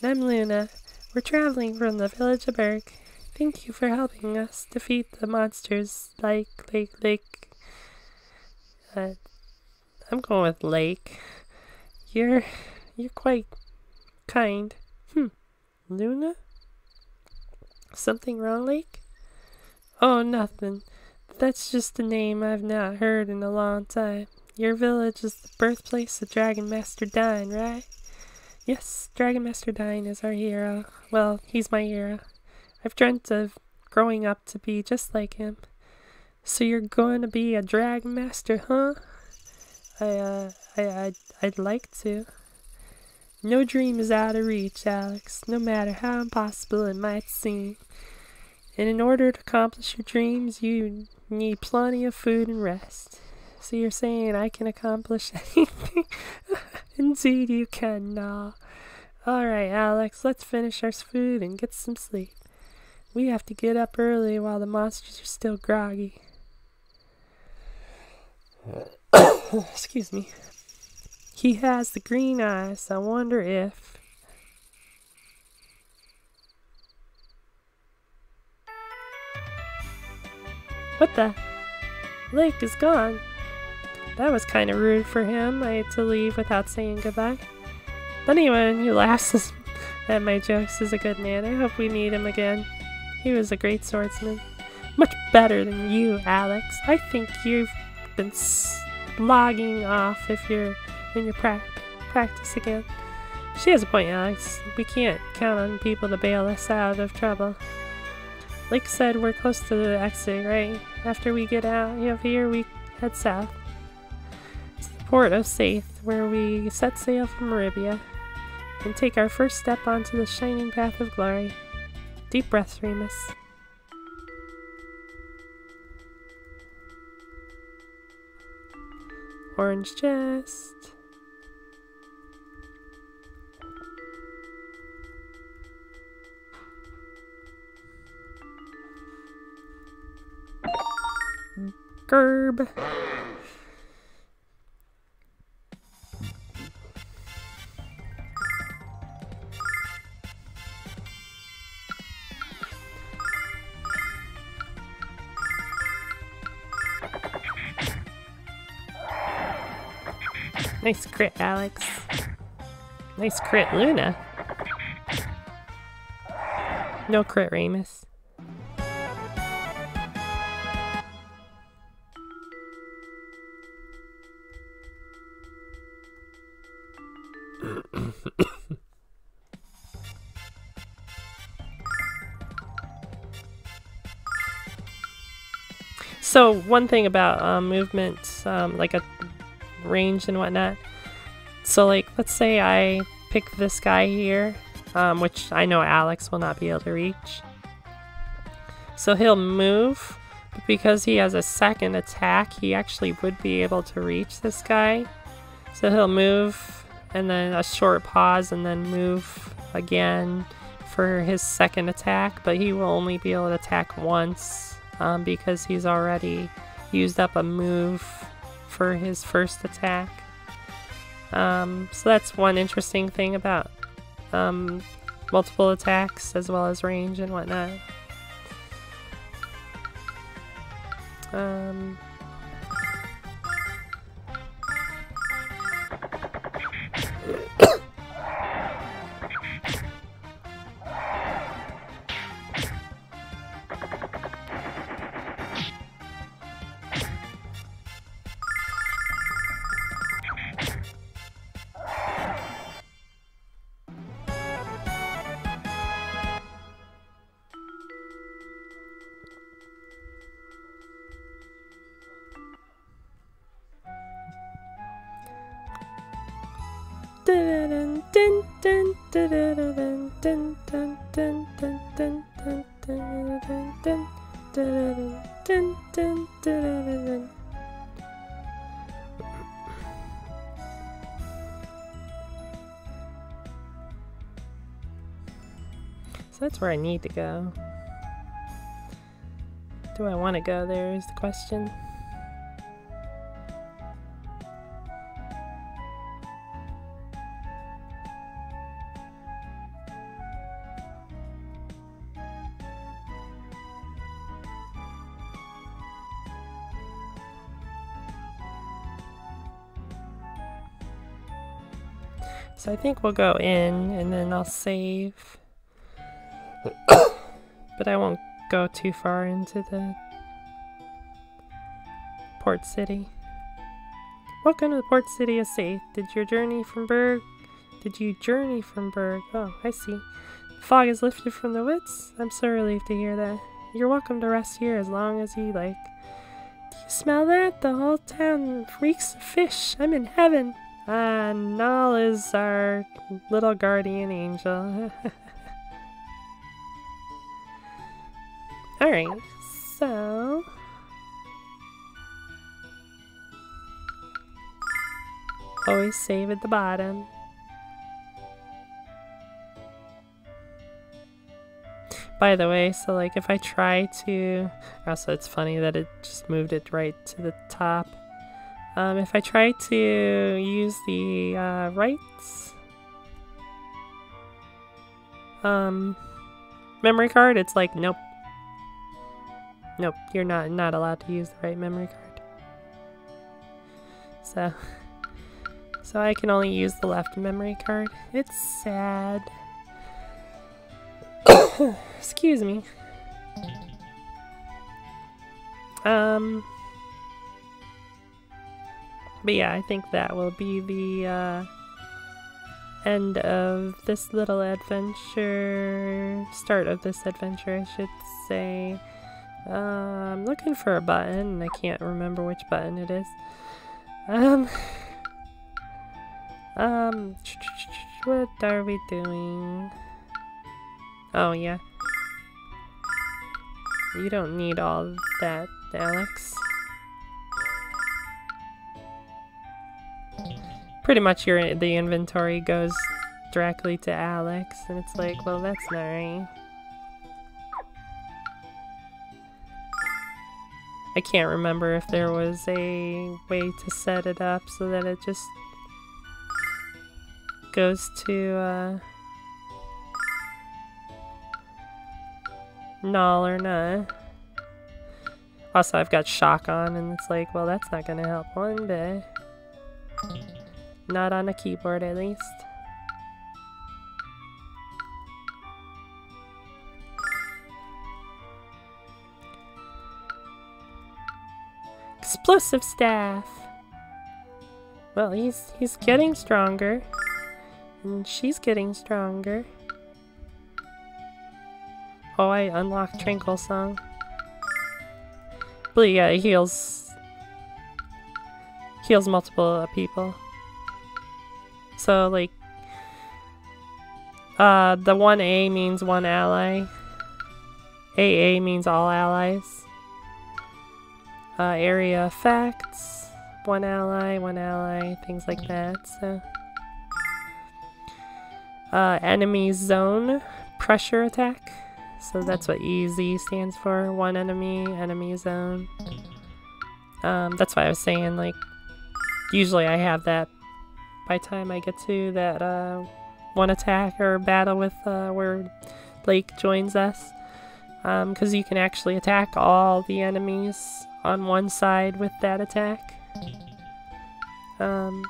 And I'm Luna. We're traveling from the village of Burg. Thank you for helping us defeat the monsters like Lake Lake. Uh, I'm going with Lake. You're you're quite kind. Hmm. Luna? Something wrong, Lake? Oh, nothing. That's just a name I've not heard in a long time. Your village is the birthplace of Dragon Master Dyne, right? Yes, Dragon Master Dyne is our hero. Well, he's my hero. I've dreamt of growing up to be just like him. So you're going to be a Dragon Master, huh? I, uh, I, I'd, I'd like to. No dream is out of reach, Alex, no matter how impossible it might seem. And in order to accomplish your dreams, you need plenty of food and rest. So you're saying I can accomplish anything? Indeed, you can, Nall. Alright, Alex, let's finish our food and get some sleep. We have to get up early while the monsters are still groggy. Excuse me. He has the green eyes. I wonder if. What the? Lake is gone. That was kind of rude for him. I had to leave without saying goodbye. But anyone who laughs at my jokes is a good man. I hope we meet him again. He was a great swordsman. Much better than you, Alex. I think you've been slogging off if you're in your pra- practice again. She has a point, Alex. We can't count on people to bail us out of trouble. Like said, we're close to the exit, right? After we get out of here, we head south. Port of Saith, where we set sail from Meribia and take our first step onto the shining path of glory. Deep breaths, Ramus. Orange chest. Gerb. Nice crit, Alex. Nice crit, Luna. No crit, Ramus. so one thing about um, movement, um, like a range and whatnot. So like, let's say I pick this guy here, um, which I know Alex will not be able to reach. So he'll move, but because he has a second attack, he actually would be able to reach this guy. So he'll move, and then a short pause, and then move again for his second attack, but he will only be able to attack once um, because he's already used up a move for his first attack. Um, so that's one interesting thing about um, multiple attacks as well as range and whatnot. Um, that's where I need to go. Do I want to go there is the question. So I think we'll go in and then I'll save. But I won't go too far into the port city. Welcome to the port city of Saith. Did your journey from Burg? Did you journey from Burg? Oh, I see. The fog is lifted from the woods. I'm so relieved to hear that. You're welcome to rest here as long as you like. Do you smell that? The whole town reeks of fish. I'm in heaven. Ah, Nall is our little guardian angel. Alright, so... Always save at the bottom. By the way, so like if I try to... Also, it's funny that it just moved it right to the top. Um, if I try to use the uh, rights um, memory card, it's like, nope. Nope, you're not not allowed to use the right memory card. So, so I can only use the left memory card. It's sad. Excuse me. Um, but yeah, I think that will be the uh, end of this little adventure. Start of this adventure, I should say. I'm looking for a button, and I can't remember which button it is. Um, um, what are we doing? Oh, yeah. You don't need all that, Alex. pretty much your the inventory goes directly to Alex, and it's like, well, that's not right. I can't remember if there was a way to set it up so that it just goes to uh, Nall or not. Also, I've got shock on, and it's like, well, that's not gonna help one bit. Not on a keyboard, at least. Explosive staff. Well, he's he's getting stronger. And she's getting stronger. Oh, I unlocked Tranquil Song. But yeah, it heals... Heals multiple uh, people. So, like, uh, the 1A means one ally. AA means all allies. Uh, area effects, one ally, one ally, things like that, so. Uh, enemy zone, pressure attack. So that's what EZ stands for, one enemy, enemy zone. Um, that's why I was saying, like, usually I have that by time I get to that uh, one attack or battle with uh, where Lake joins us. Because um, you can actually attack all the enemies on one side with that attack. Um,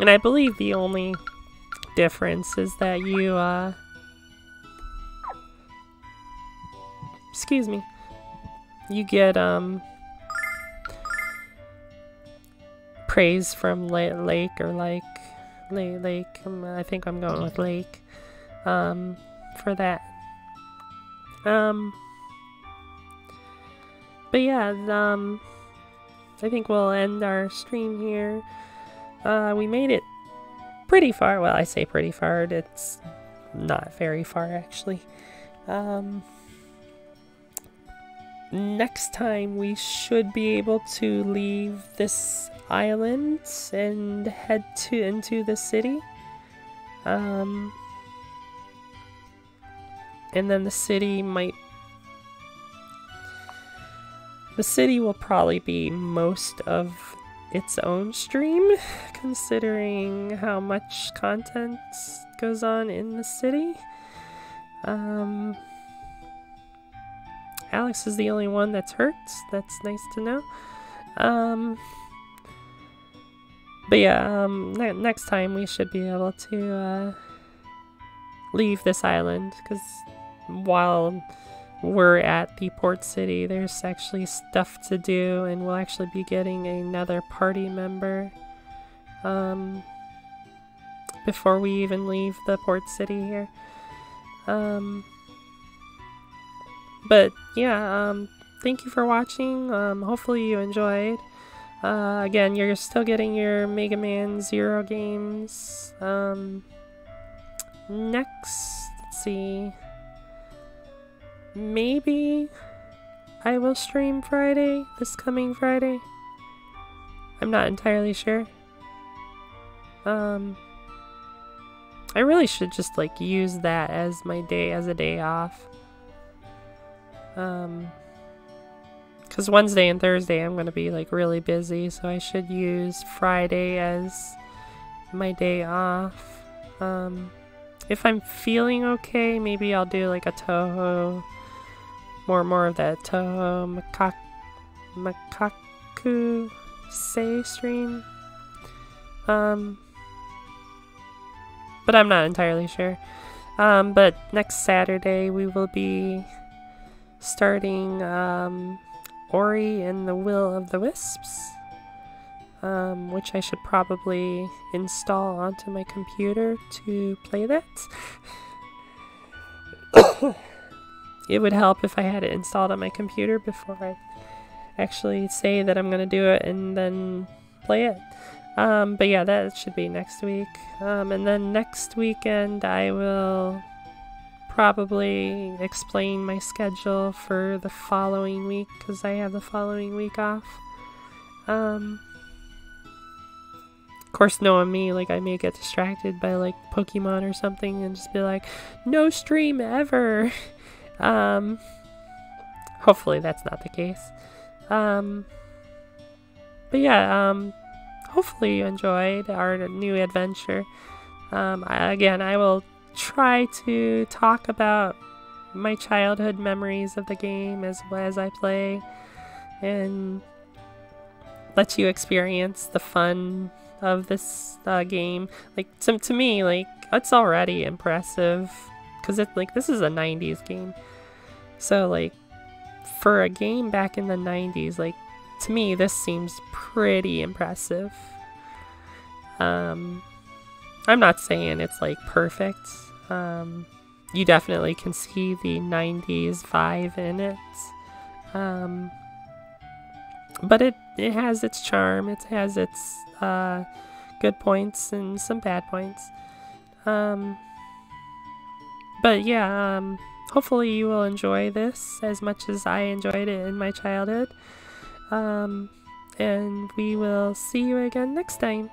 and I believe the only difference is that you, uh, excuse me, you get, um, praise from La Lake or like La Lake. Um, I think I'm going with Lake um, for that. Um, but yeah, um, I think we'll end our stream here. Uh, we made it pretty far. Well, I say pretty far. It's not very far actually. Um, next time we should be able to leave this island and head to into the city. Um, and then the city might the city will probably be most of its own stream, considering how much content goes on in the city. Um, Alex is the only one that's hurt. That's nice to know. Um, but yeah, um, ne next time we should be able to uh, leave this island because while we're at the port city, there's actually stuff to do, and we'll actually be getting another party member um, before we even leave the port city here. Um, but yeah, um, thank you for watching. Um, hopefully you enjoyed. Uh, again, you're still getting your Mega Man Zero games. Um, next, let's see. Maybe I will stream Friday, this coming Friday. I'm not entirely sure. Um, I really should just like use that as my day, as a day off. Um, because Wednesday and Thursday I'm to be like really busy, so I should use Friday as my day off. Um, if I'm feeling okay, maybe I'll do like a Touhou more and more of that Touhou Makak Makaku Say stream. Um, but I'm not entirely sure. Um, but next Saturday we will be starting um, Ori and the Will of the Wisps, um, which I should probably install onto my computer to play that. it would help if I had it installed on my computer before I actually say that I'm going to do it and then play it. Um, but yeah, that should be next week. Um, and then next weekend, I will probably explain my schedule for the following week because I have the following week off. Um, of course, knowing me, like I may get distracted by like Pokemon or something and just be like, no stream ever. um, hopefully that's not the case. Um, but yeah, um, hopefully you enjoyed our new adventure. Um, I, again, I will try to talk about my childhood memories of the game as well as I play and let you experience the fun of this uh, game. Like to, to me, like it's already impressive because it like this is a 90s game. So like for a game back in the 90s, like to me this seems pretty impressive. Um I'm not saying it's like perfect um, you definitely can see the 90s vibe in it. Um, but it, it has its charm, it has its uh, good points and some bad points. Um, but yeah, um, hopefully you will enjoy this as much as I enjoyed it in my childhood. Um, and we will see you again next time.